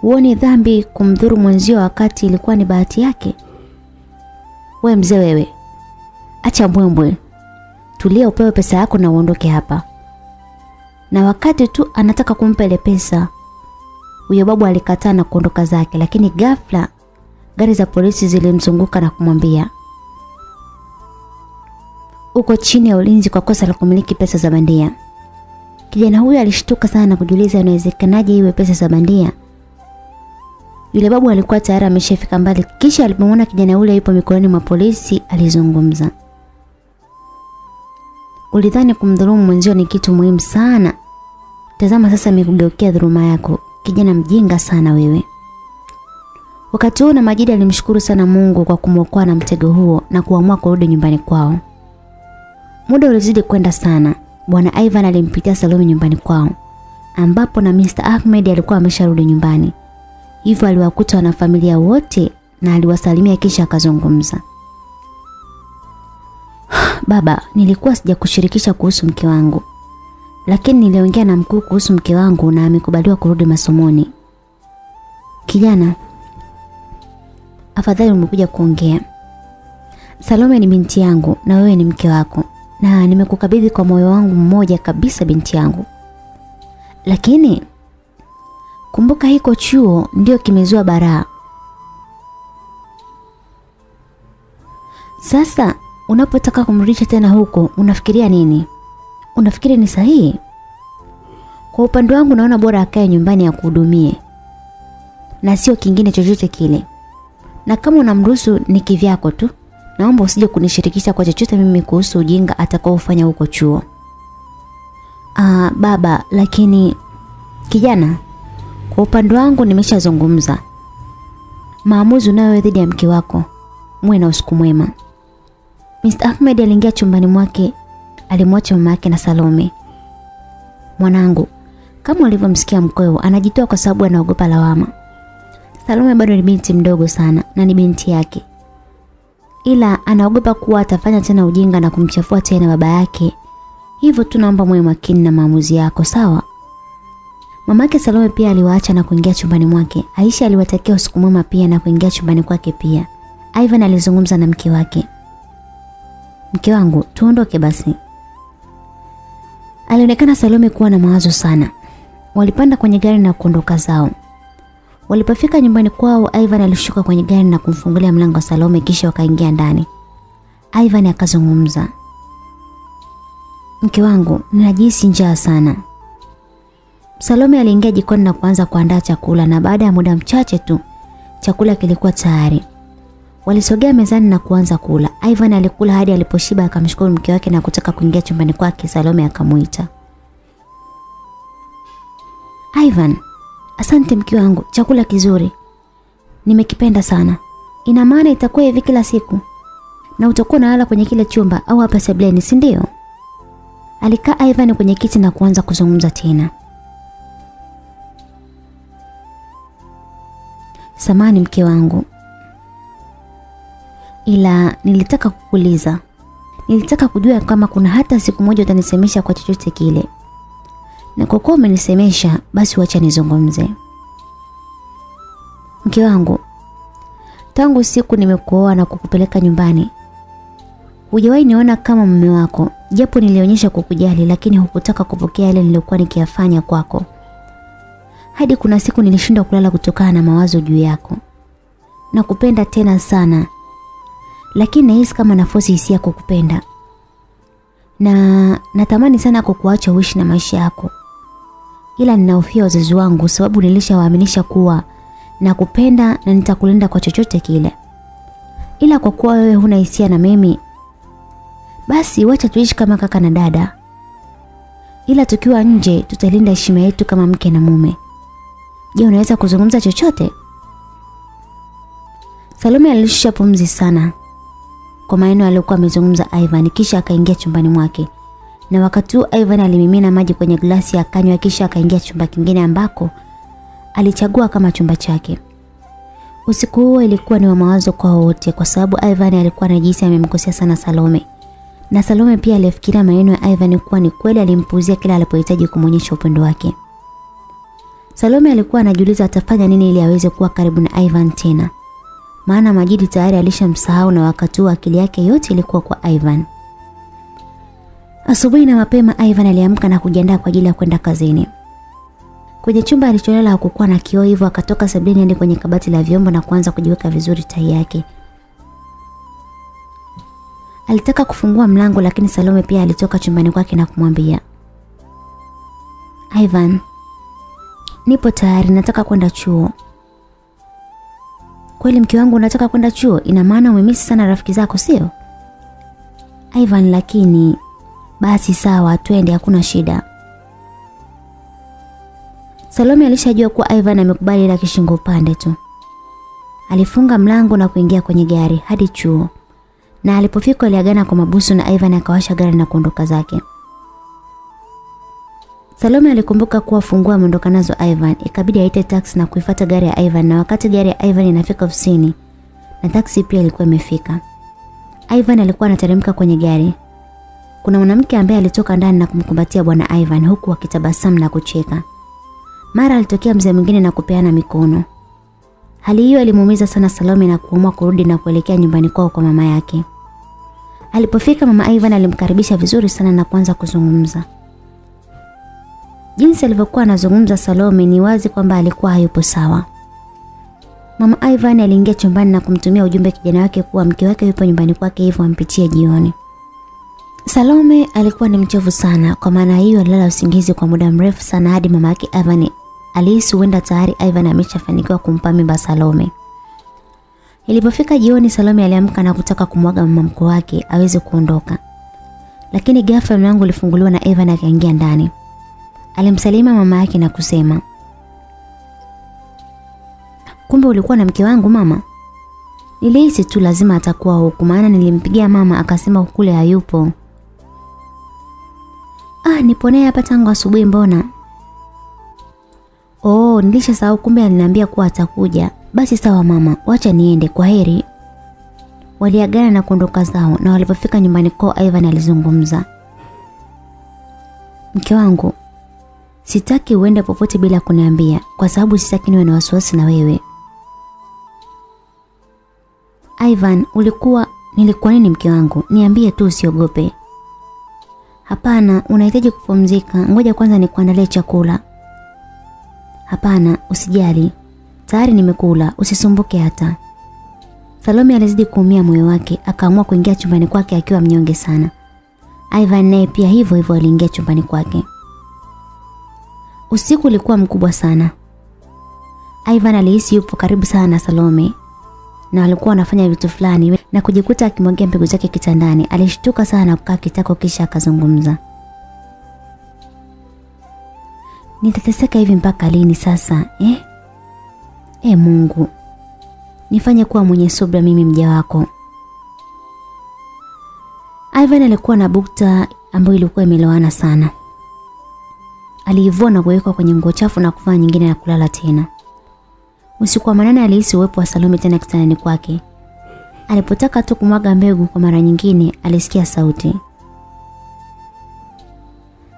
huoni dhambi kumdhuru mwenzio wakati ilikuwa ni bahati yake? We mzee wewe, acha mbwembwe, tulia upewe pesa yako na uondoke hapa. Na wakati tu anataka kumpa ile pesa, huyo babu alikataa na kuondoka zake, lakini ghafla gari za polisi zilimzunguka na kumwambia uko chini ya ulinzi kwa kosa la kumiliki pesa za bandia. Kijana huyo alishtuka sana na kujiuliza inawezekanaje iwe pesa za bandia. Yule babu alikuwa tayari ameshafika mbali kisha alipomwona kijana yule yupo mikononi mwa polisi alizungumza. Ulidhani kumdhulumu mwenzio ni kitu muhimu sana. Tazama sasa imekugeukea dhuluma yako. Kijana mjinga sana wewe. Wakati huo na Majidi alimshukuru sana Mungu kwa kumwokoa na mtego huo na kuamua kurudi nyumbani kwao. Muda ulizidi kwenda sana. Bwana Ivan alimpitia Salome nyumbani kwao ambapo na Mr. Ahmed alikuwa amesharudi nyumbani. Hivyo aliwakuta wanafamilia wote na aliwasalimia kisha akazungumza. Baba, nilikuwa sija kushirikisha kuhusu mke wangu. Lakini niliongea na mkuu kuhusu mke wangu na amekubaliwa kurudi masomoni. Kijana, afadhali umekuja kuongea. Salome ni binti yangu na wewe ni mke wako na nimekukabidhi kwa moyo wangu mmoja kabisa binti yangu. Lakini kumbuka hiko chuo ndio kimezua baraa. Sasa unapotaka kumrudisha tena huko unafikiria nini? Unafikiri ni sahihi? Kwa upande wangu naona bora akae nyumbani ya kuhudumie na sio kingine chochote kile. Na kama unamruhusu ni kivyako tu. Naomba usije kunishirikisha kwa chochote mimi kuhusu ujinga atakaofanya huko chuo. Ah, baba, lakini kijana, kwa upande wangu nimeshazungumza. Maamuzi unayo dhidi ya mke wako. Mwe na usiku mwema. Mr. Ahmed aliingia chumbani mwake, alimwacha mama yake na Salome. Mwanangu, kama ulivyomsikia mkweo, anajitoa kwa sababu anaogopa lawama. Salome bado ni binti mdogo sana na ni binti yake ila anaogopa kuwa atafanya tena ujinga na kumchafua tena baba yake. Hivyo tunaomba moyo makini na maamuzi yako, sawa? Mamake Salome pia aliwaacha na kuingia chumbani mwake. Aisha aliwatakia usiku mwema pia na kuingia chumbani kwake pia. Ivan alizungumza na mke wake. Mke wangu, tuondoke basi. Alionekana Salome kuwa na mawazo sana. Walipanda kwenye gari na kuondoka zao. Walipofika nyumbani kwao, Ivan alishuka kwenye gari na kumfungulia mlango wa Salome kisha wakaingia ndani. Ivan akazungumza. Mke wangu, ninajihisi njaa sana. Salome aliingia jikoni na kuanza kuandaa chakula na baada ya muda mchache tu chakula kilikuwa tayari. Walisogea mezani na kuanza kula. Ivan alikula hadi aliposhiba akamshukuru mke wake na kutaka kuingia chumbani kwake. Salome akamuita. Ivan, asante mke wangu, chakula kizuri. Nimekipenda sana. Ina maana itakuwa hivi kila siku? Na utakuwa nalala kwenye kile chumba au hapa sebleni, si ndio? Alikaa Ivan kwenye kiti na kuanza kuzungumza tena. Samani mke wangu. Ila nilitaka kukuuliza. Nilitaka kujua kama kuna hata siku moja utanisemesha kwa chochote kile. Na kwa kuwa umenisemesha, basi wacha nizungumze. Mke wangu, tangu siku nimekuoa na kukupeleka nyumbani, hujawahi niona kama mume wako, japo nilionyesha kukujali, lakini hukutaka kupokea yale niliyokuwa nikiyafanya kwako. Hadi kuna siku nilishindwa kulala kutokana na mawazo juu yako. Nakupenda tena sana, lakini nahisi kama nafosi hisia kukupenda, na natamani sana kukuacha uishi na maisha yako, ila ninahofia wazazi wangu, sababu nilishawaaminisha kuwa nakupenda na nitakulinda kwa chochote kile. Ila kwa kuwa wewe huna hisia na mimi, basi wacha tuishi kama kaka na dada, ila tukiwa nje tutalinda heshima yetu kama mke na mume. Je, unaweza kuzungumza chochote? Salome alishusha pumzi sana kwa maneno aliyokuwa amezungumza Ivan, kisha akaingia chumbani mwake. Na wakati huu Ivan alimimina maji kwenye glasi akanywa, kisha akaingia chumba kingine ambako alichagua kama chumba chake. Usiku huo ilikuwa ni wa mawazo kwa wote, kwa sababu Ivan alikuwa anajihisi amemkosea sana Salome, na Salome pia alifikiria maneno ya Ivan kuwa ni kweli, alimpuuzia kila alipohitaji kumwonyesha upendo wake. Salome alikuwa anajiuliza atafanya nini ili aweze kuwa karibu na Ivan tena. Maana Majidi tayari alishamsahau na wakati huo akili yake yote ilikuwa kwa Ivan. Asubuhi na mapema Ivan aliamka na kujiandaa kwa ajili ya kwenda kazini. Kwenye chumba alicholala hakukuwa na kioo hivyo akatoka sebuleni hadi kwenye kabati la vyombo na kuanza kujiweka vizuri tai yake. Alitaka kufungua mlango lakini Salome pia alitoka chumbani kwake na kumwambia Ivan, nipo tayari nataka kwenda chuo. Kweli mke wangu unataka kwenda chuo? Ina maana umemisi sana rafiki zako sio? Ivan, lakini basi sawa, twende hakuna shida. Salome alishajua kuwa Ivan amekubali ila kishingo upande tu. Alifunga mlango na kuingia kwenye gari hadi chuo. Na alipofika aliagana kwa mabusu na Ivan akawasha gari na kuondoka zake. Salome alikumbuka kuwa funguo ameondoka nazo Ivan, ikabidi aite taxi na kuifata gari ya Ivan na wakati gari ya Ivan inafika ofisini na taxi pia ilikuwa imefika. Ivan alikuwa anateremka kwenye gari. Kuna mwanamke ambaye alitoka ndani na kumkumbatia bwana Ivan huku akitabasamu na kucheka. Mara alitokea mzee mwingine na kupeana mikono. Hali hiyo ilimuumiza sana Salome na kuamua kurudi na kuelekea nyumbani kwao kwa mama yake. Alipofika mama Ivan alimkaribisha vizuri sana na kuanza kuzungumza. Jinsi alivyokuwa anazungumza Salome ni wazi kwamba alikuwa hayupo sawa. Mama Ivan aliingia chumbani na kumtumia ujumbe kijana wake kuwa mke wake yupo nyumbani kwake hivyo ampitie jioni. Salome alikuwa ni mchovu sana kwa maana hiyo alilala usingizi kwa muda mrefu sana hadi mama yake Ivan alihisi huenda tayari Ivan ameshafanikiwa kumpa mimba Salome. Ilipofika jioni Salome aliamka na kutaka kumwaga mama mkwe wake aweze kuondoka. Lakini ghafla mlango ulifunguliwa na Ivan akaingia ndani. Alimsalima mama yake na kusema, "Kumbe ulikuwa na mke wangu mama?" Nilihisi tu lazima atakuwa huku maana nilimpigia mama akasema kule hayupo. Ah, niponea hapa tangu asubuhi mbona? Oh, nilishasahau kumbe aliniambia kuwa atakuja. Basi sawa mama, wacha niende kwa heri. Waliagana na kuondoka zao na walipofika nyumbani kwao Ivan alizungumza. Mke wangu, sitaki uende popote bila kuniambia kwa sababu sitaki niwe na wasiwasi na wewe. Ivan, ulikuwa nilikuwa nini mke wangu? Niambie tu usiogope. Hapana, unahitaji kupumzika. Ngoja kwanza nikuandalie chakula. Hapana, usijali. Tayari nimekula, usisumbuke hata. Salome alizidi kuumia moyo wake, akaamua kuingia chumbani kwake akiwa mnyonge sana. Ivan naye pia hivyo hivyo aliingia chumbani kwake. Usiku ulikuwa mkubwa sana. Ivan alihisi yupo karibu sana na Salome. na alikuwa wanafanya vitu fulani na kujikuta akimwagia mbegu zake kitandani. Alishtuka sana na kukaa kitako kisha akazungumza. Nitateseka hivi mpaka lini sasa eh? E Mungu, nifanye kuwa mwenye subra mimi mja wako. Ivan alikuwa na bukta ambayo ilikuwa imelowana sana. Aliivua na kuwekwa kwenye nguo chafu na kuvaa nyingine na kulala tena. Usiku wa manane alihisi uwepo wa Salome tena kitandani kwake. Alipotaka tu kumwaga mbegu kwa mara nyingine, alisikia sauti.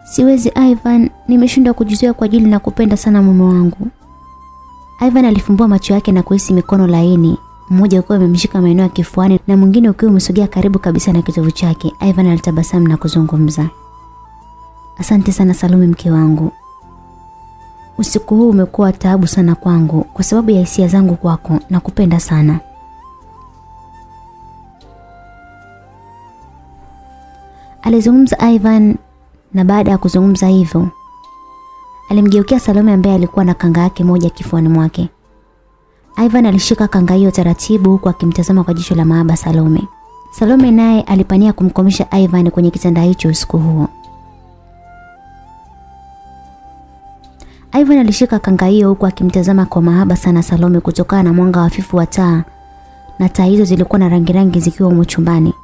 Siwezi Ivan, nimeshindwa kujizuia kwa ajili na kupenda sana mume wangu. Ivan alifumbua macho yake na kuhisi mikono laini, mmoja ukiwa umemshika maeneo ya kifuani na mwingine ukiwa umesogea karibu kabisa na kitovu chake. Ivan alitabasamu na kuzungumza. Asante sana Salome mke wangu. Usiku huu umekuwa taabu sana kwangu kwa sababu ya hisia zangu kwako na kupenda sana. Alizungumza Ivan na baada ya kuzungumza hivyo alimgeukia Salome ambaye alikuwa na kanga yake moja kifuani mwake. Ivan alishika kanga hiyo taratibu huku akimtazama kwa jicho la maaba Salome. Salome naye alipania kumkomesha Ivan kwenye kitanda hicho usiku huo. Ivan alishika kanga hiyo huku akimtazama kwa mahaba sana Salome kutokana na mwanga hafifu wa taa na taa hizo zilikuwa na rangi rangi zikiwa humo chumbani.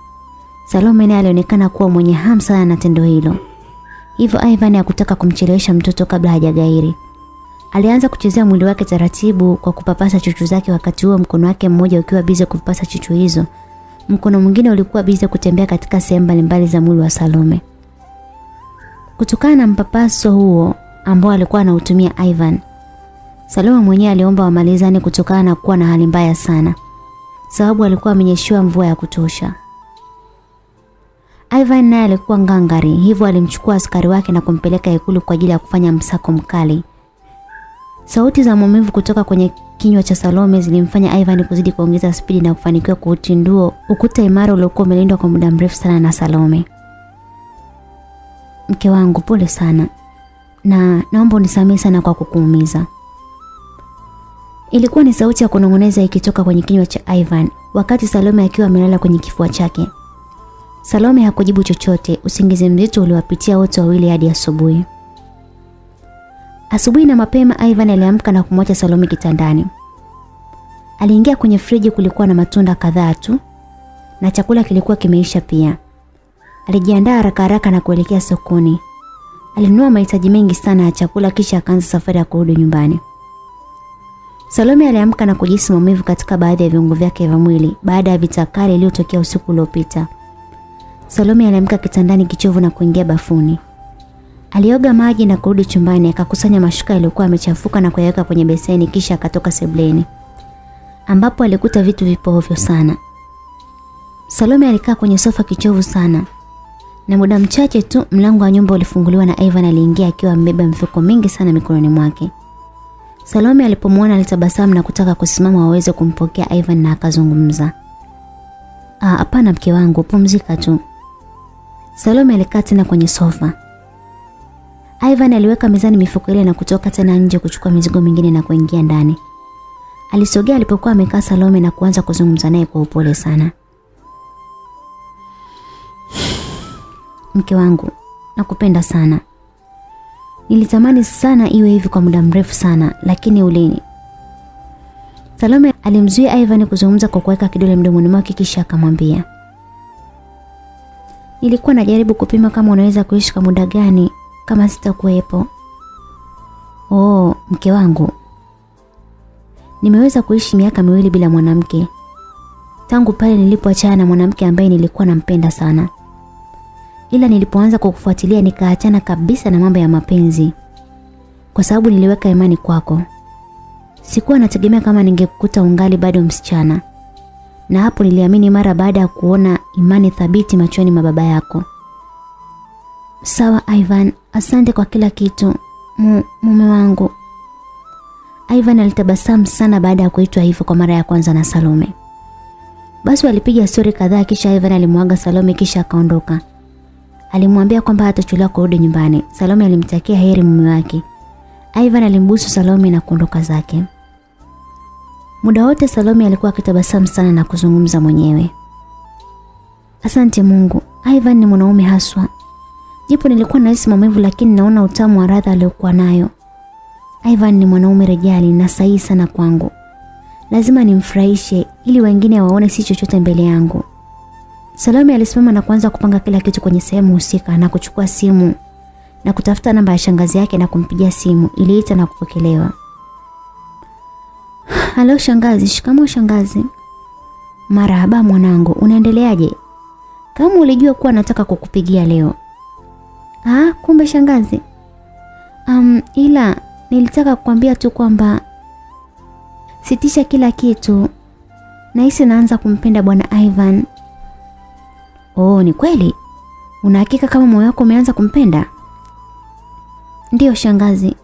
Salome naye alionekana kuwa mwenye hamu sana na tendo hilo. Hivyo Ivan hakutaka kumchelewesha mtoto kabla hajagairi. Alianza kuchezea mwili wake taratibu kwa kupapasa chuchu zake wakati huo mkono wake mmoja ukiwa bize kupapasa chuchu hizo. Mkono mwingine ulikuwa bize kutembea katika sehemu mbalimbali za mwili wa Salome. Kutokana na mpapaso huo ambao alikuwa anautumia Ivan, Salome mwenyewe aliomba wamalizane kutokana na kuwa na hali mbaya sana. Sababu alikuwa amenyeshiwa mvua ya kutosha. Ivan naye alikuwa ngangari, hivyo alimchukua askari wake na kumpeleka ikulu kwa ajili ya kufanya msako mkali. Sauti za maumivu kutoka kwenye kinywa cha Salome zilimfanya Ivan kuzidi kuongeza spidi na kufanikiwa kuutinduo ukuta imara uliokuwa umelindwa kwa muda mrefu sana na Salome. Mke wangu pole sana. Na naomba unisamehe sana kwa kukuumiza. Ilikuwa ni sauti ya kunong'oneza ikitoka kwenye kinywa cha Ivan wakati Salome akiwa amelala kwenye kifua chake. Salome hakujibu chochote, usingizi mzito uliwapitia wote wawili hadi asubuhi. Asubuhi na mapema Ivan aliamka na kumwacha Salome kitandani. Aliingia kwenye friji kulikuwa na matunda kadhaa tu na chakula kilikuwa kimeisha pia. Alijiandaa haraka haraka na kuelekea sokoni. Alinunua mahitaji mengi sana ya chakula kisha akaanza safari ya kurudi nyumbani. Salome aliamka na kujihisi maumivu katika baadhi ya viungo vyake vya mwili baada ya vita kali iliyotokea usiku uliopita. Salome aliamka kitandani kichovu na kuingia bafuni. Alioga maji na kurudi chumbani akakusanya mashuka yaliyokuwa yamechafuka na kuyaweka kwenye beseni kisha akatoka sebleni ambapo alikuta vitu vipo ovyo sana. Salome alikaa kwenye sofa kichovu sana. Na muda mchache tu mlango wa nyumba ulifunguliwa na Ivan aliingia akiwa amebeba mifuko mingi sana mikononi mwake. Salome alipomwona alitabasamu na kutaka kusimama waweze kumpokea Ivan na akazungumza. Ah, hapana mke wangu, pumzika tu. Salome alikaa tena kwenye sofa. Ivan aliweka mezani mifuko ile na kutoka tena nje kuchukua mizigo mingine na kuingia ndani. Alisogea alipokuwa amekaa Salome na kuanza kuzungumza naye kwa upole sana. Mke wangu, nakupenda sana. Nilitamani sana iwe hivi kwa muda mrefu sana, lakini ulini. Salome alimzuia Ivan kuzungumza kwa kuweka kidole mdomoni mwake kisha akamwambia. Nilikuwa najaribu kupima kama unaweza kuishi kwa muda gani kama sitakuwepo. Oh, mke wangu. Nimeweza kuishi miaka miwili bila mwanamke. Tangu pale nilipoachana na mwanamke ambaye nilikuwa nampenda sana. Ila nilipoanza kukufuatilia nikaachana kabisa na mambo ya mapenzi. Kwa sababu niliweka imani kwako. Sikuwa nategemea kama ningekukuta ungali bado msichana. Na hapo niliamini mara baada ya kuona imani thabiti machoni mwa baba yako. Sawa Ivan, asante kwa kila kitu. M mume wangu. Ivan alitabasamu sana baada ya kuitwa hivyo kwa mara ya kwanza na Salome. Basi walipiga stori kadhaa kisha Ivan alimwaga Salome kisha akaondoka. Alimwambia kwamba hatachelewa kurudi nyumbani. Salome alimtakia heri mume wake. Ivan alimbusu Salome na kuondoka zake. Muda wote Salome alikuwa akitabasamu sana na kuzungumza mwenyewe. Asante Mungu, Ivan ni mwanaume haswa. jipo nilikuwa nahisi maumivu lakini naona utamu wa radha aliyokuwa nayo. Ivan ni mwanaume rejali na sahihi sana kwangu. Lazima nimfurahishe ili wengine waone si chochote mbele yangu. Salome alisimama na kuanza kupanga kila kitu kwenye sehemu husika na kuchukua simu na kutafuta namba ya shangazi yake na kumpigia simu. Iliita na kupokelewa. Halo shangazi, shikamoo shangazi. Marahaba mwanangu, unaendeleaje? Kama ulijua kuwa nataka kukupigia leo. Ah, kumbe shangazi. Um, ila nilitaka kukwambia tu kwamba sitisha kila kitu. Nahisi naanza kumpenda bwana Ivan. Oh, ni kweli? Unahakika kama moyo wako umeanza kumpenda? Ndiyo shangazi.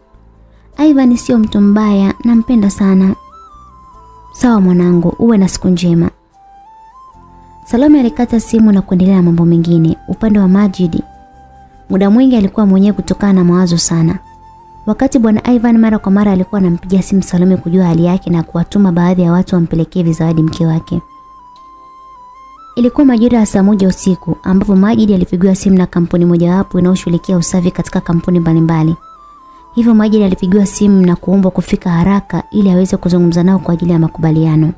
Ivan sio mtu mbaya, nampenda sana. Sawa mwanangu, uwe na siku njema. Salome alikata simu na kuendelea na mambo mengine. Upande wa Majid, muda mwingi alikuwa mwenyewe kutokana na mawazo sana. Wakati bwana Ivan mara kwa mara alikuwa anampigia simu Salome kujua hali yake na kuwatuma baadhi ya watu wampelekee vizawadi mke wake. Ilikuwa majira ya saa moja usiku ambapo Majid alipigiwa simu na kampuni mojawapo inayoshughulikia usafi katika kampuni mbalimbali. Hivyo Majid alipigiwa simu na kuombwa kufika haraka ili aweze kuzungumza nao kwa ajili ya makubaliano.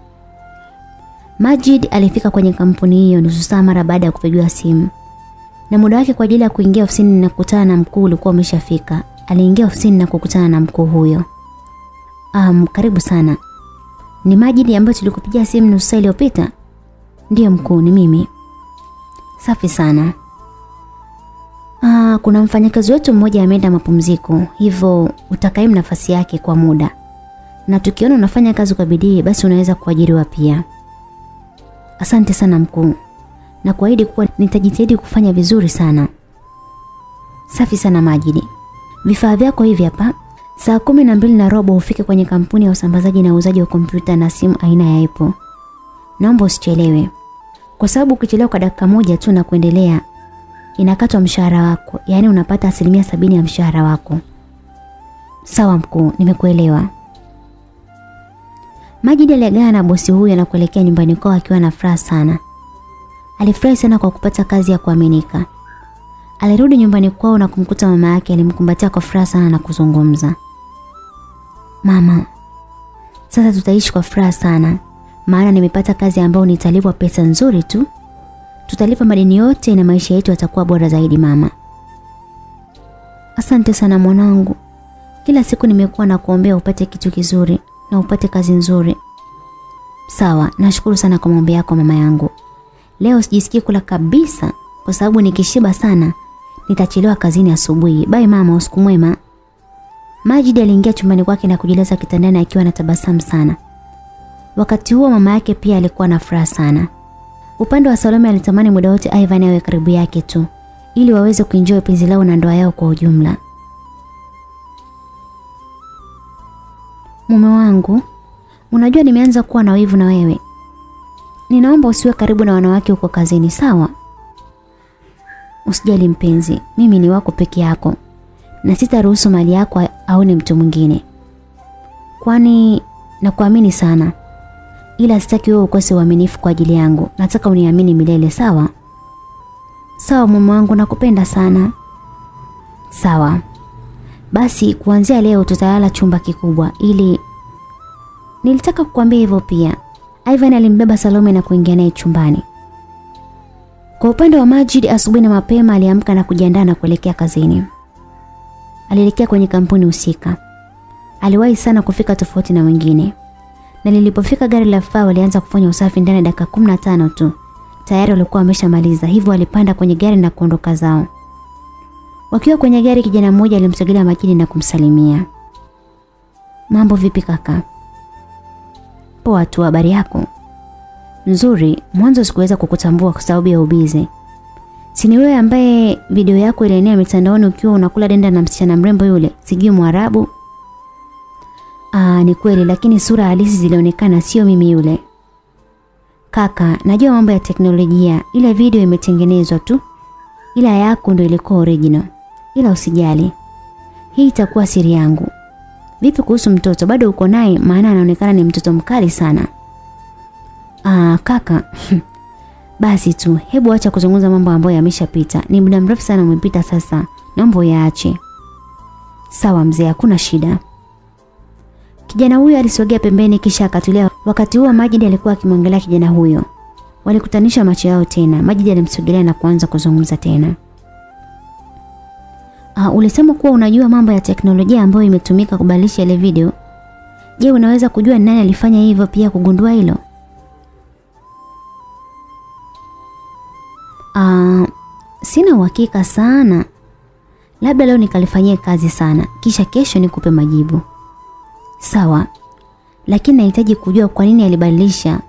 Majid alifika kwenye kampuni hiyo nusu saa mara baada ya kupigiwa simu. Na muda wake kwa ajili ya kuingia ofisini na kukutana na mkuu ulikuwa umeshafika. Aliingia ofisini na kukutana na mkuu huyo. Um, karibu sana. Ni Majid ambaye tulikupigia simu nusu saa iliyopita? Ndiyo mkuu, ni mimi. Safi sana. Ah, kuna mfanyakazi wetu mmoja ameenda mapumziko, hivyo utakaimu nafasi yake kwa muda. Na tukiona unafanya kazi kwa bidii, basi unaweza kuajiriwa pia. Asante sana mkuu. Na kuahidi kuwa nitajitahidi kufanya vizuri sana. Safi sana Majidi. Vifaa vyako hivi hapa. Saa kumi na mbili na robo ufike kwenye kampuni ya usambazaji na uuzaji wa kompyuta na simu aina ya Apple. Naomba usichelewe. Kwa sababu ukichelewa kwa dakika moja tu na kuendelea inakatwa mshahara wako, yaani unapata asilimia sabini ya mshahara wako. Sawa mkuu, nimekuelewa. Majid aliagana na bosi huyo na kuelekea nyumbani kwao akiwa na furaha sana. Alifurahi sana kwa kupata kazi ya kuaminika. Alirudi nyumbani kwao na kumkuta mama yake alimkumbatia kwa furaha sana na kuzungumza. Mama, sasa tutaishi kwa furaha sana. Maana nimepata kazi ambayo nitalipwa pesa nzuri tu. Tutalipa madeni yote na maisha yetu yatakuwa bora zaidi mama. Asante sana mwanangu. Kila siku nimekuwa na kuombea upate kitu kizuri na upate kazi nzuri. Sawa, nashukuru sana kwa maombi yako mama yangu. Leo sijisikii kula kabisa kwa sababu nikishiba sana nitachelewa kazini asubuhi. Bye mama, usiku mwema. Majid aliingia chumbani kwake na kujilaza kitandani akiwa na tabasamu sana. Wakati huo mama yake pia alikuwa na furaha sana. Upande wa Salome alitamani muda wote Ivan awe karibu yake tu ili waweze kuenjoy penzi lao na ndoa yao kwa ujumla. Mume wangu, unajua nimeanza kuwa na wivu na wewe. Ninaomba usiwe karibu na wanawake huko kazini, sawa? Usijali mpenzi, mimi ni wako peke yako na sitaruhusu mali yako au ni mtu mwingine. Kwani nakuamini sana. Ila sitaki wewe ukose uaminifu kwa ajili yangu. Nataka uniamini milele, sawa? Sawa mume wangu, nakupenda sana. Sawa. Basi kuanzia leo tutalala chumba kikubwa ili Nilitaka kukwambia hivyo pia. Ivan alimbeba Salome na kuingia naye chumbani. Kwa upande wa Majid asubuhi na mapema aliamka na kujiandaa na kuelekea kazini. Alielekea kwenye kampuni husika. Aliwahi sana kufika tofauti na wengine. Na lilipofika gari la faa walianza kufanya usafi ndani ya dakika 15 tu. Tayari walikuwa wameshamaliza, hivyo walipanda kwenye gari na kuondoka zao. Wakiwa kwenye gari kijana mmoja alimsogelea Makini na kumsalimia. Mambo vipi kaka? Poa tu, habari yako? Nzuri, mwanzo sikuweza kukutambua kwa sababu ya ubize. Si ni wewe ambaye video yako ilienea mitandaoni ukiwa unakula denda na msichana mrembo yule, sijui Mwarabu? Ah, ni kweli lakini sura halisi zilionekana sio mimi yule. Kaka, najua mambo ya teknolojia, ile video imetengenezwa tu. Ila yako ndio ilikuwa original. Ila usijali. Hii itakuwa siri yangu. Vipi kuhusu mtoto? Bado uko naye? Maana anaonekana ni mtoto mkali sana. Ah, kaka. Basi tu, hebu acha kuzungumza mambo ambayo yameshapita. Ni muda mrefu sana umepita sasa. Naomba yaache. Sawa mzee, hakuna shida. Kijana huyo alisogea pembeni kisha akatulia. Wakati huo Majid alikuwa akimwangalia kijana huyo. Walikutanisha macho yao tena. Majid alimsogelea na kuanza kuzungumza tena. Ah, ulisema kuwa unajua mambo ya teknolojia ambayo imetumika kubadilisha ile video. Je, unaweza kujua ni nani alifanya hivyo pia kugundua hilo? Ah, sina uhakika sana. Labda leo nikalifanyia kazi sana, kisha kesho nikupe majibu. Sawa. Lakini nahitaji kujua kwa nini alibadilisha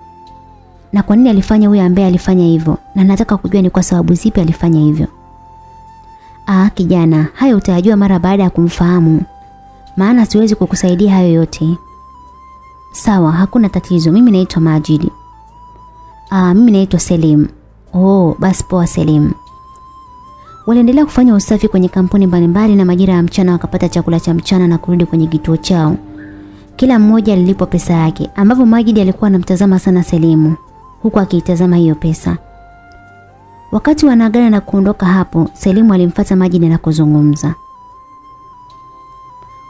na kwa nini alifanya huyo ambaye alifanya hivyo na nataka kujua ni kwa sababu zipi alifanya hivyo. Ah, kijana, hayo utayajua mara baada ya kumfahamu. Maana siwezi kukusaidia hayo yote. Sawa, hakuna tatizo. Mimi naitwa Majidi. Ah, mimi naitwa Selim. Oh, basi poa Selim. Waliendelea kufanya usafi kwenye kampuni mbalimbali na majira ya mchana wakapata chakula cha mchana na kurudi kwenye kituo chao. Kila mmoja alilipwa pesa yake, ambapo Majid alikuwa anamtazama sana Selimu huku akiitazama hiyo pesa. Wakati wanaagana na kuondoka hapo, Selimu alimfuata Majid na kuzungumza.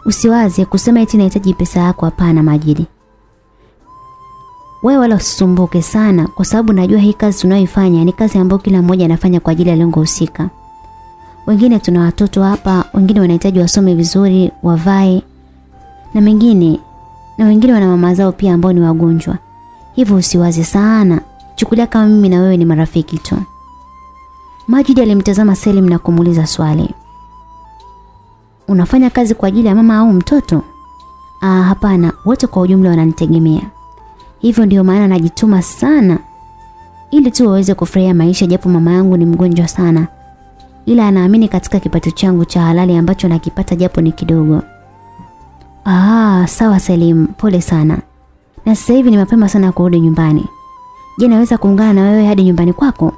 Usiwaze kusema eti nahitaji pesa yako hapana Majid. Wewe wala usisumbuke sana kwa sababu najua hii kazi tunayoifanya ni kazi ambayo kila mmoja anafanya kwa ajili ya lengo husika. Wengine tuna watoto hapa, wengine wanahitaji wasome vizuri, wavae na mengine na wengine wana mama zao pia ambao ni wagonjwa. Hivyo usiwaze sana. Chukulia kama mimi na wewe ni marafiki tu. Majid alimtazama Selim na kumuuliza swali. Unafanya kazi kwa ajili ya mama au mtoto? Ah, hapana, wote kwa ujumla wananitegemea. Hivyo ndio maana najituma sana ili tu waweze kufurahia maisha japo mama yangu ni mgonjwa sana. Ila anaamini katika kipato changu cha halali ambacho nakipata japo ni kidogo. Ah, sawa Selim, pole sana. Na sasa hivi ni mapema sana kurudi nyumbani. Je, naweza kuungana na wewe hadi nyumbani kwako?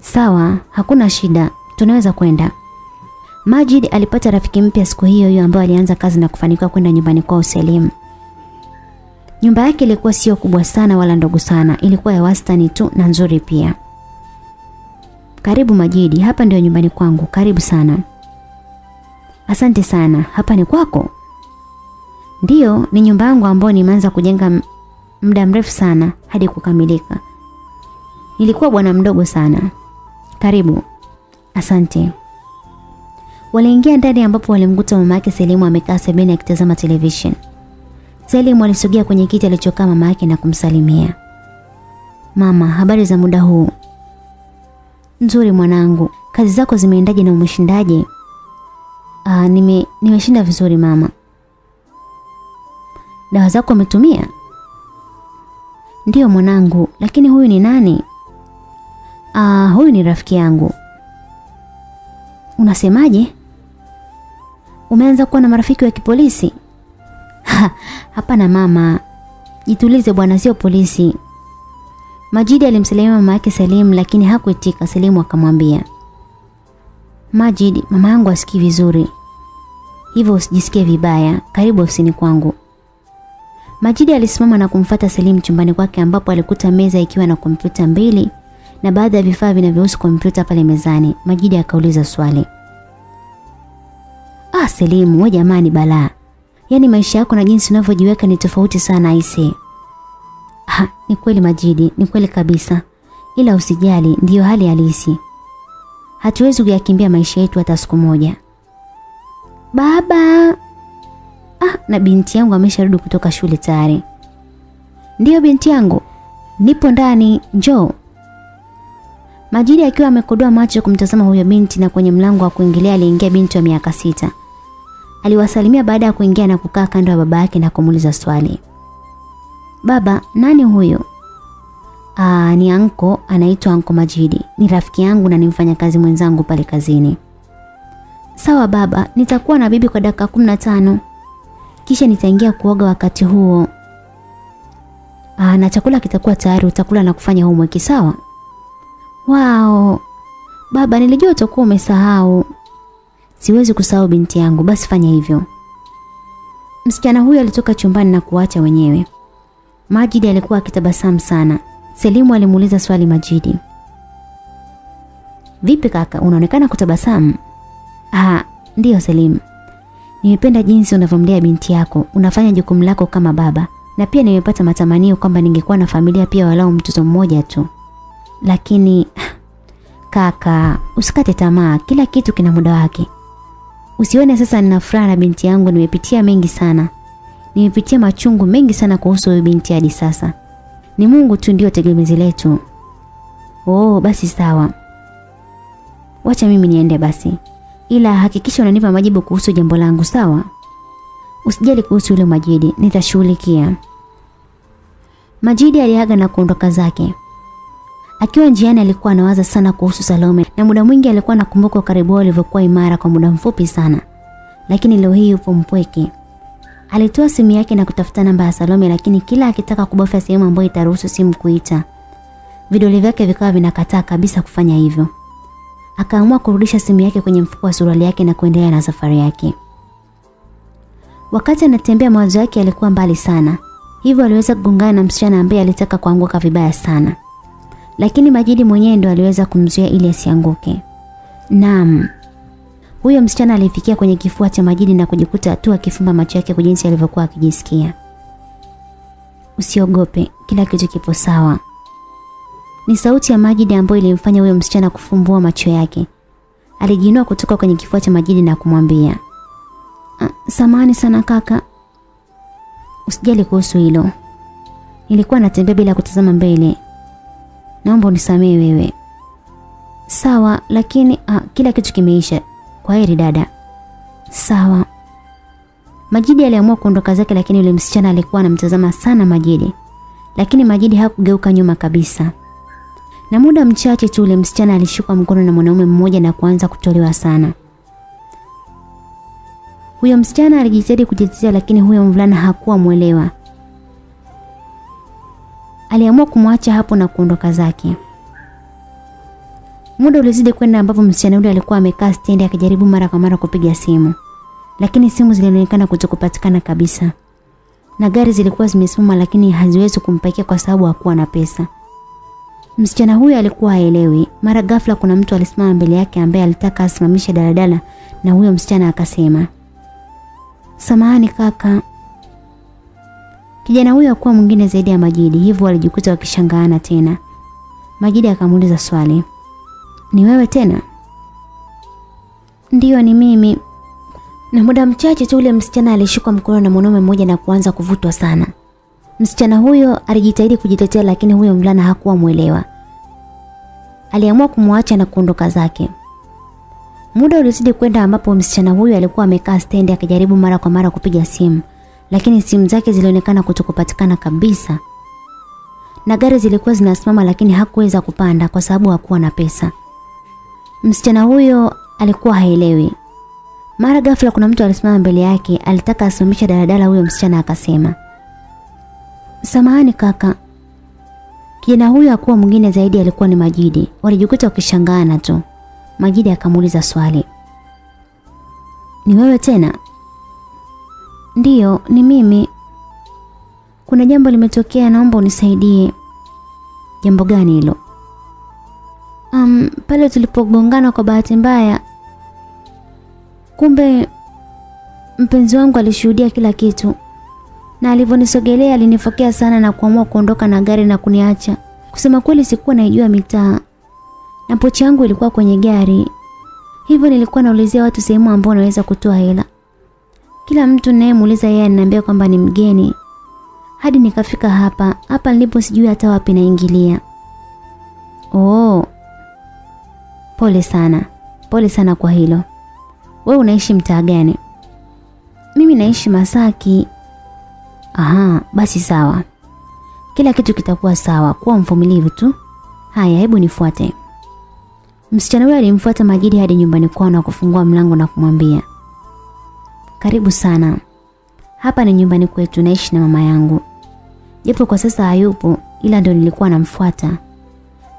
Sawa, hakuna shida. Tunaweza kwenda. Majid alipata rafiki mpya siku hiyo hiyo ambayo alianza kazi na kufanikiwa kwenda nyumbani kwao Selim. Nyumba yake ilikuwa sio kubwa sana wala ndogo sana, ilikuwa ya wastani tu na nzuri pia. Karibu Majidi, hapa ndio nyumbani kwangu. Karibu sana. Asante sana. Hapa ni kwako? Ndiyo, ni nyumba yangu ambayo nimeanza kujenga muda mrefu sana hadi kukamilika. Nilikuwa bwana mdogo sana. Karibu. Asante. Waliingia ndani ambapo walimkuta mama yake Selimu amekaa sebeni akitazama television. Selimu alisogea kwenye kiti alichokaa mama yake na kumsalimia. Mama, habari za muda huu? Nzuri mwanangu. Kazi zako zimeendaje na umeshindaje? Ah, nime nimeshinda vizuri mama. Dawa zako umetumia? Ndiyo mwanangu, lakini huyu ni nani? Ah, huyu ni rafiki yangu. Unasemaje? Umeanza kuwa na marafiki wa kipolisi? Ha, hapana mama. Jitulize bwana, sio polisi. Majidi alimsalimia mama yake Salim lakini hakuitika. Salim akamwambia, Majid, mama yangu asikii vizuri. Hivyo usijisikie vibaya. Karibu ofisini kwangu. Majidi alisimama na kumfata Salim chumbani kwake ambapo alikuta meza ikiwa na kompyuta mbili na baadhi ya vifaa vinavyohusu kompyuta pale mezani. Majidi akauliza swali. Ah, Selim, wewe jamani balaa. Yaani maisha yako na jinsi unavyojiweka ni tofauti sana aise. Ah, ni kweli Majidi, ni kweli kabisa. Ila usijali, ndiyo hali halisi. Hatuwezi kuyakimbia maisha yetu hata siku moja. Baba. Ah, na binti yangu amesharudi kutoka shule tayari. Ndiyo binti yangu. Nipo ndani, njoo. Majidi akiwa amekodoa macho kumtazama huyo binti na kwenye mlango wa kuingilia aliingia binti wa miaka sita. Aliwasalimia baada ya kuingia na kukaa kando ya baba yake na kumuuliza swali. Baba, nani huyo? Aa, ni anko, anaitwa anko Majidi. Ni rafiki yangu na ni mfanyakazi mwenzangu pale kazini. Sawa baba, nitakuwa na bibi kwa dakika 15. Kisha nitaingia kuoga wakati huo. Aa, na chakula kitakuwa tayari utakula na kufanya homework sawa? Wow. Baba, nilijua utakuwa umesahau. Siwezi kusahau binti yangu, basi fanya hivyo. Msichana huyo alitoka chumbani na kuacha wenyewe. Majidi alikuwa akitabasamu sana. Selimu alimuuliza swali Majidi. Vipi kaka, unaonekana kutabasamu? Ah, ndiyo Selim. Nimependa jinsi unavyomlea binti yako. Unafanya jukumu lako kama baba. Na pia nimepata matamanio kwamba ningekuwa na familia pia walau mtoto mmoja tu. Lakini kaka, usikate tamaa, kila kitu kina muda wake. Usione sasa nina furaha na binti yangu, nimepitia mengi sana. Nimepitia machungu mengi sana kuhusu huyu binti hadi sasa. Ni Mungu tu ndio tegemezi letu. Oh, basi sawa. Wacha mimi niende basi. Ila hakikisha unanipa majibu kuhusu jambo langu, sawa? Usijali kuhusu yule Majidi, nitashughulikia. Majidi aliaga na kuondoka zake. Akiwa njiani alikuwa anawaza sana kuhusu Salome na muda mwingi alikuwa anakumbuka karibu alivyokuwa imara kwa muda mfupi sana. Lakini leo hii yupo mpweke. Alitoa simu yake na kutafuta namba ya Salome lakini kila akitaka kubofya sehemu ambayo itaruhusu simu kuita. Vidole vyake vikawa vinakataa kabisa kufanya hivyo. Akaamua kurudisha simu yake kwenye mfuko wa suruali yake na kuendelea na safari yake. Wakati anatembea mawazo yake yalikuwa mbali sana. Hivyo aliweza kugongana na msichana ambaye alitaka kuanguka vibaya sana. Lakini Majidi mwenyewe ndo aliweza kumzuia ili asianguke. Naam. Huyo msichana alifikia kwenye kifua cha Majidi na kujikuta tu akifumba macho yake kwa jinsi alivyokuwa akijisikia. Usiogope, kila kitu kipo sawa. Ni sauti ya Majidi ambayo ilimfanya huyo msichana kufumbua macho yake. alijinua kutoka kwenye kifua cha Majidi na kumwambia, "Samani sana kaka. Usijali kuhusu hilo. Nilikuwa natembea bila kutazama mbele. Naomba unisamee wewe." Sawa, lakini ah, kila kitu kimeisha. Kwa heri dada. Sawa. Majidi aliamua kuondoka zake lakini yule msichana alikuwa anamtazama sana Majidi. Lakini Majidi hakugeuka nyuma kabisa. Na muda mchache tu ule msichana alishikwa mkono na mwanaume mmoja na kuanza kutolewa sana. Huyo msichana alijitahidi kujitetea lakini huyo mvulana hakuwa mwelewa. Aliamua kumwacha hapo na kuondoka zake. Muda ulizidi kwenda ambapo msichana yule alikuwa amekaa stendi akijaribu mara kwa mara kupiga simu. Lakini simu zilionekana kutokupatikana kabisa. Na gari zilikuwa zimesimama lakini haziwezi kumpakia kwa sababu hakuwa na pesa. Msichana huyo alikuwa haelewi. Mara ghafla kuna mtu alisimama mbele yake ambaye alitaka asimamishe daladala na huyo msichana akasema, "Samahani kaka." Kijana huyo hakuwa mwingine zaidi ya Majidi, hivyo walijikuta wakishangaana tena. Majidi akamuuliza swali. Ni wewe tena? Ndiyo ni mimi. Na muda mchache tu ule msichana alishikwa mkono na mwanaume mmoja na kuanza kuvutwa sana. Msichana huyo alijitahidi kujitetea lakini huyo mvulana hakuwa mwelewa. Aliamua kumwacha na kuondoka zake. Muda ulizidi kwenda ambapo msichana huyo alikuwa amekaa stendi akijaribu mara kwa mara kupiga simu, lakini simu zake zilionekana kutokupatikana kabisa. Na gari zilikuwa zinasimama lakini hakuweza kupanda kwa sababu hakuwa na pesa. Msichana huyo alikuwa haelewi. Mara ghafla kuna mtu alisimama mbele yake, alitaka asimamishe daladala huyo msichana akasema, Samahani kaka. Kijana huyo hakuwa mwingine zaidi alikuwa ni Majidi. Walijikuta wakishangana tu. Majidi akamuuliza swali. Ni wewe tena? Ndiyo, ni mimi. Kuna jambo limetokea naomba unisaidie. Jambo gani hilo? Um, pale tulipogongana kwa bahati mbaya. Kumbe mpenzi wangu alishuhudia kila kitu na alivyonisogelea alinifokea sana na kuamua kuondoka na gari na kuniacha. Kusema kweli sikuwa naijua mitaa. Na pochi yangu ilikuwa kwenye gari. Hivyo nilikuwa naulizia watu sehemu ambao naweza kutoa hela. Kila mtu ninayemuuliza yeye ananiambia kwamba ni mgeni. Hadi nikafika hapa. Hapa nilipo sijui hata wapi naingilia. Oh. Pole sana. Pole sana kwa hilo. We unaishi mtaa gani? Mimi naishi Masaki. Aha, basi sawa. Kila kitu kitakuwa sawa. Kuwa mvumilivu tu. Haya, hebu nifuate. Msichana yule alimfuata Majidi hadi nyumbani kwao na kufungua mlango na kumwambia, "Karibu sana. Hapa ni nyumbani kwetu, naishi na mama yangu. Japo kwa sasa hayupo, ila ndio nilikuwa namfuata.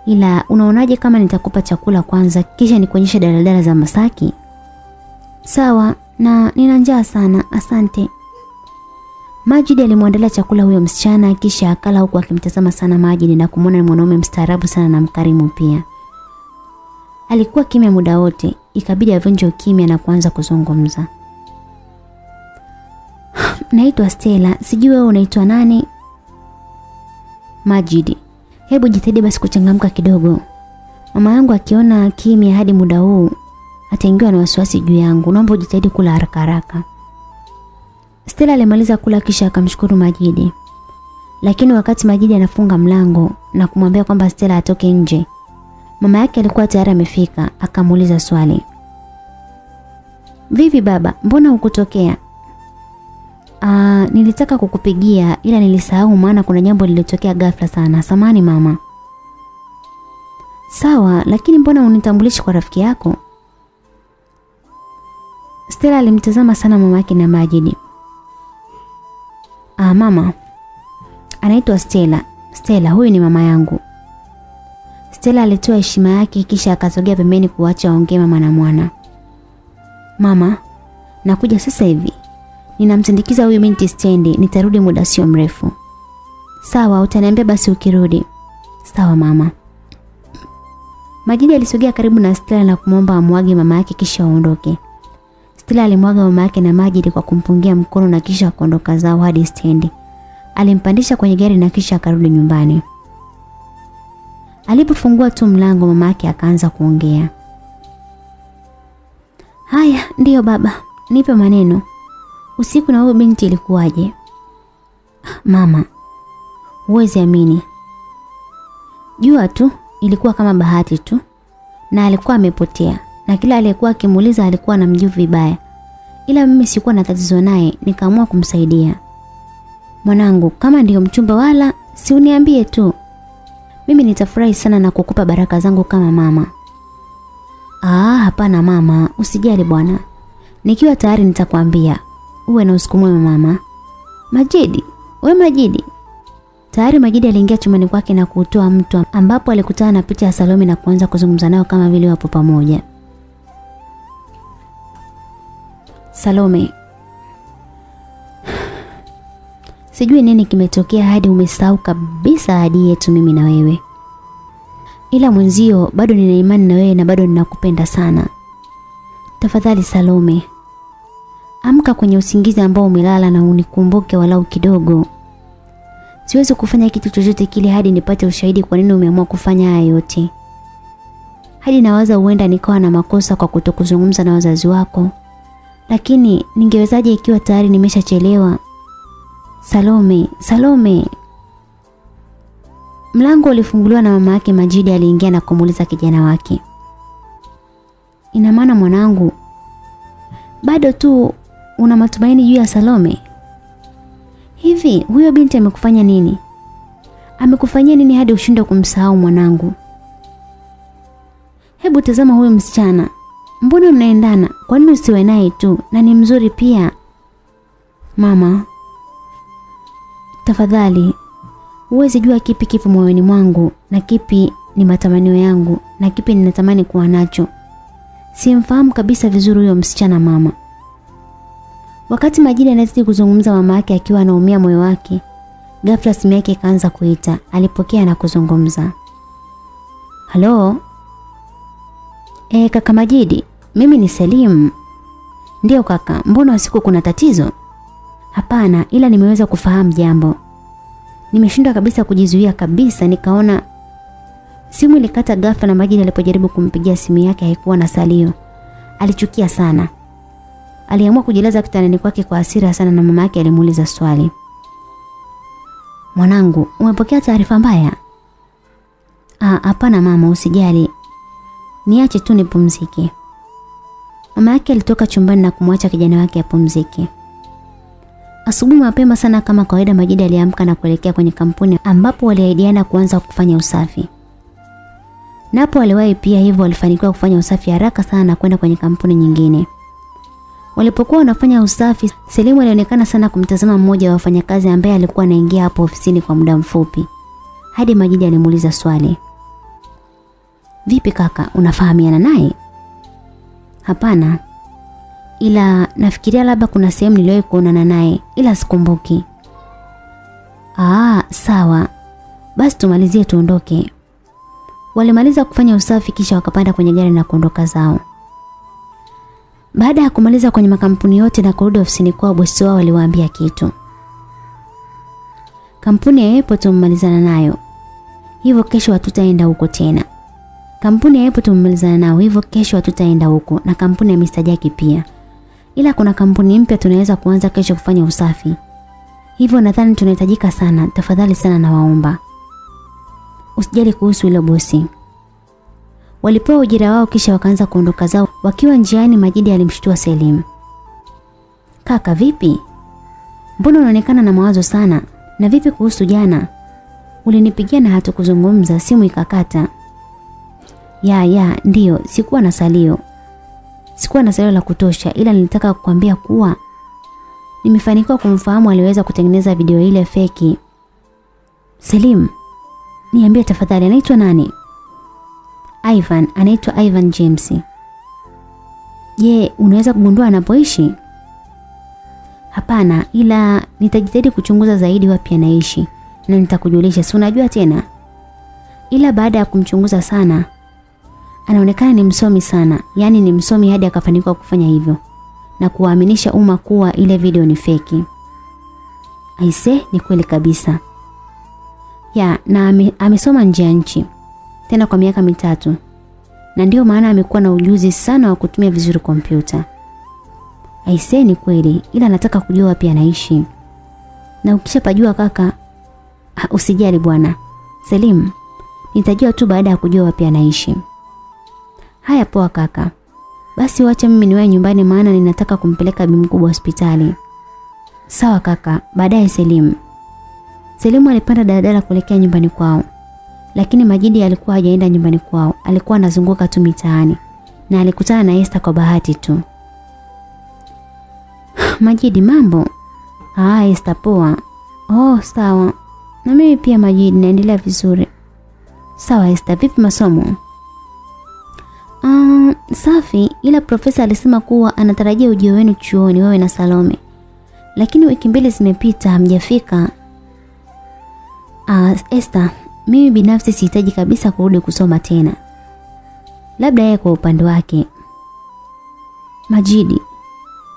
Ila unaonaje kama nitakupa chakula kwanza kisha nikuonyeshe daladala za Masaki?" Sawa, na nina njaa sana. Asante. Majid alimwandalia chakula huyo msichana kisha akala huku akimtazama sana Majid na kumwona ni mwanaume mstaarabu sana na mkarimu pia. Alikuwa kimya muda wote, ikabidi avunje ukimya na kuanza kuzungumza. Naitwa Stella, sijui wewe unaitwa nani? Majid. Hebu jitahidi basi kuchangamka kidogo. Mama yangu akiona kimya hadi muda huu ataingiwa na wasiwasi juu yangu. Naomba ujitahidi kula haraka haraka. Stella alimaliza kula kisha akamshukuru Majidi. Lakini wakati Majidi anafunga mlango na kumwambia kwamba Stella atoke nje, mama yake alikuwa tayari amefika, akamuuliza swali. Vivi baba, mbona hukutokea? Ah, nilitaka kukupigia ila nilisahau maana kuna jambo lilitokea ghafla sana. Samani mama. Sawa, lakini mbona unitambulishi kwa rafiki yako? Stella alimtazama sana mama yake na Majidi. Ah, mama. Anaitwa Stella. Stella, huyu ni mama yangu. Stella alitoa heshima yake kisha akasogea pembeni kuacha waongee mama na mwana. Mama, nakuja sasa hivi. Ninamsindikiza huyu binti stendi, nitarudi muda sio mrefu. Sawa, utaniambia basi ukirudi. Sawa mama. Majidi alisogea karibu na Stella na kumwomba amwage mama yake kisha aondoke. Stella alimwaga mama yake na Majid kwa kumpungia mkono na kisha kuondoka zao hadi stendi. Alimpandisha kwenye gari na kisha akarudi nyumbani. Alipofungua tu mlango mama yake akaanza kuongea. Haya, ndiyo baba, nipe maneno. Usiku na huyo binti ilikuwaje? Mama, huwezi amini. Jua tu ilikuwa kama bahati tu na alikuwa amepotea na kila aliyekuwa akimuuliza alikuwa anamjua vibaya. Ila mimi sikuwa na tatizo naye, nikaamua kumsaidia. Mwanangu, kama ndiyo mchumba wala si uniambie tu. Mimi nitafurahi sana na kukupa baraka zangu kama mama. Ah, hapana mama, usijali bwana. Nikiwa tayari nitakwambia. Uwe na usiku mwema mama. Majidi, we Majidi. Tayari Majidi aliingia chumbani kwake na kuutoa mtu ambapo alikutana na picha ya Salome na kuanza kuzungumza nao kama vile wapo pamoja. Salome. Sijui nini kimetokea hadi umesahau kabisa hadi yetu mimi na wewe. Ila mwenzio bado nina imani na wewe na bado ninakupenda sana. Tafadhali Salome. Amka kwenye usingizi ambao umelala na unikumbuke walau kidogo. Siwezi kufanya kitu chochote kile hadi nipate ushahidi kwa nini umeamua kufanya haya yote. Hadi nawaza huenda nikawa na makosa kwa kutokuzungumza na wazazi wako. Lakini ningewezaje ikiwa tayari nimeshachelewa? Salome, Salome. Mlango ulifunguliwa na mama yake Majidi aliingia na kumuliza kijana wake. Ina maana mwanangu bado tu una matumaini juu ya Salome? Hivi huyo binti amekufanya nini? Amekufanyia nini hadi ushinde kumsahau mwanangu? Hebu tazama huyo msichana. Mbona mnaendana? Kwa nini usiwe naye tu? Na ni mzuri pia. Mama, tafadhali huwezi jua kipi kipo moyoni mwangu na kipi ni matamanio yangu na kipi ninatamani kuwa nacho. Simfahamu kabisa vizuri huyo msichana mama. Wakati majini anazidi kuzungumza mama yake akiwa anaumia moyo wake, ghafla simu yake ikaanza kuita. Alipokea na kuzungumza. Halo? E, kaka Majidi, mimi ni Selim. Ndiyo kaka, mbona usiku kuna tatizo? Hapana, ila nimeweza kufahamu jambo. Nimeshindwa kabisa kujizuia kabisa nikaona simu ilikata ghafla na Majidi alipojaribu kumpigia simu yake haikuwa na salio. Alichukia sana. Aliamua kujilaza kitandani kwake kwa hasira sana na mama yake alimuuliza swali. Mwanangu, umepokea taarifa mbaya? Ah, hapana mama, usijali. Niache tu nipumzike. Mama yake alitoka chumbani na kumwacha kijana wake apumzike. Asubuhi mapema sana kama kawaida Majidi aliamka na kuelekea kwenye kampuni ambapo waliahidiana kuanza kufanya usafi. Napo waliwahi pia hivyo walifanikiwa kufanya usafi haraka sana na kwenda kwenye kampuni nyingine. Walipokuwa wanafanya usafi, Selimu alionekana sana kumtazama mmoja wa wafanyakazi ambaye alikuwa anaingia hapo ofisini kwa muda mfupi. Hadi Majidi alimuuliza swali. Vipi kaka, unafahamiana naye? Hapana. Ila nafikiria labda kuna sehemu niliwahi kuonana naye, ila sikumbuki. Ah, sawa. Basi tumalizie tuondoke. Walimaliza kufanya usafi kisha wakapanda kwenye gari na kuondoka zao. Baada ya kumaliza kwenye makampuni yote na kurudi ofisini kwao, bosi wao waliwaambia kitu. Kampuni ya Apple tumemalizana nayo. Hivyo kesho hatutaenda huko tena. Kampuni ya Apple tumemalizana nao, hivyo kesho hatutaenda huko na kampuni ya Mr. Jackie pia. Ila kuna kampuni mpya tunaweza kuanza kesho kufanya usafi. Hivyo nadhani tunahitajika sana, tafadhali sana na waomba. Usijali kuhusu hilo bosi. Walipewa ujira wao kisha wakaanza kuondoka zao. Wakiwa njiani Majidi alimshtua Selim. Kaka vipi? Mbona unaonekana na mawazo sana? Na vipi kuhusu jana? Ulinipigia na hatukuzungumza, simu ikakata. Ya ya, ndiyo, sikuwa na salio. Sikuwa na salio la kutosha ila nilitaka kukwambia kuwa nimefanikiwa kumfahamu aliweza kutengeneza video ile feki. Selim, niambie tafadhali anaitwa nani? Ivan, anaitwa Ivan James. Je, unaweza kugundua anapoishi? Hapana, ila nitajitahidi kuchunguza zaidi wapi anaishi na nitakujulisha. Si unajua tena? Ila baada ya kumchunguza sana, anaonekana ni msomi sana, yani ni msomi hadi akafanikiwa kufanya hivyo na kuwaaminisha umma kuwa ile video ni feki. Aise, ni kweli kabisa. Ya, na ame, amesoma nje ya nchi tena kwa miaka mitatu. Na ndio maana amekuwa na ujuzi sana wa kutumia vizuri kompyuta. Aise, ni kweli, ila nataka kujua wapi anaishi. Na ukishapajua kaka, usijali bwana. Selim, nitajua tu baada ya kujua wapi anaishi. Haya poa kaka. Basi wacha mimi niwae nyumbani maana ninataka kumpeleka bibi mkubwa hospitali. Sawa kaka, baadaye Selim. Selimu alipanda daladala kuelekea nyumbani kwao. Lakini Majidi alikuwa hajaenda nyumbani kwao, alikuwa anazunguka tu mitaani na alikutana na Esther kwa bahati tu. Majidi mambo? Ah, Esther poa. Oh, sawa. Na mimi pia Majidi naendelea vizuri. Sawa Esther, vipi masomo? Ah, safi, ila profesa alisema kuwa anatarajia ujio wenu chuoni wewe na Salome. Lakini wiki mbili zimepita hamjafika. Ah, Esther, mimi binafsi sihitaji kabisa kurudi kusoma tena. Labda yeye kwa upande wake. Majidi,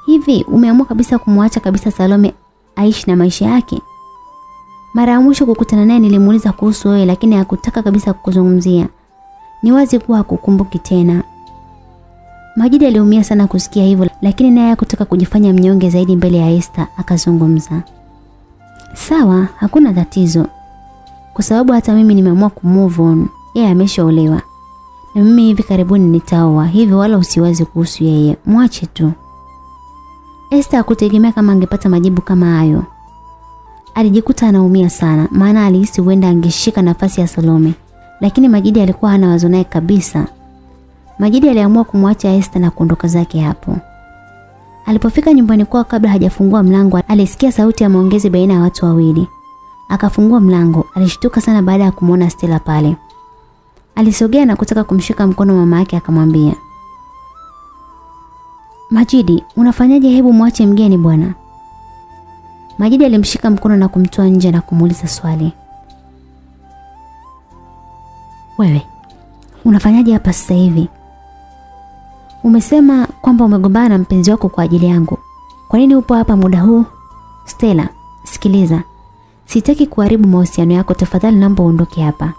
hivi umeamua kabisa kumwacha kabisa Salome aishi na maisha yake? Mara ya mwisho kukutana naye nilimuuliza kuhusu wewe lakini hakutaka kabisa kukuzungumzia. Ni wazi kuwa hakukumbuki tena. Majidi aliumia sana kusikia hivyo lakini naye hakutaka kujifanya mnyonge zaidi mbele ya Esther akazungumza. Sawa, hakuna tatizo. Kwa sababu hata mimi nimeamua kumove on. Yeye ameshaolewa. Na mimi hivi karibuni nitaoa, hivyo wala usiwazi kuhusu yeye. Mwache tu. Esther hakutegemea kama angepata majibu kama hayo. Alijikuta anaumia sana, maana alihisi huenda angeshika nafasi ya Salome. Lakini Majidi alikuwa hana wazo naye kabisa. Majidi aliamua kumwacha Esther na kuondoka zake hapo. Alipofika nyumbani kwao kabla hajafungua mlango, alisikia sauti ya maongezi baina ya watu wawili. Akafungua mlango, alishtuka sana baada ya kumwona Stella pale. Alisogea na kutaka kumshika mkono mama yake akamwambia, Majidi, unafanyaje? Hebu mwache mgeni bwana. Majidi alimshika mkono na kumtoa nje na kumuuliza swali. Wewe, unafanyaje hapa sasa hivi? Umesema kwamba umegombana na mpenzi wako kwa ajili yangu. Kwa nini upo hapa muda huu? Stella, sikiliza. Sitaki kuharibu mahusiano yako, tafadhali naomba uondoke hapa.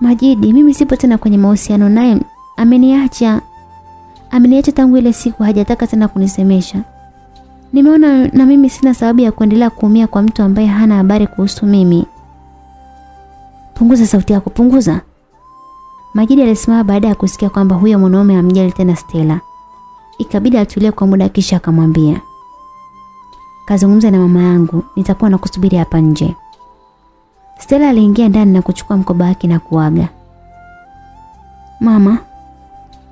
Majidi, mimi sipo tena kwenye mahusiano naye. Ameniacha. Ameniacha tangu ile siku hajataka tena kunisemesha. Nimeona na mimi sina sababu ya kuendelea kuumia kwa mtu ambaye hana habari kuhusu mimi. Punguza sauti yako, punguza. Majidi alisimama baada ya kusikia kwamba huyo mwanaume amjali tena Stella. Ikabidi atulie kwa muda kisha akamwambia, "Kazungumza na mama yangu, nitakuwa nakusubiri hapa nje." Stella aliingia ndani na kuchukua mkoba wake na kuaga. "Mama,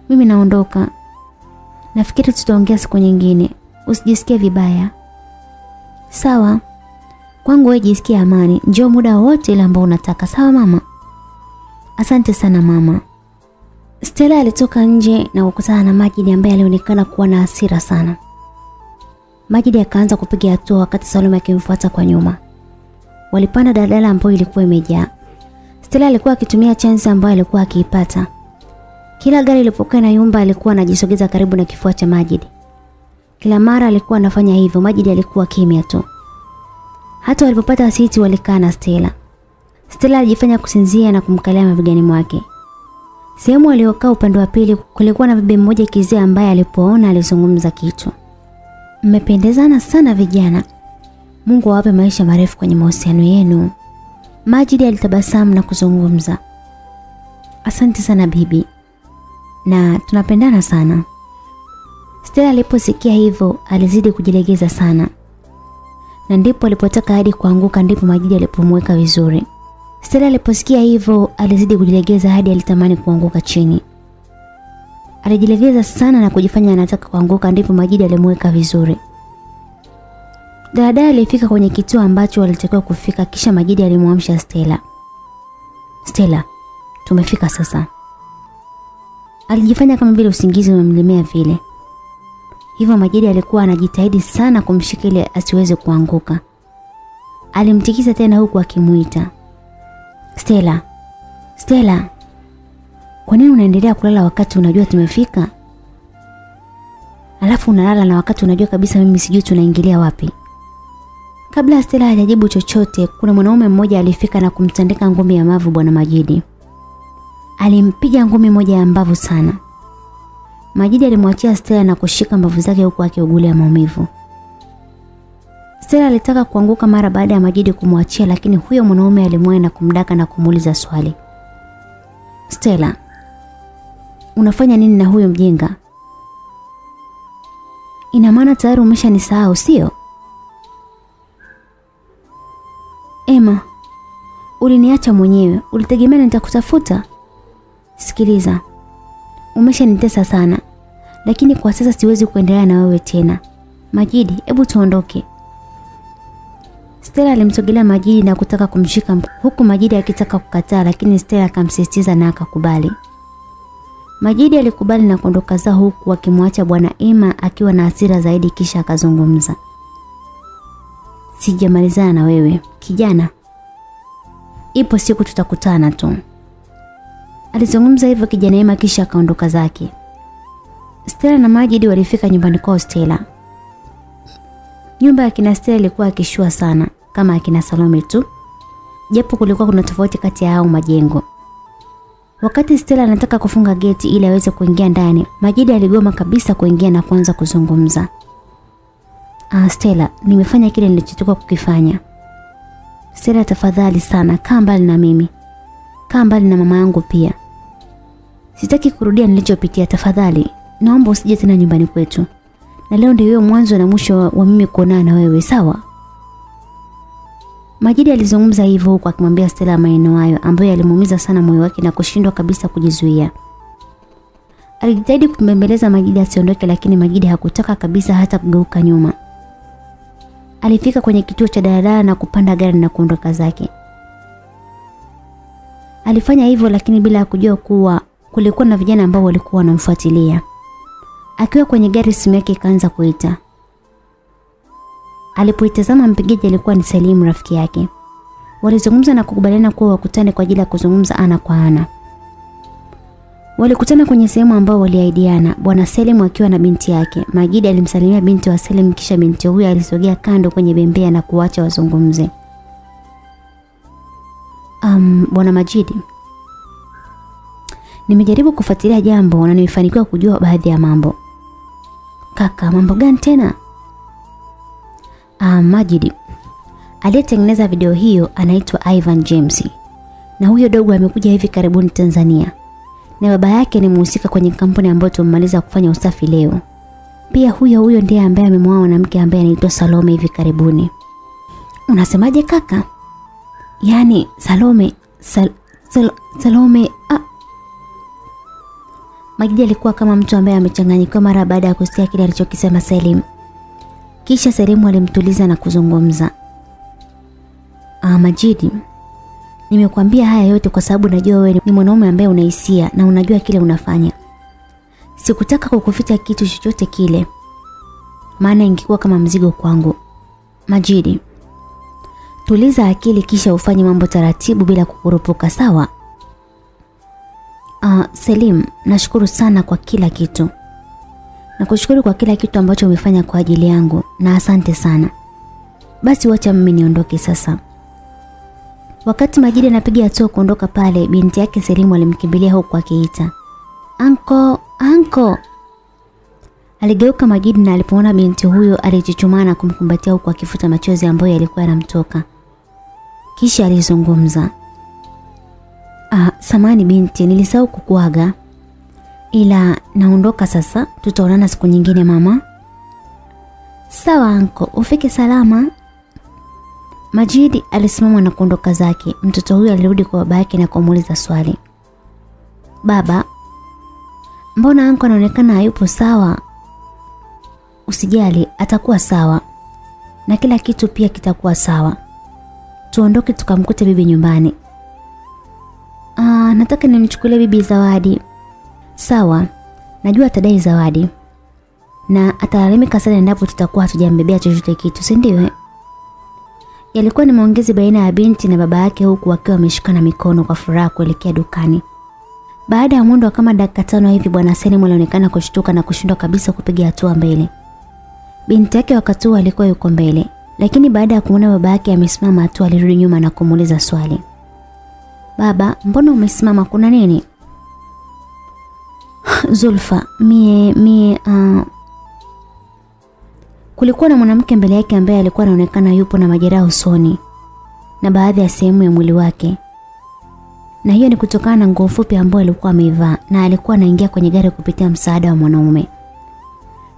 mimi naondoka. Nafikiri tutaongea siku nyingine. Usijisikie vibaya." "Sawa. Kwangu wewe jisikie amani. Njoo muda wote ile ambao unataka. Sawa mama?" Asante sana mama. Stella alitoka nje na kukutana na Majidi ambaye alionekana kuwa na hasira sana. Majidi akaanza kupiga hatua wakati Salome akimfuata kwa nyuma. Walipanda daladala ambayo ilikuwa imejaa. Stella alikuwa akitumia chance ambayo alikuwa akiipata. Kila gari ilipokuwa na yumba alikuwa anajisogeza karibu na kifua cha Majid. Kila mara alikuwa anafanya hivyo, Majid alikuwa kimya tu. Hata walipopata wasiti walikaa na Stella. Stella alijifanya kusinzia na kumkalia mabegani mwake. Sehemu aliyokaa upande wa pili kulikuwa na bibi mmoja kizee ambaye alipoona alizungumza kitu. Mmependezana sana vijana. Mungu awape maisha marefu kwenye mahusiano yenu. Majid alitabasamu na kuzungumza. Asante sana bibi. Na tunapendana sana. Stella aliposikia hivyo alizidi kujilegeza sana. Na ndipo alipotaka hadi kuanguka ndipo majiji alipomweka vizuri. Stella aliposikia hivyo alizidi kujilegeza hadi alitamani kuanguka chini. Alijilegeza sana na kujifanya anataka kuanguka ndipo majiji alimweka vizuri. Dada alifika kwenye kituo ambacho walitakiwa kufika kisha majiji alimwamsha Stella. Stella, tumefika sasa. Alijifanya kama vile usingizi umemlemea vile. Hivyo Majidi alikuwa anajitahidi sana kumshika ili asiweze kuanguka. Alimtikisa tena huku akimuita. Stella. Stella. Kwa nini unaendelea kulala wakati unajua tumefika? Alafu unalala na wakati unajua kabisa mimi sijui tunaingilia wapi. Kabla Stella hajajibu chochote, kuna mwanaume mmoja alifika na kumtandika ngumi ya mavu bwana Majidi. Alimpiga ngumi moja ya mbavu sana. Majidi alimwachia Stella na kushika mbavu zake huku akiugulia maumivu. Stella alitaka kuanguka mara baada ya Majidi kumwachia lakini huyo mwanaume alimwona na kumdaka na kumuuliza swali. Stella, unafanya nini na huyo mjinga? Ina maana tayari umeshanisahau sio? Emma, uliniacha mwenyewe, ulitegemea nitakutafuta? Sikiliza. Umeshanitesa sana. Lakini kwa sasa siwezi kuendelea na wewe tena. Majidi, hebu tuondoke. Stella alimsogelea Majidi na kutaka kumshika huku Majidi akitaka kukataa lakini Stella akamsisitiza na akakubali. Majidi alikubali na kuondoka zao huku akimwacha bwana Emma akiwa na hasira zaidi kisha akazungumza. Sijamalizana na wewe, kijana. Ipo siku tutakutana tu. Alizungumza hivyo kijana Emma kisha akaondoka zake. Stella na Majid walifika nyumbani kwao Stella. Nyumba ya kina Stella ilikuwa akishua sana kama akina Salome tu. Japo kulikuwa kuna tofauti kati ya hao majengo. Wakati Stella anataka kufunga geti ili aweze kuingia ndani, Majidi aligoma kabisa kuingia na kuanza kuzungumza. Ah, Stella, nimefanya kile nilichotoka kukifanya. Stella, tafadhali sana, kaa mbali na mimi. Kaa mbali na mama yangu pia. Sitaki kurudia nilichopitia, tafadhali. Naomba usije tena nyumbani kwetu. Na leo ndio mwanzo na mwisho wa mimi kuonana na wewe, sawa? Majidi alizungumza hivyo huku akimwambia Stella maneno hayo ambayo yalimuumiza sana moyo wake na kushindwa kabisa kujizuia. Alijitahidi kumbembeleza Majidi asiondoke lakini Majidi hakutaka kabisa hata kugeuka nyuma. Alifika kwenye kituo cha daladala na kupanda gari na kuondoka zake. Alifanya hivyo lakini bila kujua kuwa kulikuwa na vijana ambao walikuwa wanamfuatilia. Akiwa kwenye gari simu yake ikaanza kuita. Alipoitazama mpigaji alikuwa ni Salim rafiki yake. Walizungumza na kukubaliana kuwa wakutane kwa ajili ya kuzungumza ana kwa ana. Walikutana kwenye sehemu ambao waliahidiana. Bwana Selim akiwa na binti yake. Majidi alimsalimia binti wa Selim kisha binti huyo alisogea kando kwenye bembea na kuwacha wazungumze. Um, Bwana Majidi. Nimejaribu kufuatilia jambo na nimefanikiwa kujua baadhi ya mambo. Kaka, mambo gani tena? Ah, Majidi. Aliyetengeneza video hiyo anaitwa Ivan James. Na huyo dogo amekuja hivi karibuni Tanzania. Na baba yake ni mhusika kwenye kampuni ambayo tumemaliza kufanya usafi leo. Pia huyo huyo ndiye ambaye amemwoa mwanamke ambaye anaitwa Salome hivi karibuni. Unasemaje kaka? Yaani Salome Sal, Sal, Salome ah. Majidi alikuwa kama mtu ambaye amechanganyikiwa mara baada ya kusikia kile alichokisema Selim. Kisha Selim alimtuliza na kuzungumza. Ah, Majidi, nimekuambia haya yote kwa sababu najua wewe ni mwanaume ambaye unahisia na unajua kile unafanya. Sikutaka kukuficha kitu chochote kile. Maana ingekuwa kama mzigo kwangu. Majidi, Tuliza akili kisha ufanye mambo taratibu bila kukurupuka sawa? Ah, Selim, nashukuru sana kwa kila kitu. Nakushukuru kwa kila kitu ambacho umefanya kwa ajili yangu na asante sana. Basi wacha mimi niondoke sasa. Wakati Majidi anapiga hatua kuondoka pale, binti yake Selimu alimkimbilia huku akiita, "Anko, anko!" Aligeuka Majidi na alipoona binti huyo alijichumaa na kumkumbatia huku akifuta machozi ambayo yalikuwa yanamtoka. Kisha alizungumza, "Ah, samani binti, nilisahau kukuaga. Ila naondoka sasa, tutaonana siku nyingine mama." "Sawa anko, ufike salama." Majidi alisimama na kuondoka zake. Mtoto huyo alirudi kwa baba yake na kumuuliza swali. Baba, mbona anko anaonekana hayupo sawa? Usijali, atakuwa sawa. Na kila kitu pia kitakuwa sawa. Tuondoke tukamkute bibi nyumbani. Ah, nataka nimchukulie bibi zawadi. Sawa. Najua atadai zawadi. Na atalalamika sana endapo tutakuwa hatujambebea chochote kitu, si ndio? Yalikuwa ni maongezi baina ya binti na baba yake huku wakiwa wameshikana mikono kwa furaha kuelekea dukani. Baada ya mwendo kama dakika tano hivi bwana Selim alionekana kushtuka na kushindwa kabisa kupiga hatua mbele. Binti yake wakati alikuwa yuko mbele, lakini baada ya kuona baba yake amesimama hatua alirudi nyuma na kumuuliza swali. Baba, mbona umesimama kuna nini? Zulfa, mie mie uh, Kulikuwa na mwanamke mbele yake ambaye alikuwa anaonekana yupo na majeraha usoni na baadhi ya sehemu ya mwili wake. Na hiyo ni kutokana na nguo fupi ambayo alikuwa ameivaa na alikuwa anaingia kwenye gari kupitia msaada wa mwanaume.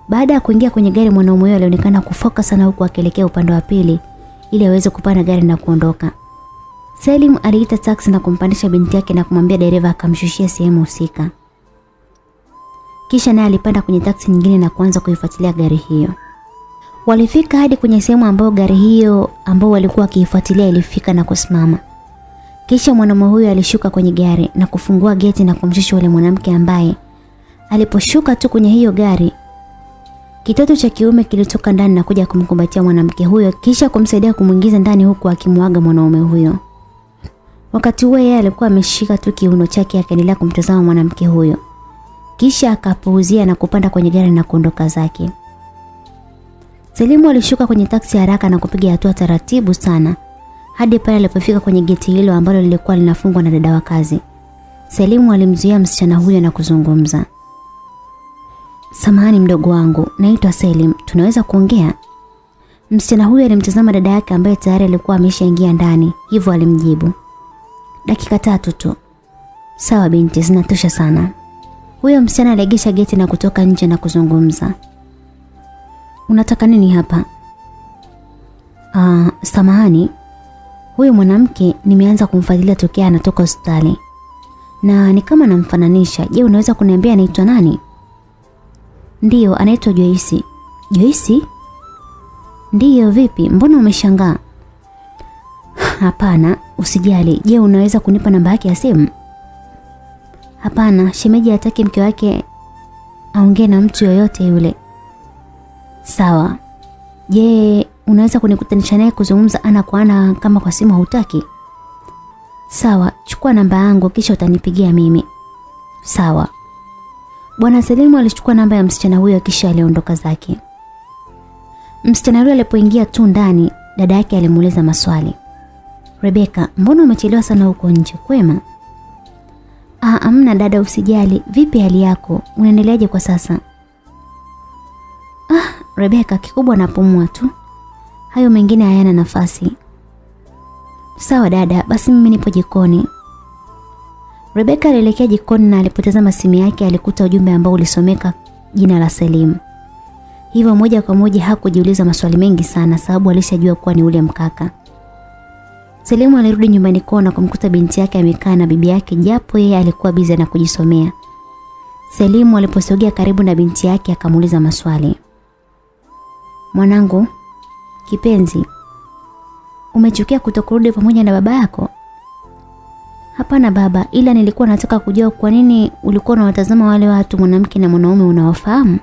Baada ya kuingia kwenye gari mwanaume huyo alionekana kufoka sana huku akielekea upande wa pili ili aweze kupanda gari na kuondoka. Selim aliita taksi na kumpandisha binti yake na kumwambia dereva akamshushia sehemu husika. Kisha naye alipanda kwenye taksi nyingine na kuanza kuifuatilia gari hiyo. Walifika hadi kwenye sehemu ambayo gari hiyo ambao walikuwa wakiifuatilia ilifika na kusimama. Kisha mwanamume huyo alishuka kwenye gari na kufungua geti na kumshusha yule mwanamke ambaye aliposhuka tu kwenye hiyo gari kitoto cha kiume kilitoka ndani na kuja kumkumbatia mwanamke huyo kisha kumsaidia kumwingiza ndani huku akimwaga mwanaume huyo. Wakati huo yeye alikuwa ameshika tu kiuno chake akaendelea kumtazama mwanamke huyo. Kisha akapuuzia na kupanda kwenye gari na kuondoka zake. Selimu alishuka kwenye taksi haraka na kupiga hatua taratibu sana hadi pale alipofika kwenye geti hilo ambalo lilikuwa linafungwa na dada wa kazi. Selimu alimzuia msichana huyo na kuzungumza. Samahani mdogo wangu, naitwa Selim, tunaweza kuongea? Msichana huyo alimtazama dada yake ambaye tayari alikuwa ameshaingia ndani, hivyo alimjibu. Dakika tatu tu. Sawa binti, zinatosha sana. Huyo msichana alegesha geti na kutoka nje na kuzungumza. Unataka nini hapa? Ah, samahani. Huyo mwanamke nimeanza kumfadhilia tokea anatoka hospitali. Na ni kama namfananisha. Je, unaweza kuniambia anaitwa nani? Ndiyo, anaitwa Joyce. Joyce? Ndiyo, vipi? Mbona umeshangaa? Hapana, usijali. Je, unaweza kunipa namba yake ya simu? Hapana, shemeji hataki mke wake aongee na mtu yoyote yule. Sawa. Je, unaweza kunikutanisha naye kuzungumza ana kwa ana kama kwa simu hautaki? Sawa, chukua namba yangu kisha utanipigia mimi. Sawa. Bwana Selimu alichukua namba ya msichana huyo kisha aliondoka zake. Msichana huyo alipoingia tu ndani, dada yake alimuuliza maswali. Rebeka, mbona umechelewa sana huko nje? Kwema? Ah, amna dada usijali. Vipi hali yako? Unaendeleaje kwa sasa? Ah, Rebeka kikubwa napumua tu. Hayo mengine hayana nafasi. Sawa dada, basi mimi nipo jikoni. Rebeka alielekea jikoni na alipotazama simu yake alikuta ujumbe ambao ulisomeka jina la Selim. Hivyo moja kwa moja hakujiuliza maswali mengi sana sababu alishajua kuwa ni ule mkaka. Selimu alirudi nyumbani kwao na kumkuta binti yake amekaa na bibi yake japo yeye alikuwa biza na kujisomea. Selimu aliposogea karibu na binti yake akamuuliza maswali. Mwanangu, kipenzi, umechukia kutokurudi pamoja na baba yako? Hapana baba, ila nilikuwa nataka kujua kwa nini ulikuwa unawatazama wale watu mwanamke na mwanaume unawafahamu.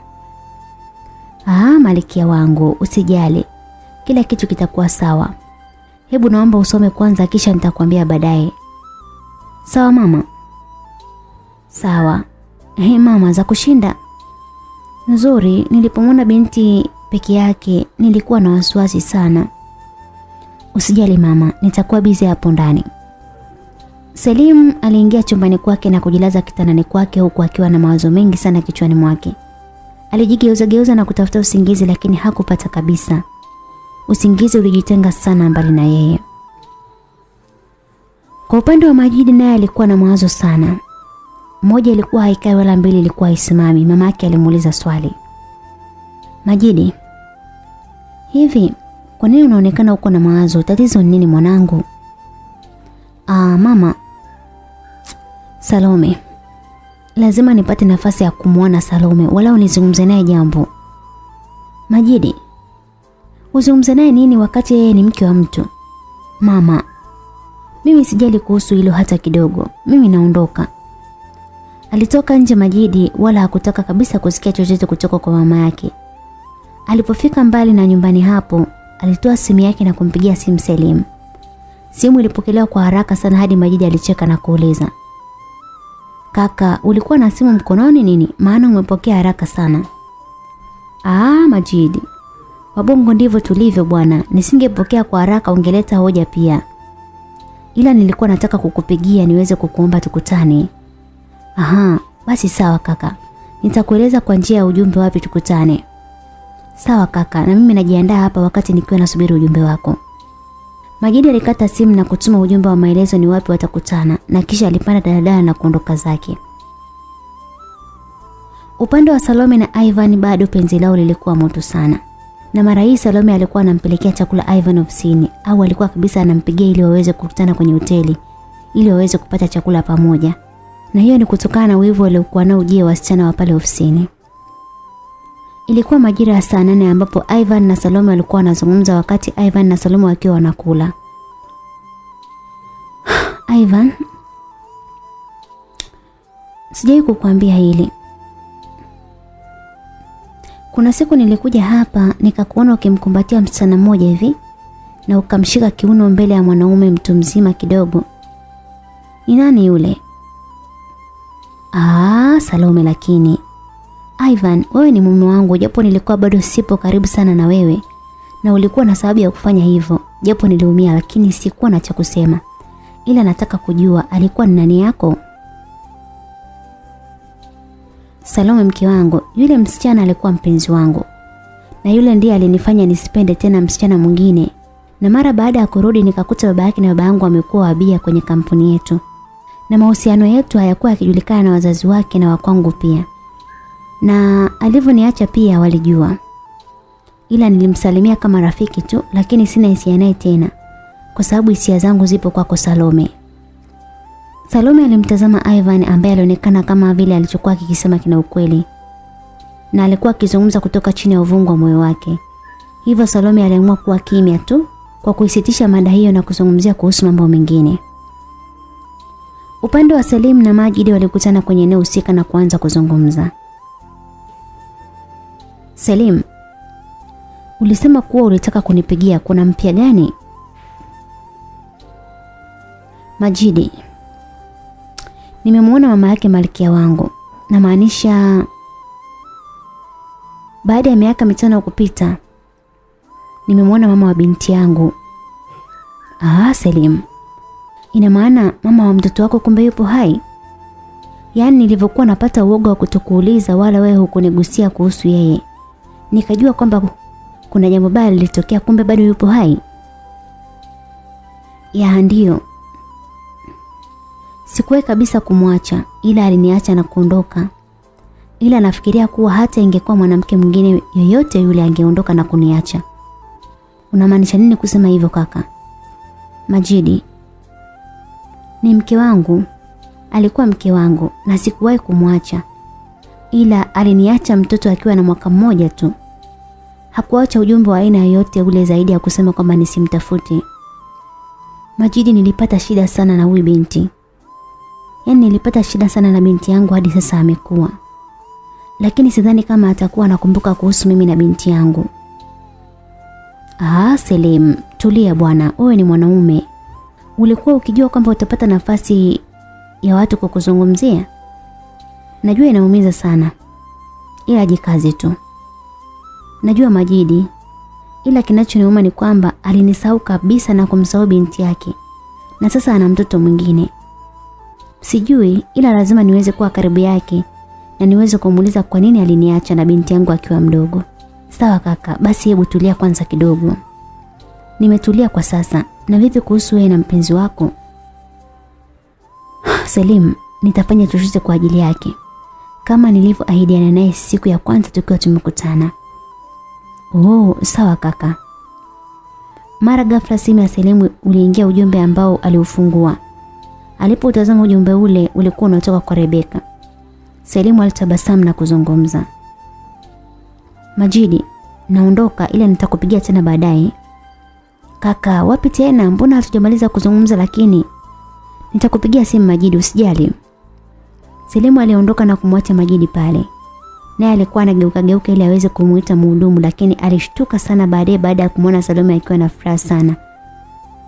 Ah, malikia wangu, usijali. Kila kitu kitakuwa sawa. Hebu naomba usome kwanza kisha nitakwambia baadaye. Sawa mama? Sawa. He mama za kushinda. Nzuri, nilipomwona binti peke yake nilikuwa na wasiwasi sana. Usijali mama, nitakuwa bize hapo ndani. Selim aliingia chumbani kwake na kujilaza kitandani kwake huku akiwa na mawazo mengi sana kichwani mwake. Alijigeuza geuza na kutafuta usingizi lakini hakupata kabisa. Usingizi ulijitenga sana mbali na yeye. Kwa upande wa Majidi naye alikuwa na mawazo sana. Moja ilikuwa haikai wala mbili ilikuwa haisimami. Mama yake alimuuliza swali. Majidi, hivi kwa nini unaonekana uko na mawazo? Tatizo ni nini mwanangu? Ah, mama. Salome. Lazima nipate nafasi ya kumwona Salome wala unizungumze naye jambo. Majidi. Uzungumze naye nini wakati yeye ni mke wa mtu? Mama. Mimi sijali kuhusu hilo hata kidogo. Mimi naondoka. Alitoka nje Majidi wala hakutaka kabisa kusikia chochote kutoka kwa mama yake. Alipofika mbali na nyumbani hapo, alitoa simu yake na kumpigia simu Selim. Simu ilipokelewa kwa haraka sana hadi Majidi alicheka na kuuliza. Kaka, ulikuwa na simu mkononi nini? Maana umepokea haraka sana. Ah, Majidi. Wabongo ndivyo tulivyo bwana. Nisingepokea kwa haraka ungeleta hoja pia. Ila nilikuwa nataka kukupigia niweze kukuomba tukutane. Aha, basi sawa kaka. Nitakueleza kwa njia ya ujumbe wapi tukutane. Sawa kaka, na mimi najiandaa hapa wakati nikiwa nasubiri ujumbe wako. Majidi alikata simu na kutuma ujumbe wa maelezo ni wapi watakutana na kisha alipanda daladala na kuondoka zake. Upande wa Salome na Ivan bado penzi lao lilikuwa moto sana. Na mara hii Salome alikuwa anampelekea chakula Ivan ofisini au alikuwa kabisa anampigia ili waweze kukutana kwenye hoteli ili waweze kupata chakula pamoja. Na hiyo ni kutokana na wivu aliokuwa nao ujie wasichana wa pale ofisini. Ilikuwa majira ya saa nane ambapo Ivan na Salome walikuwa wanazungumza wakati Ivan na Salome wakiwa wanakula. Ivan, sijai kukuambia hili. Kuna siku nilikuja hapa nikakuona ukimkumbatia msichana mmoja hivi na ukamshika kiuno mbele ya mwanaume mtu mzima kidogo. Ni nani yule? Ah, Salome lakini Ivan, wewe ni mume wangu japo nilikuwa bado sipo karibu sana na wewe na ulikuwa na sababu ya kufanya hivyo japo niliumia lakini sikuwa na cha kusema. Ila nataka kujua alikuwa ni nani yako? Salome mke wangu, yule msichana alikuwa mpenzi wangu. Na yule ndiye alinifanya nisipende tena msichana mwingine. Na mara baada ya kurudi nikakuta baba yake na baba yangu wamekuwa wabia kwenye kampuni yetu. Na mahusiano yetu hayakuwa yakijulikana na wazazi wake na wakwangu pia. Na alivyoniacha pia walijua. Ila nilimsalimia kama rafiki tu lakini sina hisia naye tena. Kwa sababu hisia zangu zipo kwako Salome. Salome alimtazama Ivan ambaye alionekana kama vile alichokuwa kikisema kina ukweli. Na alikuwa akizungumza kutoka chini ya uvungu wa moyo wake. Hivyo Salome aliamua kuwa kimya tu kwa kuisitisha mada hiyo na kuzungumzia kuhusu mambo mengine. Upande wa Salim na Majid walikutana kwenye eneo husika na kuanza kuzungumza. Salim, ulisema kuwa ulitaka kunipigia kuna mpya gani? Majidi, nimemwona mama yake Malkia wangu. Na maanisha baada ya miaka mitano kupita nimemwona mama wa binti yangu. Ah, Selim. Ina maana mama wa mtoto wako kumbe yupo hai? Yaani nilivyokuwa napata uoga wa kutokuuliza wala wewe hukunigusia kuhusu yeye. Nikajua kwamba kuna jambo baya lilitokea kumbe bado yupo hai. Ya ndiyo. Sikuwahi kabisa kumwacha ila aliniacha na kuondoka. Ila nafikiria kuwa hata ingekuwa mwanamke mwingine yoyote yule angeondoka na kuniacha. Unamaanisha nini kusema hivyo kaka? Majidi. Ni mke wangu. Alikuwa mke wangu na sikuwahi kumwacha. Ila aliniacha mtoto akiwa na mwaka mmoja tu. Hakuacha ujumbe wa aina yoyote ule zaidi ya kusema kwamba nisimtafuti. Majidi nilipata shida sana na huyu binti. Yaani nilipata shida sana na binti yangu hadi sasa amekuwa. Lakini sidhani kama atakuwa anakumbuka kuhusu mimi na binti yangu. Ah, Selim, tulia bwana, wewe ni mwanaume. Ulikuwa ukijua kwamba utapata nafasi ya watu kukuzungumzia? Najua inaumiza sana. Ila jikazi tu. Najua Majidi. Ila kinachoniuma ni kwamba alinisahau kabisa na kumsahau binti yake. Na sasa ana mtoto mwingine. Sijui ila lazima niweze kuwa karibu yake na niweze kumuuliza kwa nini aliniacha na binti yangu akiwa mdogo. Sawa kaka, basi hebu tulia kwanza kidogo. Nimetulia kwa sasa. Na vipi kuhusu wewe na mpenzi wako? Selim, nitafanya chochote kwa ajili yake. Kama nilivyoahidiana naye siku ya kwanza tukiwa tumekutana. Oh, sawa kaka. Mara ghafla simu ya Selimu uliingia ujumbe ambao aliufungua. Alipotazama ujumbe ule ulikuwa unatoka kwa Rebeka. Selimu alitabasamu na kuzungumza. Majidi, naondoka ila nitakupigia tena baadaye. Kaka, wapi tena? Mbona hatujamaliza kuzungumza lakini nitakupigia simu Majidi usijali. Selimu aliondoka na kumwacha Majidi pale. Naye alikuwa anageuka geuka ili aweze kumuita muhudumu lakini alishtuka sana baadaye baada ya kumwona Salome akiwa na furaha sana.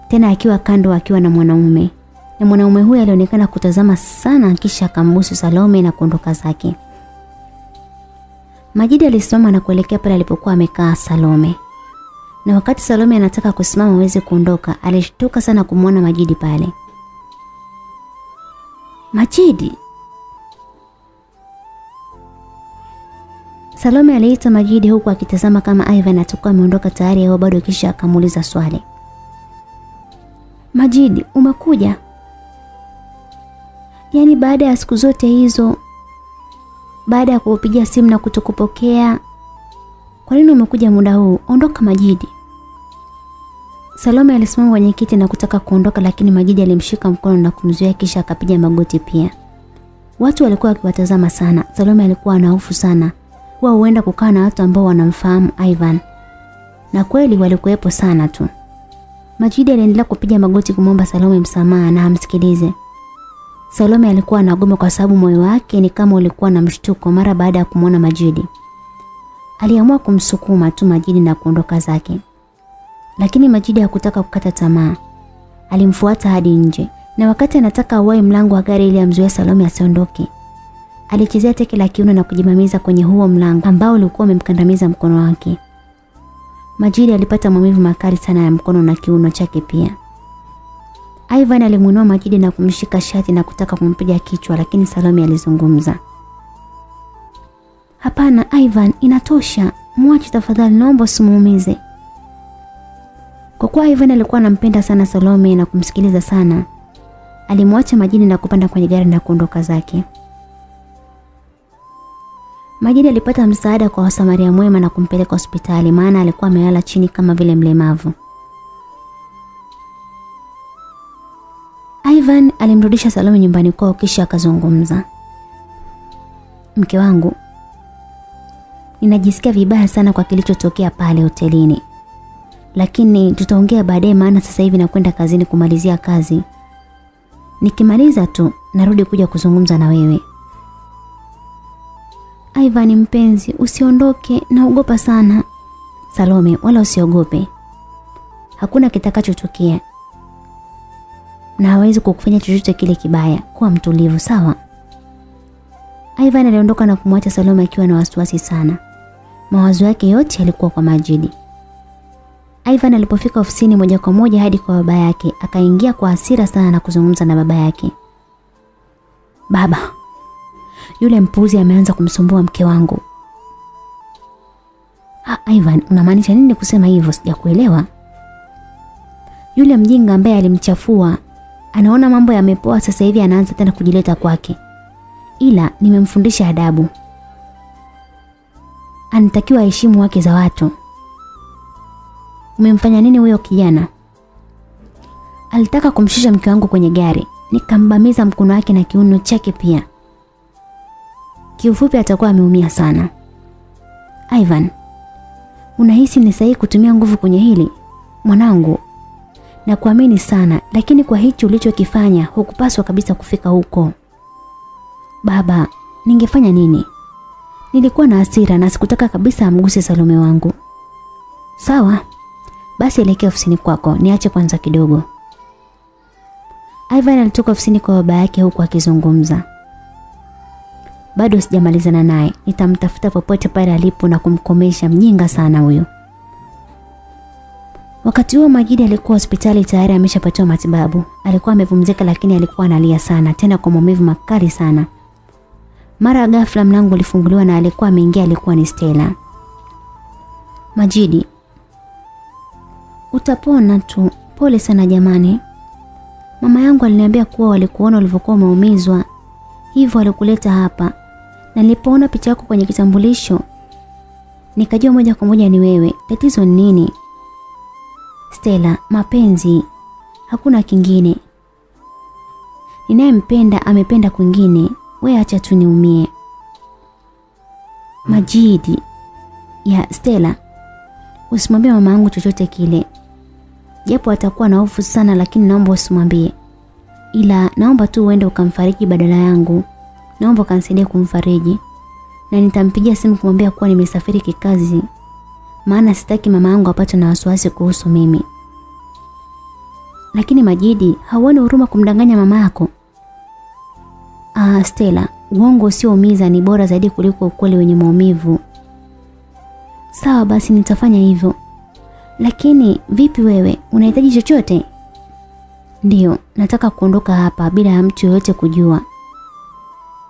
Tena akiwa kando akiwa na mwanaume. Na mwanaume huyo alionekana kutazama sana kisha akambusu Salome na kuondoka zake. Majidi alisimama na kuelekea pale alipokuwa amekaa Salome. Na wakati Salome anataka kusimama aweze kuondoka, alishtuka sana kumwona Majidi pale. Majidi. Salome aliita Majidi huku akitazama kama Ivan atakuwa ameondoka tayari au bado kisha akamuuliza swali. Majidi, umekuja? Yaani baada ya siku zote hizo baada ya kukupigia simu na kutokupokea kwa nini umekuja muda huu? Ondoka Majidi. Salome alisimama kwenye kiti na kutaka kuondoka lakini Majidi alimshika mkono na kumzuia kisha akapiga magoti pia. Watu walikuwa wakiwatazama sana. Salome alikuwa na hofu sana. Huwa huenda kukaa na watu ambao wanamfahamu Ivan. Na kweli walikuwepo sana tu. Majidi aliendelea kupiga magoti kumwomba Salome msamaha na amsikilize. Salome alikuwa anagoma kwa sababu moyo wake ni kama ulikuwa na mshtuko mara baada ya kumwona Majidi. Aliamua kumsukuma tu Majidi na kuondoka zake. Lakini Majidi hakutaka kukata tamaa. Alimfuata hadi nje na wakati anataka awai mlango wa gari ili amzuie Salome asiondoke. Alichezea teke la kiuno na kujimamiza kwenye huo mlango ambao ulikuwa umemkandamiza mkono wake. Majidi alipata maumivu makali sana ya mkono na kiuno chake pia. Ivan alimuinua Majidi na kumshika shati na kutaka kumpiga kichwa lakini Salome alizungumza. Hapana Ivan, inatosha. Mwache tafadhali, naomba usimuumize. Kwa kuwa Ivan alikuwa anampenda sana Salome na kumsikiliza sana, alimwacha Majidi na kupanda kwenye gari na kuondoka zake. Majidi alipata msaada kwa wasamaria mwema na kumpeleka hospitali maana alikuwa amelala chini kama vile mlemavu. Ivan alimrudisha Salome nyumbani kwao kisha akazungumza. Mke wangu, ninajisikia vibaya sana kwa kilichotokea pale hotelini. Lakini tutaongea baadaye maana sasa hivi nakwenda kazini kumalizia kazi. Nikimaliza tu narudi kuja kuzungumza na wewe. Ivan mpenzi, usiondoke, naogopa sana. Salome, wala usiogope. Hakuna kitakachotokea. Na hawezi kukufanya chochote kile kibaya. Kuwa mtulivu, sawa? Ivan aliondoka na kumwacha Salome akiwa na wasiwasi sana. Mawazo yake yote yalikuwa kwa Majidi. Ivan alipofika ofisini moja kwa moja hadi kwa baba yake, akaingia kwa hasira sana na kuzungumza na baba yake. Baba, yule mpuzi ameanza kumsumbua mke wangu. Ah, Ivan, unamaanisha nini kusema hivyo? Sijakuelewa. Yule mjinga ambaye alimchafua anaona mambo yamepoa sasa hivi anaanza tena kujileta kwake. Ila nimemfundisha adabu. Anatakiwa heshima wake za watu. Umemfanya nini huyo kijana? Alitaka kumshusha mke wangu kwenye gari, nikambamiza mkono wake na kiuno chake pia. Kiufupi atakuwa ameumia sana. Ivan, unahisi ni sahihi kutumia nguvu kwenye hili? Mwanangu, na kuamini sana, lakini kwa hicho ulichokifanya hukupaswa kabisa kufika huko. Baba, ningefanya nini? Nilikuwa na hasira na sikutaka kabisa amguse Salome wangu. Sawa, Basi elekea ofisini kwako, niache kwanza kidogo. Ivan alitoka ofisini kwa baba yake huku akizungumza. Bado sijamalizana naye. Nitamtafuta popote pale alipo na kumkomesha mjinga sana huyo. Wakati huo Majidi alikuwa hospitali tayari ameshapatiwa matibabu. Alikuwa amevumzika lakini alikuwa analia sana, tena kwa maumivu makali sana. Mara ghafla mlango ulifunguliwa na alikuwa ameingia alikuwa ni Stella. Majidi, utapona tu. Pole sana jamani. Mama yangu aliniambia kuwa walikuona ulivyokuwa umeumizwa. Hivyo alikuleta hapa. Na nilipoona picha yako kwenye kitambulisho nikajua moja kwa moja ni wewe. Tatizo ni nini? Stella, mapenzi. Hakuna kingine. Ninayempenda amependa kwingine. We acha tu niumie. Majidi. Ya Stella. Usimwambie mama yangu chochote kile. Japo atakuwa na hofu sana lakini naomba usimwambie. Ila naomba tu uende ukamfariji badala yangu. Naomba kanisaidie kumfariji. Na nitampigia simu kumwambia kuwa nimesafiri kikazi. Maana sitaki mama yangu apate na wasiwasi kuhusu mimi. Lakini Majidi, hauoni huruma kumdanganya mama yako? Ah, Stella, uongo usioumiza ni bora zaidi kuliko ukweli wenye maumivu. Sawa basi nitafanya hivyo. Lakini vipi wewe? Unahitaji chochote? Ndiyo, nataka kuondoka hapa bila ya mtu yoyote kujua.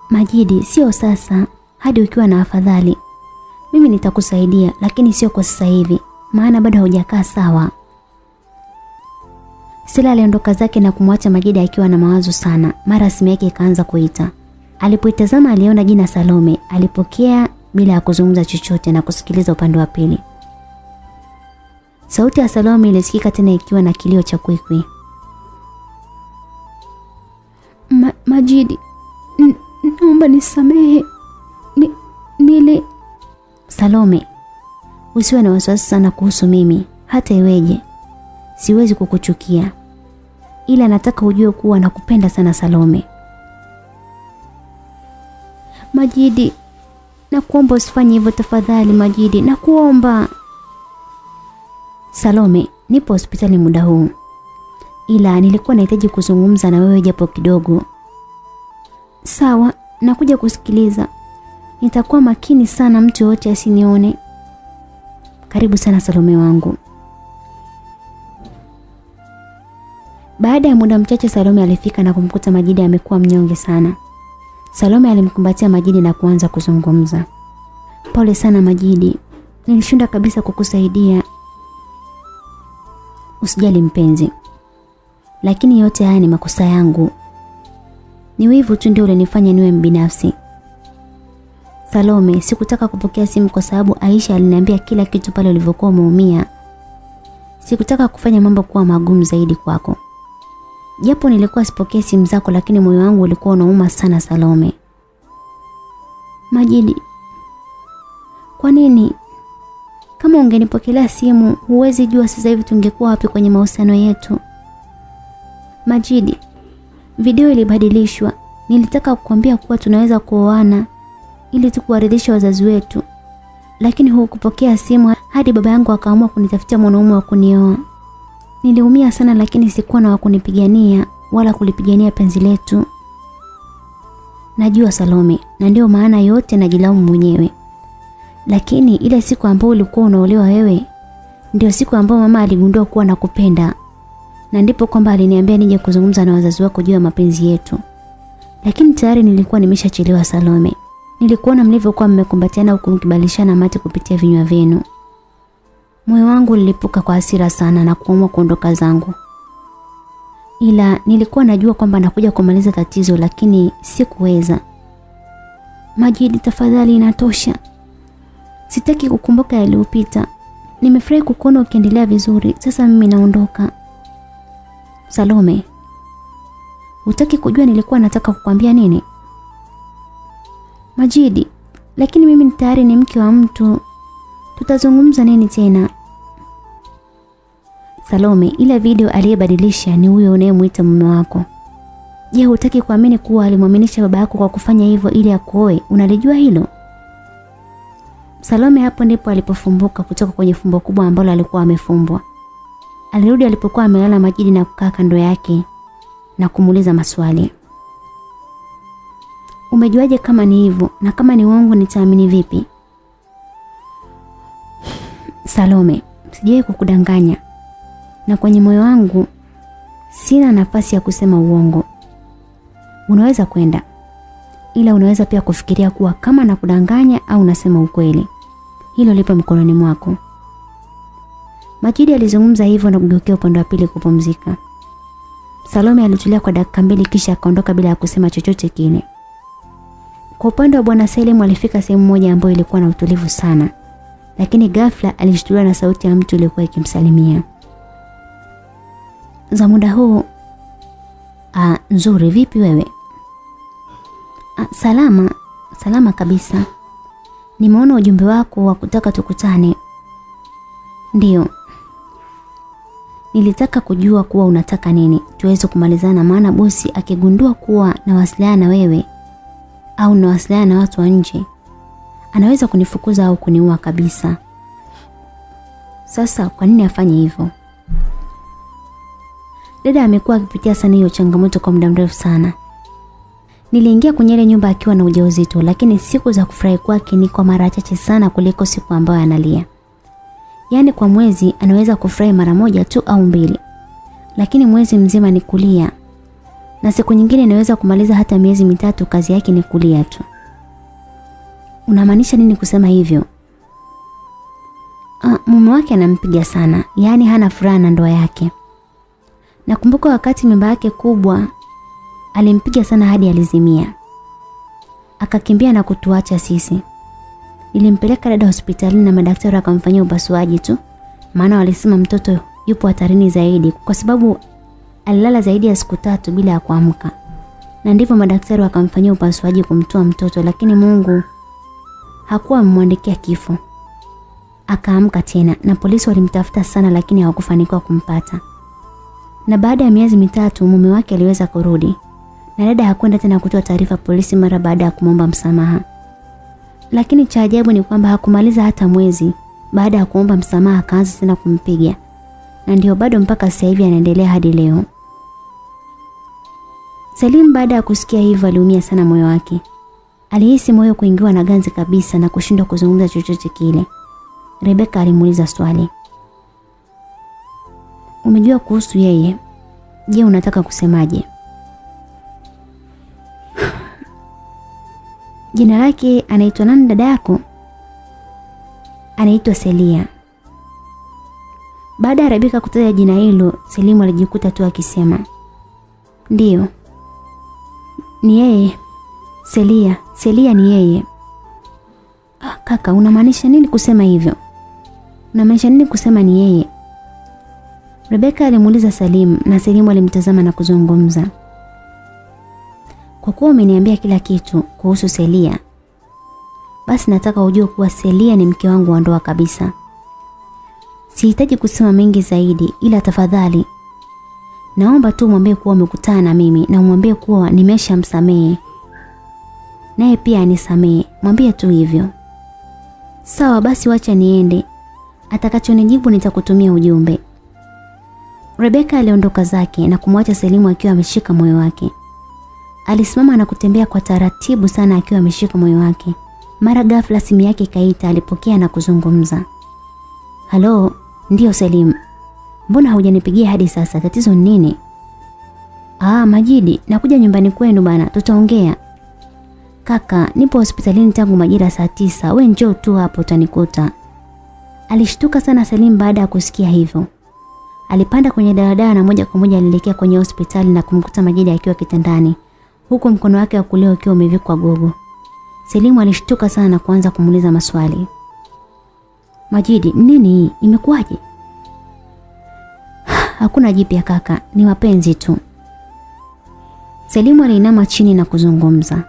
Majidi, sio sasa, hadi ukiwa na afadhali. Mimi nitakusaidia, lakini sio kwa sasa hivi, maana bado haujakaa sawa. Sila aliondoka zake na kumwacha Majida akiwa na mawazo sana. Mara simu yake ikaanza kuita. Alipoitazama aliona jina Salome. Alipokea bila ya kuzungumza chochote na kusikiliza upande wa pili. Sauti ya Salome ilisikika tena ikiwa na kilio cha kwikwi. Ma, Majidi, naomba nisamehe. Ni, nili Salome, usiwe na wasiwasi sana kuhusu mimi, hata iweje. Siwezi kukuchukia. Ila nataka ujue kuwa nakupenda sana Salome. Majidi, nakuomba usifanye hivyo tafadhali Majidi, nakuomba. Salome, nipo hospitali muda huu. Ila nilikuwa nahitaji kuzungumza na wewe japo kidogo. Sawa, nakuja kusikiliza. Nitakuwa makini sana mtu yoyote asinione. Karibu sana Salome wangu. Baada ya muda mchache Salome alifika na kumkuta Majidi amekuwa mnyonge sana. Salome alimkumbatia Majidi na kuanza kuzungumza. Pole sana Majidi. Nilishinda kabisa kukusaidia. Usijali mpenzi. Lakini yote haya ni makosa yangu. Ni wivu tu ndio ulinifanya niwe mbinafsi. Salome, sikutaka kupokea simu kwa sababu Aisha aliniambia kila kitu pale ulivyokuwa umeumia. Sikutaka kufanya mambo kuwa magumu zaidi kwako. Japo nilikuwa sipokee simu zako lakini moyo wangu ulikuwa unauma sana Salome. Majidi, kwa nini? Kama ungenipokelea simu, huwezi jua sasa hivi tungekuwa wapi kwenye mahusiano yetu. Majidi, video ilibadilishwa. Nilitaka kukwambia kuwa tunaweza kuoana ili tu kuwaridhisha wazazi wetu. Lakini hukupokea simu hadi baba yangu akaamua kunitafutia mwanaume wa kunioa. Niliumia sana lakini sikuwa na wa kunipigania wala kulipigania penzi letu. Najua Salome, na ndio maana yote najilaumu mwenyewe. Lakini ile siku ambayo ulikuwa unaolewa wewe, ndio siku ambayo mama aligundua kuwa nakupenda. Na ndipo kwamba aliniambia nije kuzungumza na wazazi wako juu ya mapenzi yetu. Lakini tayari nilikuwa nimeshachelewa Salome. Nilikuona mlivyokuwa mmekumbatiana huku mkibalishana mate kupitia vinywa vyenu. Moyo wangu ulilipuka kwa hasira sana na kuamua kuondoka zangu. Ila nilikuwa najua kwamba nakuja kumaliza tatizo lakini sikuweza. Majidi, tafadhali inatosha. Sitaki kukumbuka yaliyopita. Nimefurahi kukuona ukiendelea vizuri. Sasa mimi naondoka. Salome, Utaki kujua nilikuwa nataka kukwambia nini? Majidi, lakini mimi tayari ni mke wa mtu. Tutazungumza nini tena? Salome, ila video aliyebadilisha ni huyo unayemwita mume wako. Je, hutaki kuamini kuwa alimwaminisha baba yako kwa kufanya hivyo ili akuoe? Unalijua hilo? Salome hapo ndipo alipofumbuka kutoka kwenye fumbo kubwa ambalo alikuwa amefumbwa. Alirudi alipokuwa amelala Majidi na kukaa kando yake na kumuuliza maswali. Umejuaje kama ni hivyo na kama ni uongo nitaamini vipi? Salome, sijawahi kukudanganya. Na kwenye moyo wangu sina nafasi ya kusema uongo. Unaweza kwenda. Ila unaweza pia kufikiria kuwa kama nakudanganya au nasema ukweli. Hilo lipo mkononi mwako. Majidi alizungumza hivyo na kugeukia upande wa pili kupumzika. Salome alitulia kwa dakika mbili kisha akaondoka bila ya kusema chochote kile. Kwa upande wa bwana Selim alifika sehemu moja ambayo ilikuwa na utulivu sana. Lakini ghafla alishtuliwa na sauti ya mtu iliyokuwa ikimsalimia. Za muda huu ah, nzuri vipi wewe? A, salama, salama kabisa. Nimeona ujumbe wako wa kutaka tukutane. Ndiyo. Nilitaka kujua kuwa unataka nini tuweze kumalizana maana bosi akigundua kuwa nawasiliana na wewe au nawasiliana na watu wa nje anaweza kunifukuza au kuniua kabisa. Sasa kwa nini afanye hivyo? Dada amekuwa akipitia sana hiyo changamoto kwa muda mrefu sana. Niliingia kwenye ile nyumba akiwa na ujauzito lakini siku za kufurahi kwake ni kwa mara chache sana kuliko siku ambayo analia. Yaani kwa mwezi anaweza kufurahi mara moja tu au mbili. Lakini mwezi mzima ni kulia. Na siku nyingine inaweza kumaliza hata miezi mitatu kazi yake ni kulia tu. Unamaanisha nini kusema hivyo? Ah, mume wake anampiga sana, yaani hana furaha na ndoa yake. Nakumbuka wakati mimba yake kubwa alimpiga sana hadi alizimia. Akakimbia na kutuacha sisi. Nilimpeleka dada hospitalini na madaktari akamfanyia upasuaji tu. Maana walisema mtoto yupo hatarini zaidi kwa sababu alilala zaidi ya siku tatu bila ya kuamka. Na ndivyo madaktari wakamfanyia upasuaji kumtoa mtoto lakini Mungu hakuwa amemwandikia kifo. Akaamka tena na polisi walimtafuta sana lakini hawakufanikiwa kumpata. Na baada ya miezi mitatu mume wake aliweza kurudi. Na dada hakwenda tena kutoa taarifa polisi mara baada ya kumwomba msamaha. Lakini cha ajabu ni kwamba hakumaliza hata mwezi baada ya kuomba msamaha akaanza tena kumpiga. Na ndio bado mpaka sasa hivi anaendelea hadi leo. Salim baada ya kusikia hivyo aliumia sana moyo wake. Alihisi moyo kuingiwa na ganzi kabisa na kushindwa kuzungumza chochote kile. Rebeka alimuuliza swali. Umejua kuhusu yeye? Je, unataka kusemaje? Jina lake anaitwa nani dada yako? Anaitwa Selia. Baada ya Rebeka kutaja jina hilo, Selimu alijikuta tu akisema, "Ndiyo. Ni yeye. Selia, Selia ni yeye." Ah, kaka, unamaanisha nini kusema hivyo? Unamaanisha nini kusema ni yeye? Rebeka alimuuliza Salim na Selimu alimtazama na kuzungumza. Kwa kuwa umeniambia kila kitu kuhusu Selia, basi nataka ujue kuwa Selia ni mke wangu wa ndoa kabisa. Sihitaji kusema mengi zaidi ila tafadhali naomba tu mwambie kuwa umekutana na mimi na umwambie kuwa nimeshamsamehe. Naye pia anisamehe. Mwambie tu hivyo. Sawa basi wacha niende. Atakachonijibu nitakutumia ujumbe. Rebeka aliondoka zake na kumwacha Selimu akiwa ameshika moyo wake. Alisimama na kutembea kwa taratibu sana akiwa ameshika moyo wake. Mara ghafla simu yake ikaita, alipokea na kuzungumza. Halo, ndiyo Selim. Mbona haujanipigia hadi sasa? Tatizo ni nini? Ah, Majidi, nakuja nyumbani kwenu bana, tutaongea. Kaka, nipo hospitalini tangu majira saa tisa. We njoo tu hapo utanikuta. Alishtuka sana Salim baada ya kusikia hivyo. Alipanda kwenye daladala na moja kwa moja alielekea kwenye hospitali na kumkuta Majidi akiwa kitandani, huku mkono wake wa kulia ukiwa umevikwa gogo. Selimu alishtuka sana na kuanza kumuuliza maswali. Majidi, nini? Imekuwaje? Hakuna jipya kaka, ni mapenzi tu. Selimu aliinama chini na kuzungumza.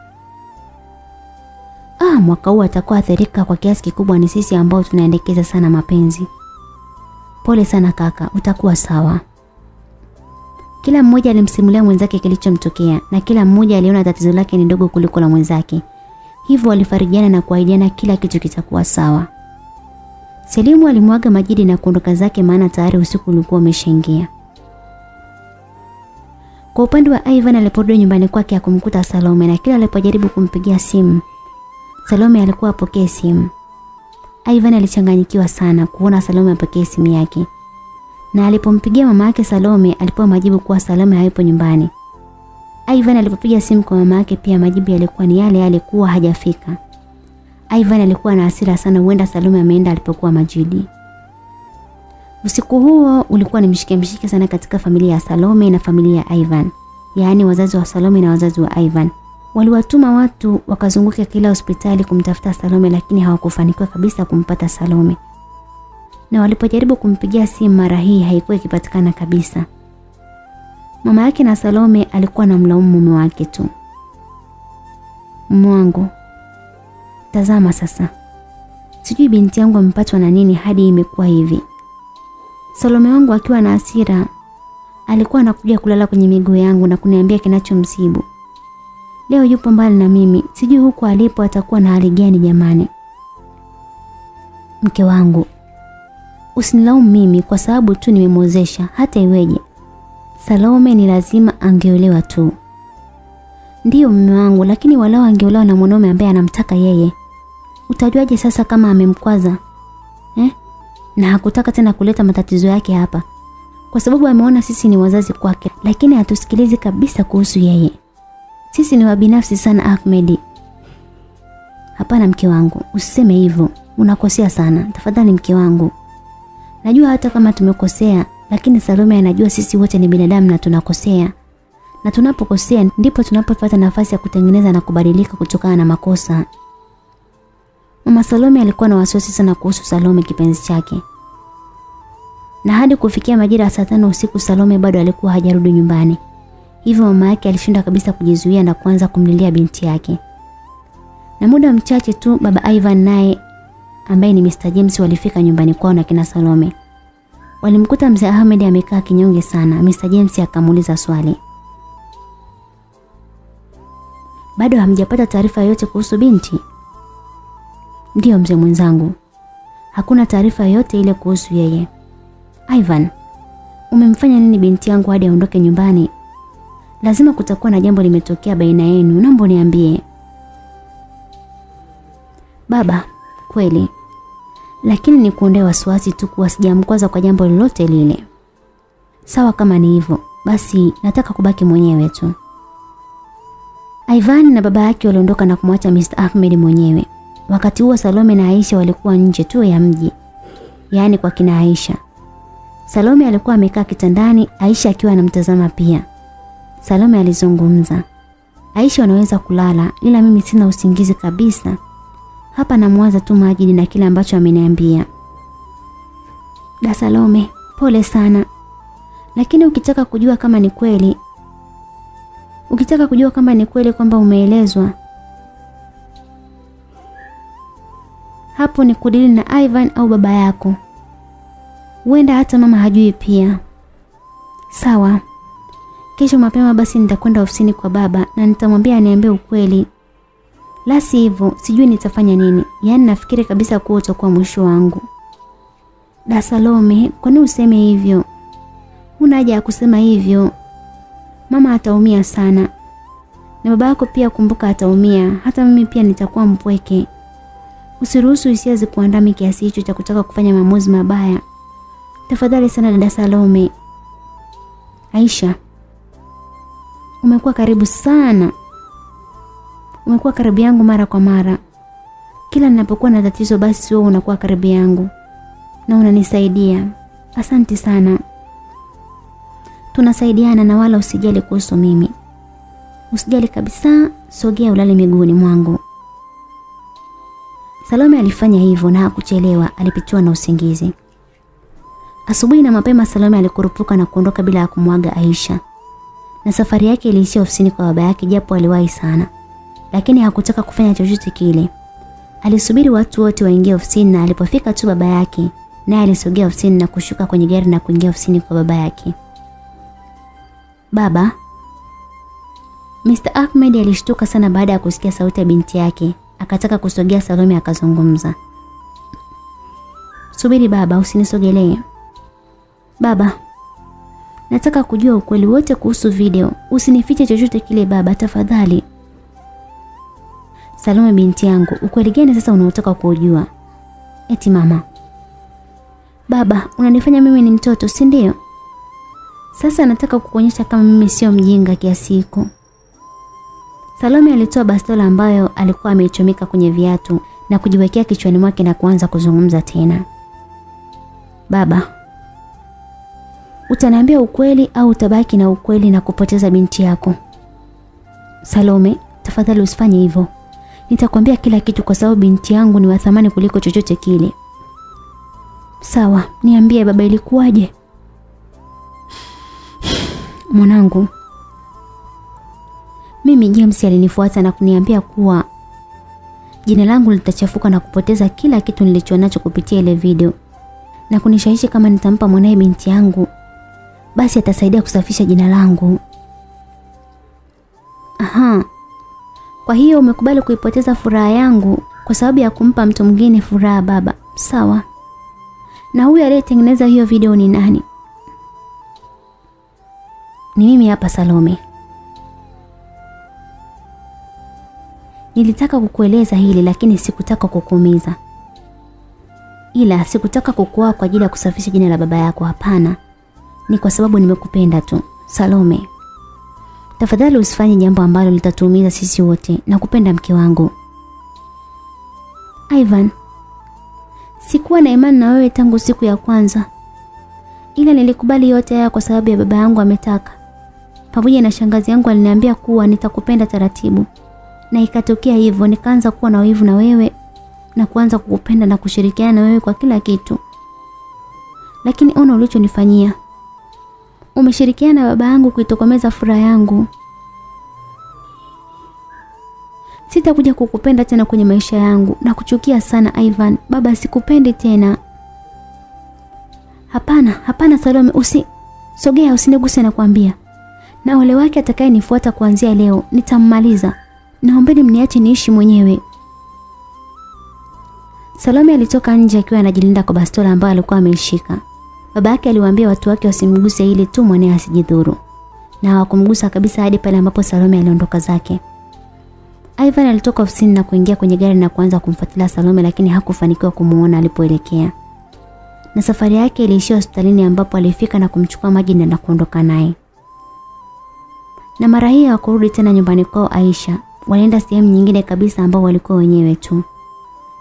Ah, mwaka huu atakuwa athirika kwa kiasi kikubwa ni sisi ambao tunaendekeza sana mapenzi. Pole sana kaka, utakuwa sawa. Kila mmoja alimsimulia mwenzake kilichomtokea na kila mmoja aliona tatizo lake ni ndogo kuliko la mwenzake. Hivyo walifarijiana na kuahidiana kila kitu kitakuwa sawa. Selimu alimwaga Majidi na kuondoka zake maana tayari usiku ulikuwa umeshaingia. Kwa upande wa Ivan aliporudi nyumbani kwake akumkuta Salome na kila alipojaribu kumpigia simu Salome alikuwa apokee simu. Ivan alichanganyikiwa sana kuona Salome apokee simu yake. Na alipompigia mama yake Salome alipewa majibu kuwa Salome hayupo nyumbani. Ivan alipopiga simu kwa mama yake pia majibu yalikuwa ni yale yale kuwa hajafika. Ivan alikuwa na hasira sana huenda Salome ameenda alipokuwa Majidi. Usiku huo ulikuwa ni mshike mshike sana katika familia ya Salome na familia ya Ivan. Yaani wazazi wa Salome na wazazi wa Ivan. Waliwatuma watu wakazunguka kila hospitali kumtafuta Salome lakini hawakufanikiwa kabisa kumpata Salome. Na walipojaribu kumpigia simu mara hii haikuwa ikipatikana kabisa. Mama yake na Salome alikuwa na mlaumu mume wake tu. Mwangu. Tazama sasa. Sijui binti yangu amepatwa na nini hadi imekuwa hivi. Salome wangu akiwa na hasira alikuwa anakuja kulala kwenye miguu yangu na kuniambia kinachomsibu. Leo yupo mbali na mimi, sijui huko alipo atakuwa na hali gani jamani. Mke wangu, usinilaumu mimi kwa sababu tu nimemwozesha hata iweje. Salome ni lazima angeolewa tu. Ndiyo mume wangu, lakini walao angeolewa na mwanaume ambaye anamtaka yeye. Utajuaje sasa kama amemkwaza? Eh? Na hakutaka tena kuleta matatizo yake hapa. Kwa sababu ameona sisi ni wazazi kwake, lakini hatusikilizi kabisa kuhusu yeye. Sisi ni wabinafsi sana Ahmed. Hapana mke wangu, usiseme hivyo. Unakosea sana. Tafadhali mke wangu. Najua hata kama tumekosea, lakini Salome anajua sisi wote ni binadamu na tunakosea. Na tunapokosea ndipo tunapopata nafasi ya kutengeneza na kubadilika kutokana na makosa. Mama Salome alikuwa na wasiwasi sana kuhusu Salome kipenzi chake. Na hadi kufikia majira ya saa tano usiku Salome bado alikuwa hajarudi nyumbani. Hivyo mama yake alishindwa kabisa kujizuia na kuanza kumlilia binti yake. Na muda mchache tu baba Ivan naye ambaye ni Mr. James walifika nyumbani kwao na kina Salome. Walimkuta mzee Ahmed amekaa kinyonge sana. Mr. James akamuuliza swali. Bado hamjapata taarifa yoyote kuhusu binti? Ndiyo mzee mwenzangu. Hakuna taarifa yoyote ile kuhusu yeye. Ivan, umemfanya nini binti yangu hadi aondoke nyumbani? Lazima kutakuwa na jambo limetokea baina yenu, naomba niambie. Baba, kweli. Lakini ni kuondoa wasiwasi tu kuwa sijamkwaza kwa jambo lolote lile. Sawa kama ni hivyo, basi nataka kubaki mwenyewe tu. Ivan na baba yake waliondoka na kumwacha Mr. Ahmed mwenyewe. Wakati huo Salome na Aisha walikuwa nje tu ya mji. Yaani kwa kina Aisha. Salome alikuwa amekaa kitandani, Aisha akiwa anamtazama pia. Salome alizungumza. Aisha anaweza kulala ila mimi sina usingizi kabisa. Hapa namwaza tu Majidi na kile ambacho ameniambia. Da Salome, pole sana. Lakini ukitaka kujua kama ni kweli, ukitaka kujua kama ni kweli kwamba umeelezwa, hapo ni kudili na Ivan au baba yako. Huenda hata mama hajui pia. Sawa. Kesho mapema basi nitakwenda ofisini kwa baba na nitamwambia aniambie ukweli. La si hivyo, sijui nitafanya nini. Yaani nafikiri kabisa kuwa utakuwa mwisho wangu. Da Salome, kwa nini useme hivyo? Huna haja ya kusema hivyo. Mama ataumia sana. Na baba yako pia kumbuka ataumia. Hata mimi pia nitakuwa mpweke. Usiruhusu hisia zikuandame kiasi hicho cha kutaka kufanya maamuzi mabaya. Tafadhali sana dada Salome. Aisha. Umekuwa karibu sana. Umekuwa karibu yangu mara kwa mara. Kila ninapokuwa na tatizo basi wewe unakuwa karibu yangu na unanisaidia. Asante sana. Tunasaidiana na wala usijali kuhusu mimi. Usijali kabisa, sogea ulale miguuni mwangu. Salome alifanya hivyo na hakuchelewa, alipitiwa na usingizi. Asubuhi na mapema Salome alikurupuka na kuondoka bila ya kumwaga Aisha. Na safari yake iliishia ofisini kwa baba yake japo aliwahi sana. Lakini hakutaka kufanya chochote kile. Alisubiri watu wote waingie ofisini na alipofika tu baba yake, naye alisogea ofisini na kushuka kwenye gari na kuingia ofisini kwa baba yake. Baba, Mr. Ahmed alishtuka sana baada ya kusikia sauti ya binti yake. Akataka kusogea Salome akazungumza. Subiri baba, usinisogelee. Baba, nataka kujua ukweli wote kuhusu video. Usinifiche chochote kile baba, tafadhali. Salome binti yangu, ukweli gani sasa unaotaka kujua? Eti mama. Baba, unanifanya mimi ni mtoto, si ndio? Sasa nataka kukuonyesha kama mimi sio mjinga kiasi hiko. Salome alitoa bastola ambayo alikuwa ameichomeka kwenye viatu na kujiwekea kichwani mwake na kuanza kuzungumza tena. Baba, utaniambia ukweli au utabaki na ukweli na kupoteza binti yako? Salome, tafadhali usifanye hivyo. Nitakwambia kila kitu kwa sababu binti yangu ni wa thamani kuliko chochote kile. Sawa, niambie baba ilikuwaje? Mwanangu, mimi James alinifuata na kuniambia kuwa jina langu litachafuka na kupoteza kila kitu nilichonacho kupitia ile video na kunishawishi kama nitampa mwanae binti yangu basi atasaidia kusafisha jina langu. Aha. Kwa hiyo umekubali kuipoteza furaha yangu kwa sababu ya kumpa mtu mwingine furaha baba. Sawa. Na huyu aliyetengeneza hiyo video ni nani? Ni mimi hapa Salome. Nilitaka kukueleza hili lakini sikutaka kukuumiza. Ila sikutaka kukuoa kwa ajili ya kusafisha jina la baba yako hapana. Ni kwa sababu nimekupenda tu. Salome. Tafadhali usifanye jambo ambalo litatuumiza sisi wote na kupenda mke wangu. Ivan. Sikuwa na imani na wewe tangu siku ya kwanza. Ila nilikubali yote haya kwa sababu ya baba yangu ametaka. Pamoja na shangazi yangu aliniambia kuwa nitakupenda taratibu. Na ikatokea hivyo nikaanza kuwa na wivu na wewe na kuanza kukupenda na kushirikiana na wewe kwa kila kitu. Lakini ona ulichonifanyia. Umeshirikiana na baba yangu kuitokomeza furaha yangu. Sitakuja kukupenda tena kwenye maisha yangu na kuchukia sana Ivan. Baba sikupendi tena. Hapana, hapana Salome, usi sogea usiniguse na kuambia. Na ole wake atakayenifuata kuanzia leo, nitammaliza. Naombeni mniache niishi mwenyewe. Salome alitoka nje akiwa anajilinda kwa bastola ambayo alikuwa ameishika. Baba yake aliwaambia watu wake wasimguse ili tu mwanae asijidhuru. Na hawakumgusa kabisa hadi pale ambapo Salome aliondoka zake. Ivan alitoka ofisini na kuingia kwenye gari na kuanza kumfuatilia Salome lakini hakufanikiwa kumuona alipoelekea. Na safari yake iliishia hospitalini ambapo alifika na kumchukua maji na kuondoka naye. Na mara hii hawakurudi tena nyumbani kwao Aisha. Walienda sehemu nyingine kabisa ambao walikuwa wenyewe tu.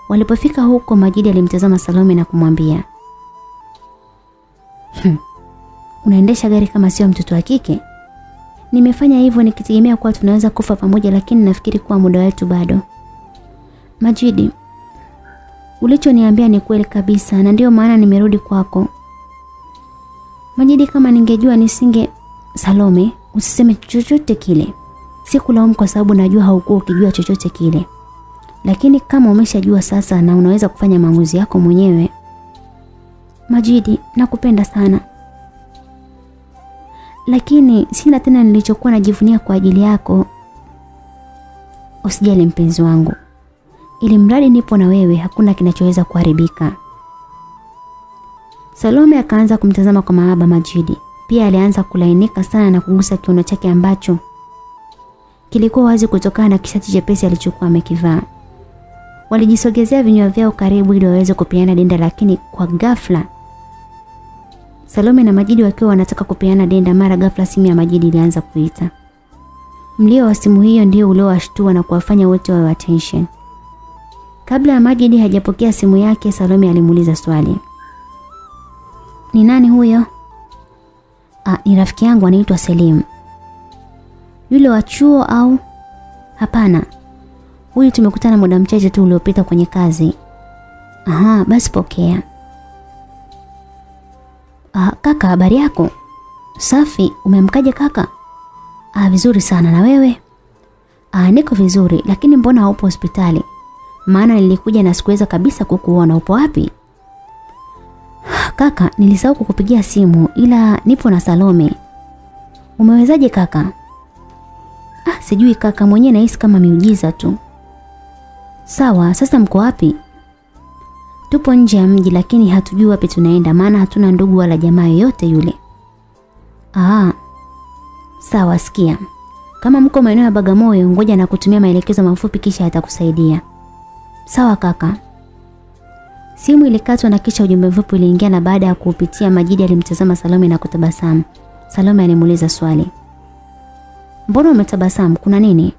Walipofika huko Majidi alimtazama Salome na kumwambia, Hmm. Unaendesha gari kama sio mtoto wa kike? Nimefanya hivyo nikitegemea kuwa tunaweza kufa pamoja lakini nafikiri kuwa muda wetu bado. Majidi, ulichoniambia ni kweli kabisa na ndio maana nimerudi kwako. Majidi, kama ningejua nisinge Salome, usiseme chochote kile. Sikulaumu kwa sababu najua haukuwa ukijua chochote kile. Lakini kama umeshajua sasa na unaweza kufanya maamuzi yako mwenyewe, Majidi, nakupenda sana. Lakini sina tena nilichokuwa najivunia kwa ajili yako. Usijali mpenzi wangu. Ili mradi nipo na wewe hakuna kinachoweza kuharibika. Salome akaanza kumtazama kwa maaba Majidi. Pia alianza kulainika sana na kugusa kiuno chake ambacho kilikuwa wazi kutokana na kishati chepesi alichokuwa amekivaa. Walijisogezea vinywa vyao karibu ili waweze kupeana denda lakini kwa ghafla Salome na Majidi wakiwa wanataka kupeana denda mara ghafla simu ya Majidi ilianza kuita. Mlio wa simu hiyo ndio uliowashtua na kuwafanya wote wawe attention. Kabla ya Majidi hajapokea simu yake, Salome alimuuliza swali. Ni nani huyo? Ah, ni rafiki yangu anaitwa Selim. Yule wa chuo au? Hapana. Huyu tumekutana muda mchache tu uliopita kwenye kazi. Aha, basi pokea. Ah, kaka habari yako? Safi, umemkaje kaka? Ah, vizuri sana na wewe? Ah, niko vizuri, lakini mbona haupo hospitali? Maana nilikuja na sikuweza kabisa kukuona. Upo wapi? Kaka, nilisahau kukupigia simu ila nipo na Salome. Umewezaje kaka? Ah, sijui kaka, mwenyewe nahisi kama miujiza tu. Sawa, sasa mko wapi? Tupo nje ya mji lakini hatujui wapi tunaenda maana hatuna ndugu wala jamaa yoyote yule. Ah. Sawa sikia. Kama mko maeneo ya Bagamoyo ngoja na kutumia maelekezo mafupi kisha atakusaidia. Sawa kaka. Simu ilikatwa na kisha ujumbe mfupi uliingia na baada ya kuupitia Majidi alimtazama Salome na kutabasamu. Salome alimuuliza swali. Mbona umetabasamu? Kuna nini?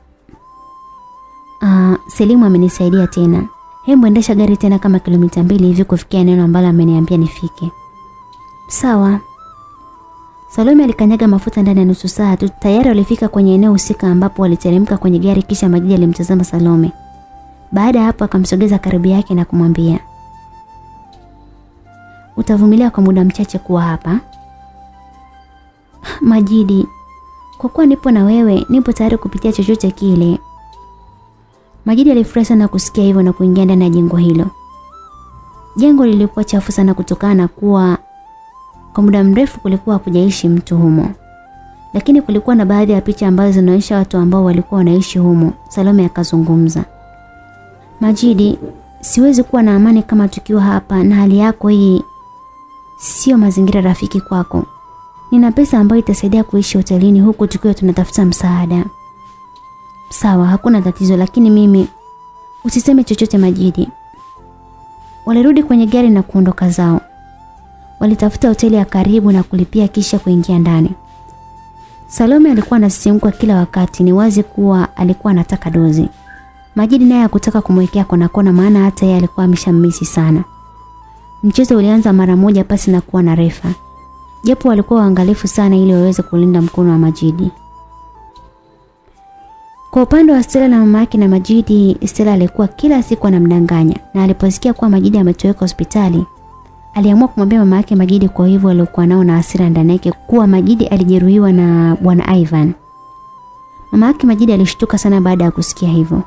Ah, Selimu amenisaidia tena. Hebu endesha gari tena kama kilomita mbili hivi kufikia eneo ambalo ameniambia nifike. Sawa. Salome alikanyaga mafuta ndani ya nusu saa tu. Tayari walifika kwenye eneo husika ambapo waliteremka kwenye gari kisha Majidi alimtazama Salome. Baada ya hapo akamsogeza karibu yake na kumwambia, "Utavumilia kwa muda mchache kuwa hapa?" Majidi, kwa kuwa nipo na wewe, nipo tayari kupitia chochote kile. Majidi alifurahi sana kusikia hivyo na kuingia ndani ya jengo hilo. Jengo lilikuwa chafu sana kutokana na kuwa kwa muda mrefu kulikuwa hakujaishi mtu humo. Lakini kulikuwa na baadhi ya picha ambazo zinaonyesha watu ambao walikuwa wanaishi humo. Salome akazungumza. Majidi, siwezi kuwa na amani kama tukiwa hapa na hali yako hii sio mazingira rafiki kwako. Nina pesa ambayo itasaidia kuishi hotelini huku tukiwa tunatafuta msaada. Sawa, hakuna tatizo lakini mimi usiseme chochote Majidi. Walirudi kwenye gari na kuondoka zao. Walitafuta hoteli ya karibu na kulipia kisha kuingia ndani. Salome alikuwa anasisimka kila wakati, ni wazi kuwa alikuwa anataka dozi. Majidi naye hakutaka kumwekea kona kona maana hata yeye alikuwa ameshamisi sana. Mchezo ulianza mara moja pasi na kuwa na refa. Japo walikuwa waangalifu sana ili waweze kulinda mkono wa Majidi. Kwa upande wa Stella na mama yake na Majidi, Stella alikuwa kila siku anamdanganya na aliposikia kuwa Majidi ametoweka hospitali, aliamua kumwambia mama yake Majidi kwa hivyo aliokuwa nao na hasira ndani yake kuwa Majidi alijeruhiwa na bwana Ivan. Mama yake Majidi alishtuka sana baada ya kusikia hivyo.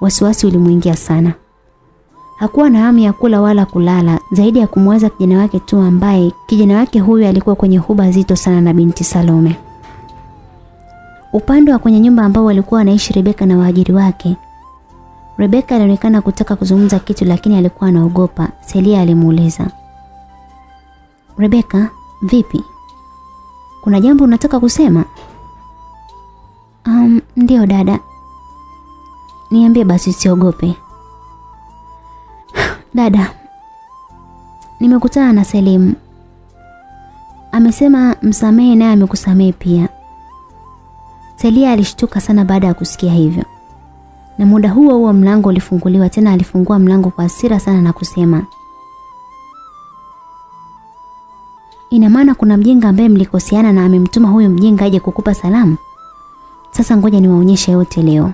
Wasiwasi ulimuingia sana. Hakuwa na hamu ya kula wala kulala zaidi ya kumweza kijana wake tu ambaye kijana wake huyu alikuwa kwenye huba zito sana na binti Salome. Upande wa kwenye nyumba ambao walikuwa wanaishi Rebeka na waajiri wake. Rebeka alionekana kutaka kuzungumza kitu lakini alikuwa anaogopa. Celia alimuuliza. Rebeka, vipi? Kuna jambo unataka kusema? Um, ndio dada. Niambie basi usiogope. Dada, nimekutana na Selim. Amesema msamehe naye amekusamehe pia. Selia alishtuka sana baada ya kusikia hivyo. Na muda huo huo mlango ulifunguliwa tena alifungua mlango kwa hasira sana na kusema Ina maana kuna mjinga ambaye mlikoseana na amemtuma huyo mjinga aje kukupa salamu? Sasa ngoja niwaonyeshe yote leo.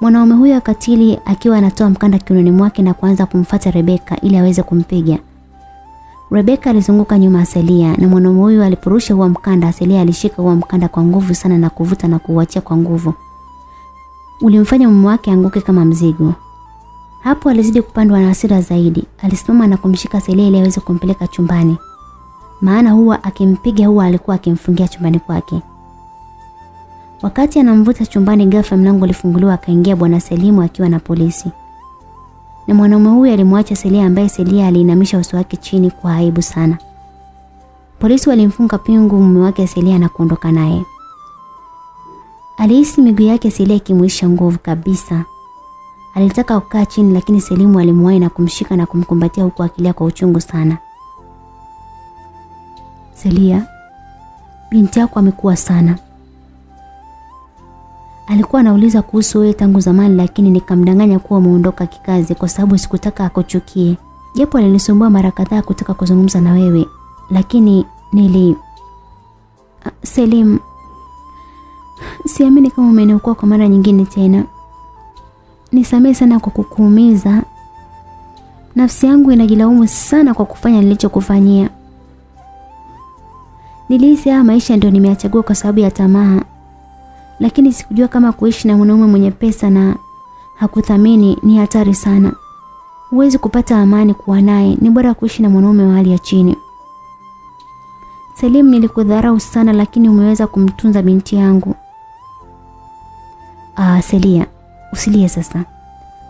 Mwanaume huyo akatili akiwa anatoa mkanda kiunoni mwake na kuanza kumfata Rebeka ili aweze kumpiga. Rebeka alizunguka nyuma ya Celia na mwanaume huyo alipurusha huo mkanda, Celia alishika huo mkanda kwa nguvu sana na kuvuta na kuuachia kwa nguvu. Ulimfanya mume wake anguke kama mzigo. Hapo alizidi kupandwa na hasira zaidi. Alisimama na kumshika Celia ili aweze kumpeleka chumbani. Maana huwa akimpiga huwa alikuwa akimfungia chumbani kwake. Wakati anamvuta chumbani ghafla mlango ulifunguliwa akaingia bwana Selimu akiwa na polisi. Na mwanaume huyo alimwacha Selia ambaye Selia aliinamisha uso wake chini kwa aibu sana. Polisi walimfunga pingu mume wake Selia na kuondoka naye. Alihisi miguu yake Selia ikimuisha nguvu kabisa. Alitaka kukaa chini lakini Selimu alimwahi na kumshika na kumkumbatia huku akilia kwa uchungu sana. Selia, binti yako amekuwa sana. Alikuwa anauliza kuhusu wewe tangu zamani lakini nikamdanganya kuwa umeondoka kikazi kwa sababu sikutaka akuchukie. Japo alinisumbua mara kadhaa kutaka kuzungumza na wewe, lakini nili Selim Siamini kama umeniokoa kwa mara nyingine tena. Nisamehe sana kwa kukuumiza. Nafsi yangu inajilaumu sana kwa kufanya nilichokufanyia. Nilihisi haya maisha ndio nimeachagua kwa sababu ya tamaa lakini sikujua kama kuishi na mwanaume mwenye pesa na hakuthamini ni hatari sana. Huwezi kupata amani kuwa naye, ni bora kuishi na mwanaume wa hali ya chini. Selim, nilikudharau sana lakini umeweza kumtunza binti yangu. Ah, Selia, usilie sasa.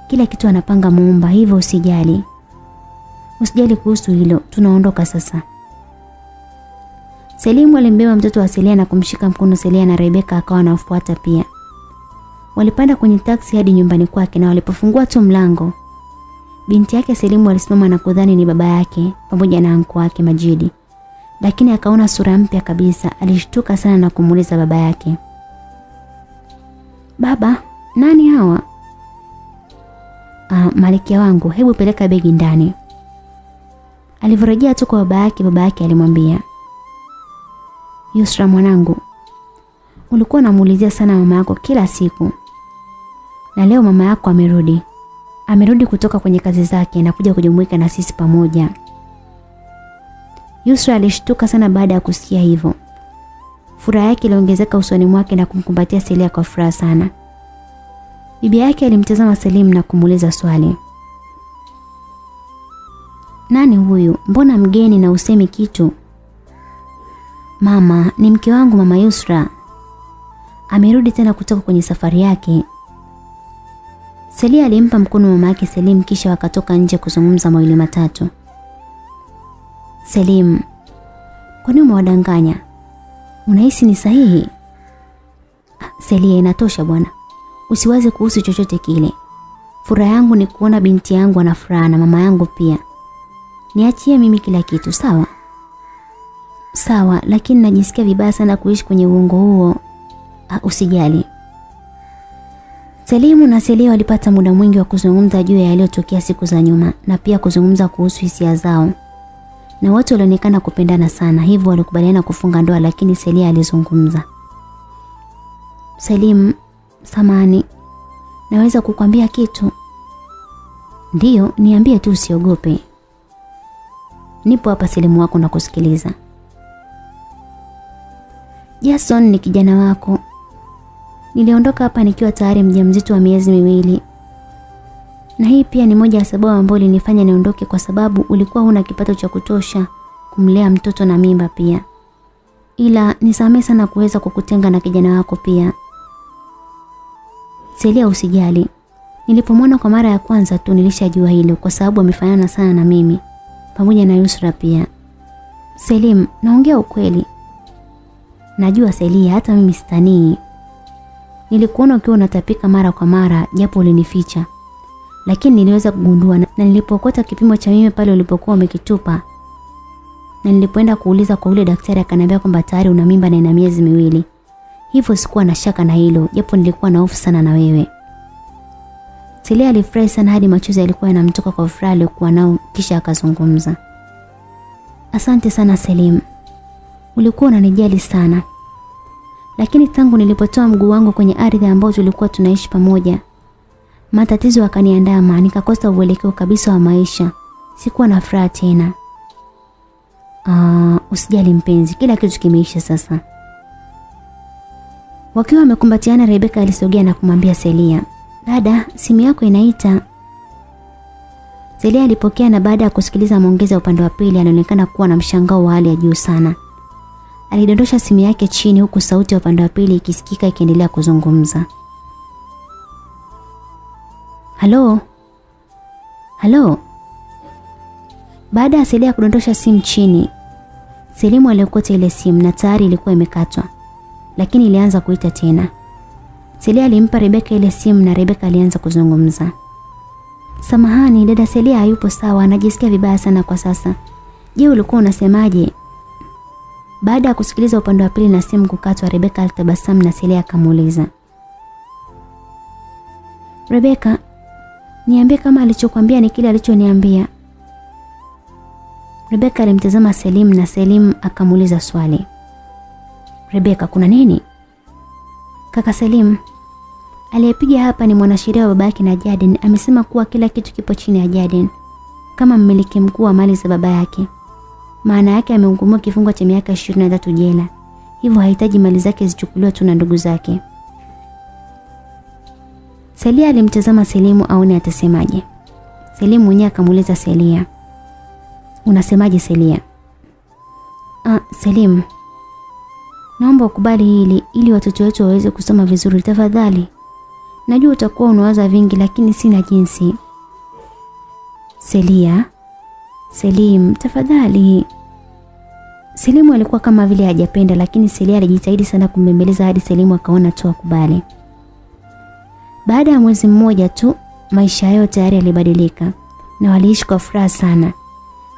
Kila kitu anapanga Muumba, hivyo usijali. Usijali kuhusu hilo, tunaondoka sasa. Selimu alimbeba mtoto wa Selia na kumshika mkono Selia na Rebeka akawa anafuata pia. Walipanda kwenye taksi hadi nyumbani kwake na walipofungua tu mlango, binti yake Selimu alisimama na kudhani ni baba yake pamoja na anko wake Majidi. Lakini akaona sura mpya kabisa, alishtuka sana na kumuuliza baba yake. Baba, nani hawa? Ah, malikia wangu, hebu peleka begi ndani. Alivyorejea tu kwa baba yake, baba yake alimwambia, Yusra mwanangu, ulikuwa unamuulizia sana mama yako kila siku. Na leo mama yako amerudi. Amerudi kutoka kwenye kazi zake na kuja kujumuika na sisi pamoja. Yusra alishtuka sana baada ya kusikia hivyo. Furaha yake iliongezeka usoni mwake na kumkumbatia Selia kwa furaha sana. Bibi yake alimtazama Selim na kumuuliza swali. Nani huyu? Mbona mgeni na usemi kitu? Mama, ni mke wangu mama Yusra. Amerudi tena kutoka kwenye safari yake. Selia alimpa mkono mama yake Selim kisha wakatoka nje kuzungumza mawili matatu. Selim, kwa nini umewadanganya? Unahisi ni sahihi? Ah, Selia, inatosha bwana. Usiwaze kuhusu chochote kile. Furaha yangu ni kuona binti yangu ana furaha na mama yangu pia. Niachie mimi kila kitu, sawa? Sawa, lakini najisikia vibaya sana kuishi kwenye uongo huo. Uh, usijali. Selimu na Selia walipata muda mwingi wa kuzungumza juu ya yaliyotokea siku za nyuma na pia kuzungumza kuhusu hisia zao. Na watu walionekana kupendana sana, hivyo walikubaliana kufunga ndoa lakini Selia alizungumza. Selim, samani. Naweza kukwambia kitu? Ndiyo, niambie tu usiogope. Nipo hapa Selimu wako na kusikiliza. Jason ni kijana wako. Niliondoka hapa nikiwa tayari mjamzito wa miezi miwili. Na hii pia ni moja ya sababu ambayo ilinifanya niondoke kwa sababu ulikuwa huna kipato cha kutosha kumlea mtoto na mimba pia. Ila nisamee sana kuweza kukutenga na kijana wako pia. Celia usijali. Nilipomwona kwa mara ya kwanza tu nilishajua hilo kwa sababu amefanana sana na mimi pamoja na Yusra pia. Selim, naongea ukweli. Najua Selia hata mimi sitanii. Nilikuona ukiwa unatapika mara kwa mara japo ulinificha. Lakini niliweza kugundua na nilipokota kipimo cha mimi pale ulipokuwa umekitupa. Na nilipoenda kuuliza kwa ule daktari akaniambia kwamba tayari una mimba na ina miezi miwili. Hivyo sikuwa na shaka na hilo, japo nilikuwa na hofu sana na wewe. Selia alifurahi sana hadi machozi yalikuwa yanamtoka kwa furaha aliyokuwa nao kisha akazungumza. Asante sana Selim. Ulikuwa unanijali sana. Lakini tangu nilipotoa mguu wangu kwenye ardhi ambayo tulikuwa tunaishi pamoja, matatizo yakaniandama, nikakosa uelekeo kabisa wa maisha. Sikuwa na furaha tena. Ah, usijali mpenzi, kila kitu kimeisha sasa. Wakiwa wamekumbatiana, Rebeka alisogea na kumwambia Selia, "Dada, simu yako inaita." Selia alipokea na baada ya kusikiliza maongezi ya upande wa pili anaonekana kuwa na mshangao wa hali ya juu sana. Alidondosha simu yake chini huku sauti ya upande wa pili ikisikika ikiendelea kuzungumza. Halo? Halo? Baada ya Selia kudondosha simu chini, Selimu aliokota ile simu na tayari ilikuwa imekatwa. Lakini ilianza kuita tena. Selia alimpa Rebeka ile simu na Rebeka alianza kuzungumza. Samahani, dada Selia hayupo sawa, anajisikia vibaya sana kwa sasa. Je, ulikuwa unasemaje? Baada ya kusikiliza upande wa pili na simu kukatwa, Rebeka alitabasamu na Selia akamuuliza. Rebeka, niambie kama alichokwambia ni kile alichoniambia. Rebeka alimtazama Selim na Selim akamuuliza swali. Rebeka, kuna nini? Kaka Selim, aliyepiga hapa ni mwanasheria wa babake na Jaden, amesema kuwa kila kitu kipo chini ya Jaden kama mmiliki mkuu wa mali za baba yake. Maana yake amehukumiwa kifungo cha miaka 23 jela. Hivyo hahitaji mali zake zichukuliwe tu na ndugu zake. Selia alimtazama Selimu aone atasemaje. Selimu mwenyewe akamuuliza Selia. Unasemaje Selia? Ah, Selim. Naomba ukubali hili ili watoto wetu waweze kusoma vizuri tafadhali. Najua utakuwa unawaza vingi lakini sina jinsi. Selia, Selim, tafadhali. Selimu alikuwa kama vile hajapenda lakini Selia alijitahidi sana kumbembeleza hadi Selimu akaona tu akubali. Baada ya mwezi mmoja tu maisha yao tayari yalibadilika na waliishi kwa furaha sana.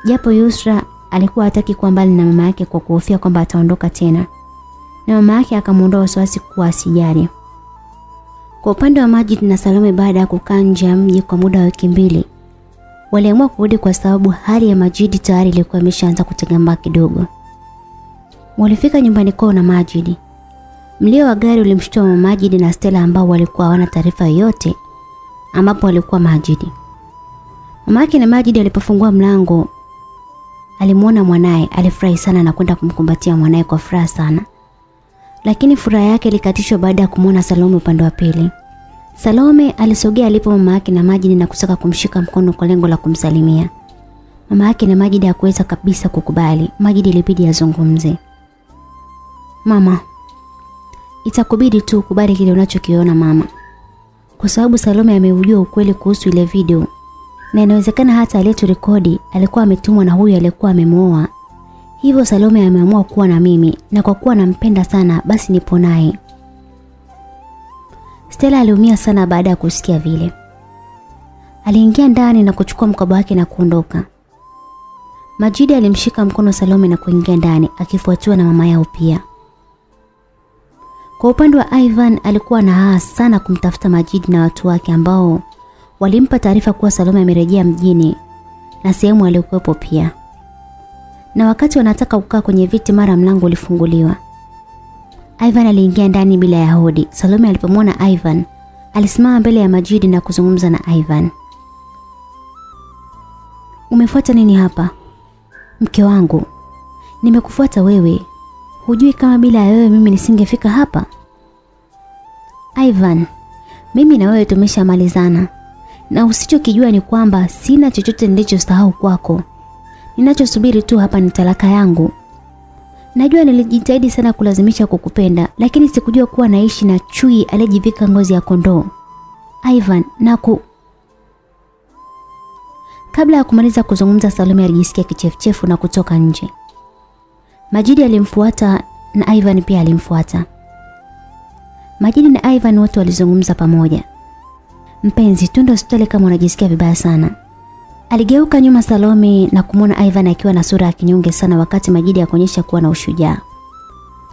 Japo Yusra alikuwa hataki kuwa mbali na mama yake kwa kuhofia kwamba ataondoka tena. Na mama yake akamwondoa wasiwasi kuwa asijali. Kwa upande wa Majid na Salome baada ya kukaa nje ya mji kwa muda wa wiki mbili, waliamua kurudi kwa sababu hali ya Majidi tayari ilikuwa imeshaanza kutegemea kidogo. Walifika nyumbani kwao na Majidi. Mlio wa gari ulimshtua mama Majidi na Stella ambao walikuwa hawana taarifa yoyote ambapo walikuwa Majidi. Mama yake na Majidi alipofungua mlango alimuona mwanaye, alifurahi sana na kwenda kumkumbatia mwanaye kwa furaha sana. Lakini furaha yake ilikatishwa baada ya kumuona Salome upande wa pili. Salome alisogea alipo mama yake na Majidi na kusaka kumshika mkono kwa lengo la kumsalimia. Mama yake na Majidi hakuweza kabisa kukubali. Majidi ilibidi azungumze. Mama, itakubidi tu kubali kile unachokiona mama. Kwa sababu Salome ameujua ukweli kuhusu ile video. Na inawezekana hata aliyeturekodi alikuwa ametumwa na huyu aliyekuwa amemwoa. Hivyo Salome ameamua kuwa na mimi na kwa kuwa nampenda sana basi nipo naye. Stella aliumia sana baada ya kusikia vile. Aliingia ndani na kuchukua mkoba wake na kuondoka. Majidi alimshika mkono Salome na kuingia ndani akifuatiwa na mama yao pia. Kwa upande wa Ivan alikuwa na haa sana kumtafuta Majidi na watu wake ambao walimpa taarifa kuwa Salome amerejea mjini na sehemu aliyokuwepo pia. Na wakati wanataka kukaa kwenye viti mara mlango ulifunguliwa. Ivan aliingia ndani bila ya hodi. Salome alipomwona Ivan, alisimama mbele ya Majidi na kuzungumza na Ivan. Umefuata nini hapa? Mke wangu, nimekufuata wewe. Hujui kama bila ya wewe mimi nisingefika hapa? Ivan, mimi na wewe tumeshamalizana. Na usichokijua ni kwamba sina chochote nilichosahau kwako. Ninachosubiri tu hapa ni talaka yangu. Najua nilijitahidi sana kulazimisha kukupenda, lakini sikujua kuwa naishi na chui aliyejivika ngozi ya kondoo. Ivan, naku Kabla ya kumaliza kuzungumza Salome alijisikia kichefuchefu na kutoka nje. Majidi alimfuata na Ivan pia alimfuata. Majidi na Ivan wote walizungumza pamoja. Mpenzi, twende hospitali kama unajisikia vibaya sana. Aligeuka nyuma Salome na kumwona Ivan akiwa na sura ya kinyonge sana wakati Majidi akionyesha kuwa na ushujaa.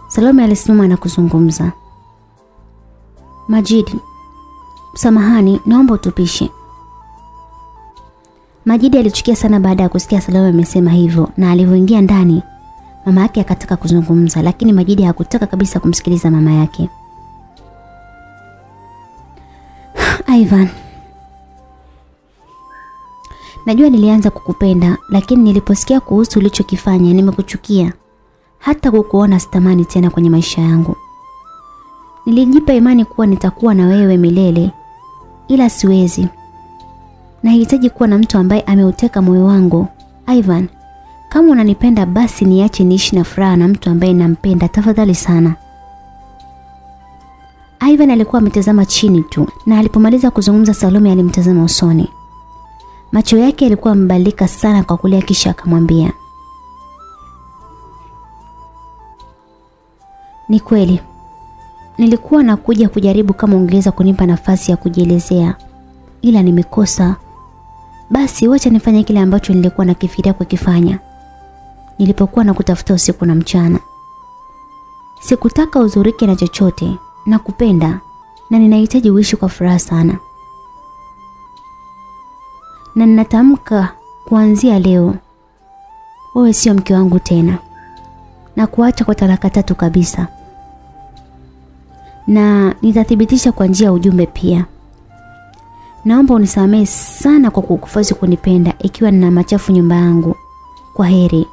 Salome alisimama na kuzungumza. Majidi, samahani, naomba utupishe. Majidi alichukia sana baada ya kusikia Salome amesema hivyo na alivyoingia ndani mama yake akataka kuzungumza lakini Majidi hakutaka kabisa kumsikiliza mama yake. Ivan, Najua nilianza kukupenda lakini niliposikia kuhusu ulichokifanya nimekuchukia. Hata kukuona sitamani tena kwenye maisha yangu. Nilijipa imani kuwa nitakuwa na wewe milele ila siwezi. Nahitaji kuwa na mtu ambaye ameuteka moyo wangu. Ivan, kama unanipenda basi niache niishi na furaha na mtu ambaye nampenda tafadhali sana. Ivan alikuwa ametazama chini tu na alipomaliza kuzungumza Salome alimtazama usoni. Macho yake yalikuwa yamebadilika sana kwa kulia kisha akamwambia. Ni kweli. Nilikuwa nakuja kujaribu kama ungeweza kunipa nafasi ya kujielezea. Ila nimekosa. Basi wacha nifanye kile ambacho nilikuwa nakifikiria kukifanya. Nilipokuwa na kutafuta usiku na mchana. Sikutaka uzurike na chochote nakupenda na ninahitaji uishi kwa furaha sana na ninatamka kuanzia leo wewe sio mke wangu tena na kuacha kwa talaka tatu kabisa na nitathibitisha kwa njia ya ujumbe pia naomba unisamehe sana kwa kukufosi kunipenda ikiwa nina machafu nyumba yangu kwa heri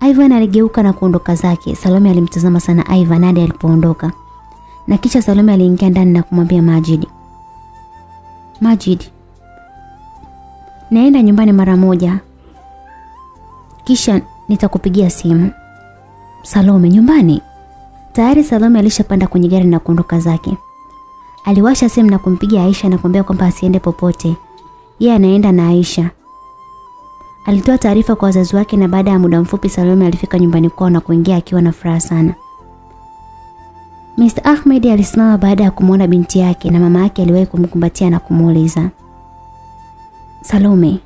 Ivan aligeuka na kuondoka zake. Salome alimtazama sana Ivan hadi alipoondoka. Na kisha Salome aliingia ndani na kumwambia Majid. Majid, naenda nyumbani mara moja. Kisha nitakupigia simu. Salome nyumbani? Tayari Salome alishapanda kwenye gari na kuondoka zake. Aliwasha simu na kumpigia Aisha na kumwambia kwamba asiende popote. Yeye anaenda na Aisha. Alitoa taarifa kwa wazazi wake na baada ya muda mfupi Salome alifika nyumbani kwao na kuingia akiwa na furaha sana. Mr. Ahmed alisimama baada ya kumwona binti yake na mama yake aliwahi kumkumbatia na kumuuliza. Salome,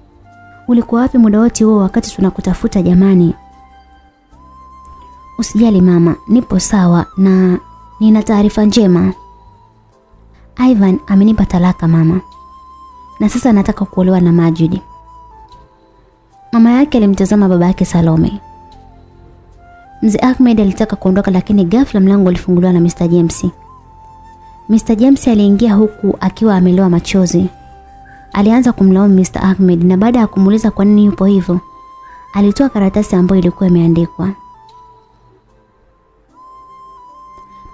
ulikuwa wapi muda wote huo wakati tunakutafuta jamani? Usijali mama, nipo sawa na nina taarifa njema. Ivan amenipa talaka mama. Na sasa nataka kuolewa na Majid. Mama yake alimtazama baba yake Salome. Mzee Ahmed alitaka kuondoka lakini ghafla mlango ulifunguliwa na Mr. James. Mr. James aliingia huku akiwa amelewa machozi. Alianza kumlaumu Mr. Ahmed na baada ya kumuuliza kwa nini yupo hivyo, alitoa karatasi ambayo ilikuwa imeandikwa.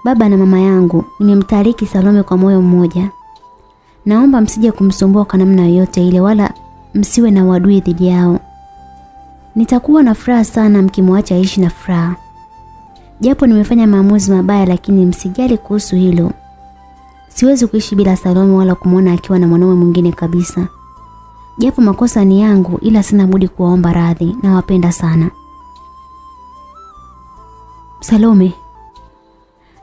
Baba na mama yangu, nimemtariki Salome kwa moyo mmoja. Naomba msije kumsumbua kwa namna yoyote ile wala msiwe na uadui dhidi yao. Nitakuwa na furaha sana mkimwacha aishi na furaha. Japo nimefanya maamuzi mabaya lakini msijali kuhusu hilo. Siwezi kuishi bila Salome wala kumwona akiwa na mwanaume mwingine kabisa. Japo makosa ni yangu ila sina budi kuwaomba radhi na wapenda sana. Salome,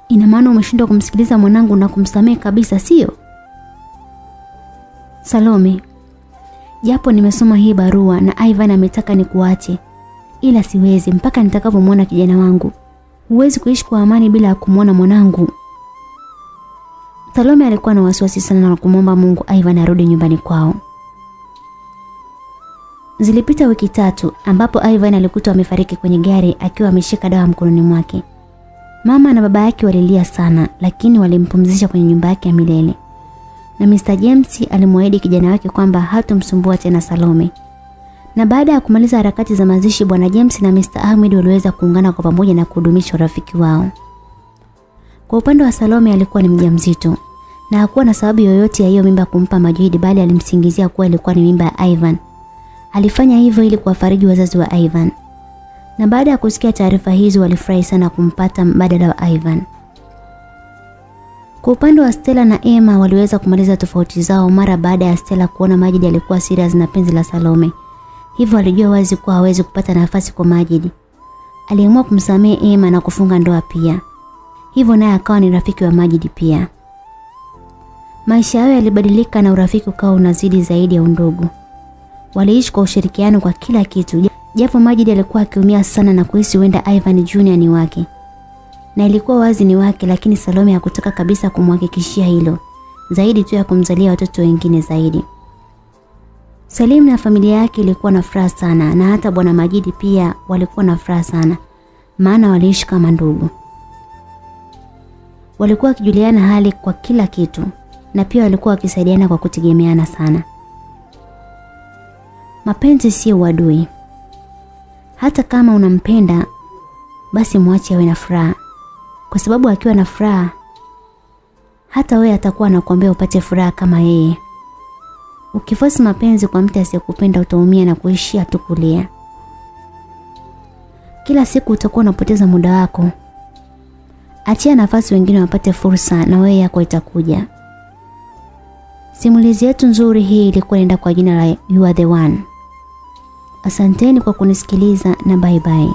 ina maana umeshindwa kumsikiliza mwanangu na kumsamehe kabisa sio? Salome, japo nimesoma hii barua na Ivan ametaka nikuache, ila siwezi mpaka nitakapomwona kijana wangu. Huwezi kuishi kwa amani bila kumwona mwanangu. Salome alikuwa na wasiwasi sana na kumwomba Mungu Ivan arudi nyumbani kwao. Zilipita wiki tatu ambapo Ivan alikutwa amefariki kwenye gari akiwa ameshika dawa mkononi mwake. Mama na baba yake walilia sana lakini walimpumzisha kwenye nyumba yake ya milele. Na Mr. James alimwahidi kijana wake kwamba hatomsumbua tena Salome. Na baada ya kumaliza harakati za mazishi bwana James na Mr. Ahmed waliweza kuungana kwa pamoja na kudumisha urafiki wao. Kwa upande wa Salome alikuwa ni mjamzito na hakuwa na sababu yoyote ya hiyo mimba kumpa Majid bali alimsingizia kuwa ilikuwa ni mimba ya Ivan. Alifanya hivyo ili kuwafariji wazazi wa Ivan. Na baada ya kusikia taarifa hizo walifurahi sana kumpata mbadala wa Ivan. Kwa upande wa Stella na Emma waliweza kumaliza tofauti zao mara baada ya Stella kuona Majid alikuwa serious na penzi la Salome. Hivyo alijua wazi kuwa hawezi kupata nafasi kwa Majid. Aliamua kumsamehe Emma na kufunga ndoa pia. Hivyo naye akawa ni rafiki wa Majid pia. Maisha yao yalibadilika na urafiki ukawa unazidi zaidi ya undugu. Waliishi kwa ushirikiano kwa kila kitu. Japo Majid alikuwa akiumia sana na kuhisi huenda Ivan Junior ni wake. Na ilikuwa wazi ni wake lakini Salome hakutaka kabisa kumhakikishia hilo. Zaidi tu ya kumzalia watoto wengine zaidi. Salim na familia yake ilikuwa na furaha sana na hata bwana Majidi pia walikuwa na furaha sana. Maana waliishi kama ndugu. Walikuwa wakijuliana hali kwa kila kitu na pia walikuwa wakisaidiana kwa kutegemeana sana. Mapenzi si uadui. Hata kama unampenda basi mwache awe na furaha. Kwa sababu akiwa na furaha hata wewe atakuwa anakuambia upate furaha kama yeye. Ukifosi mapenzi kwa mtu asiyekupenda utaumia na kuishia tu kulia. Kila siku utakuwa unapoteza muda wako. Achia nafasi wengine wapate fursa na wewe yako itakuja. Simulizi yetu nzuri hii ilikuwa inaenda kwa jina la You Are The One. Asanteni kwa kunisikiliza na bye bye.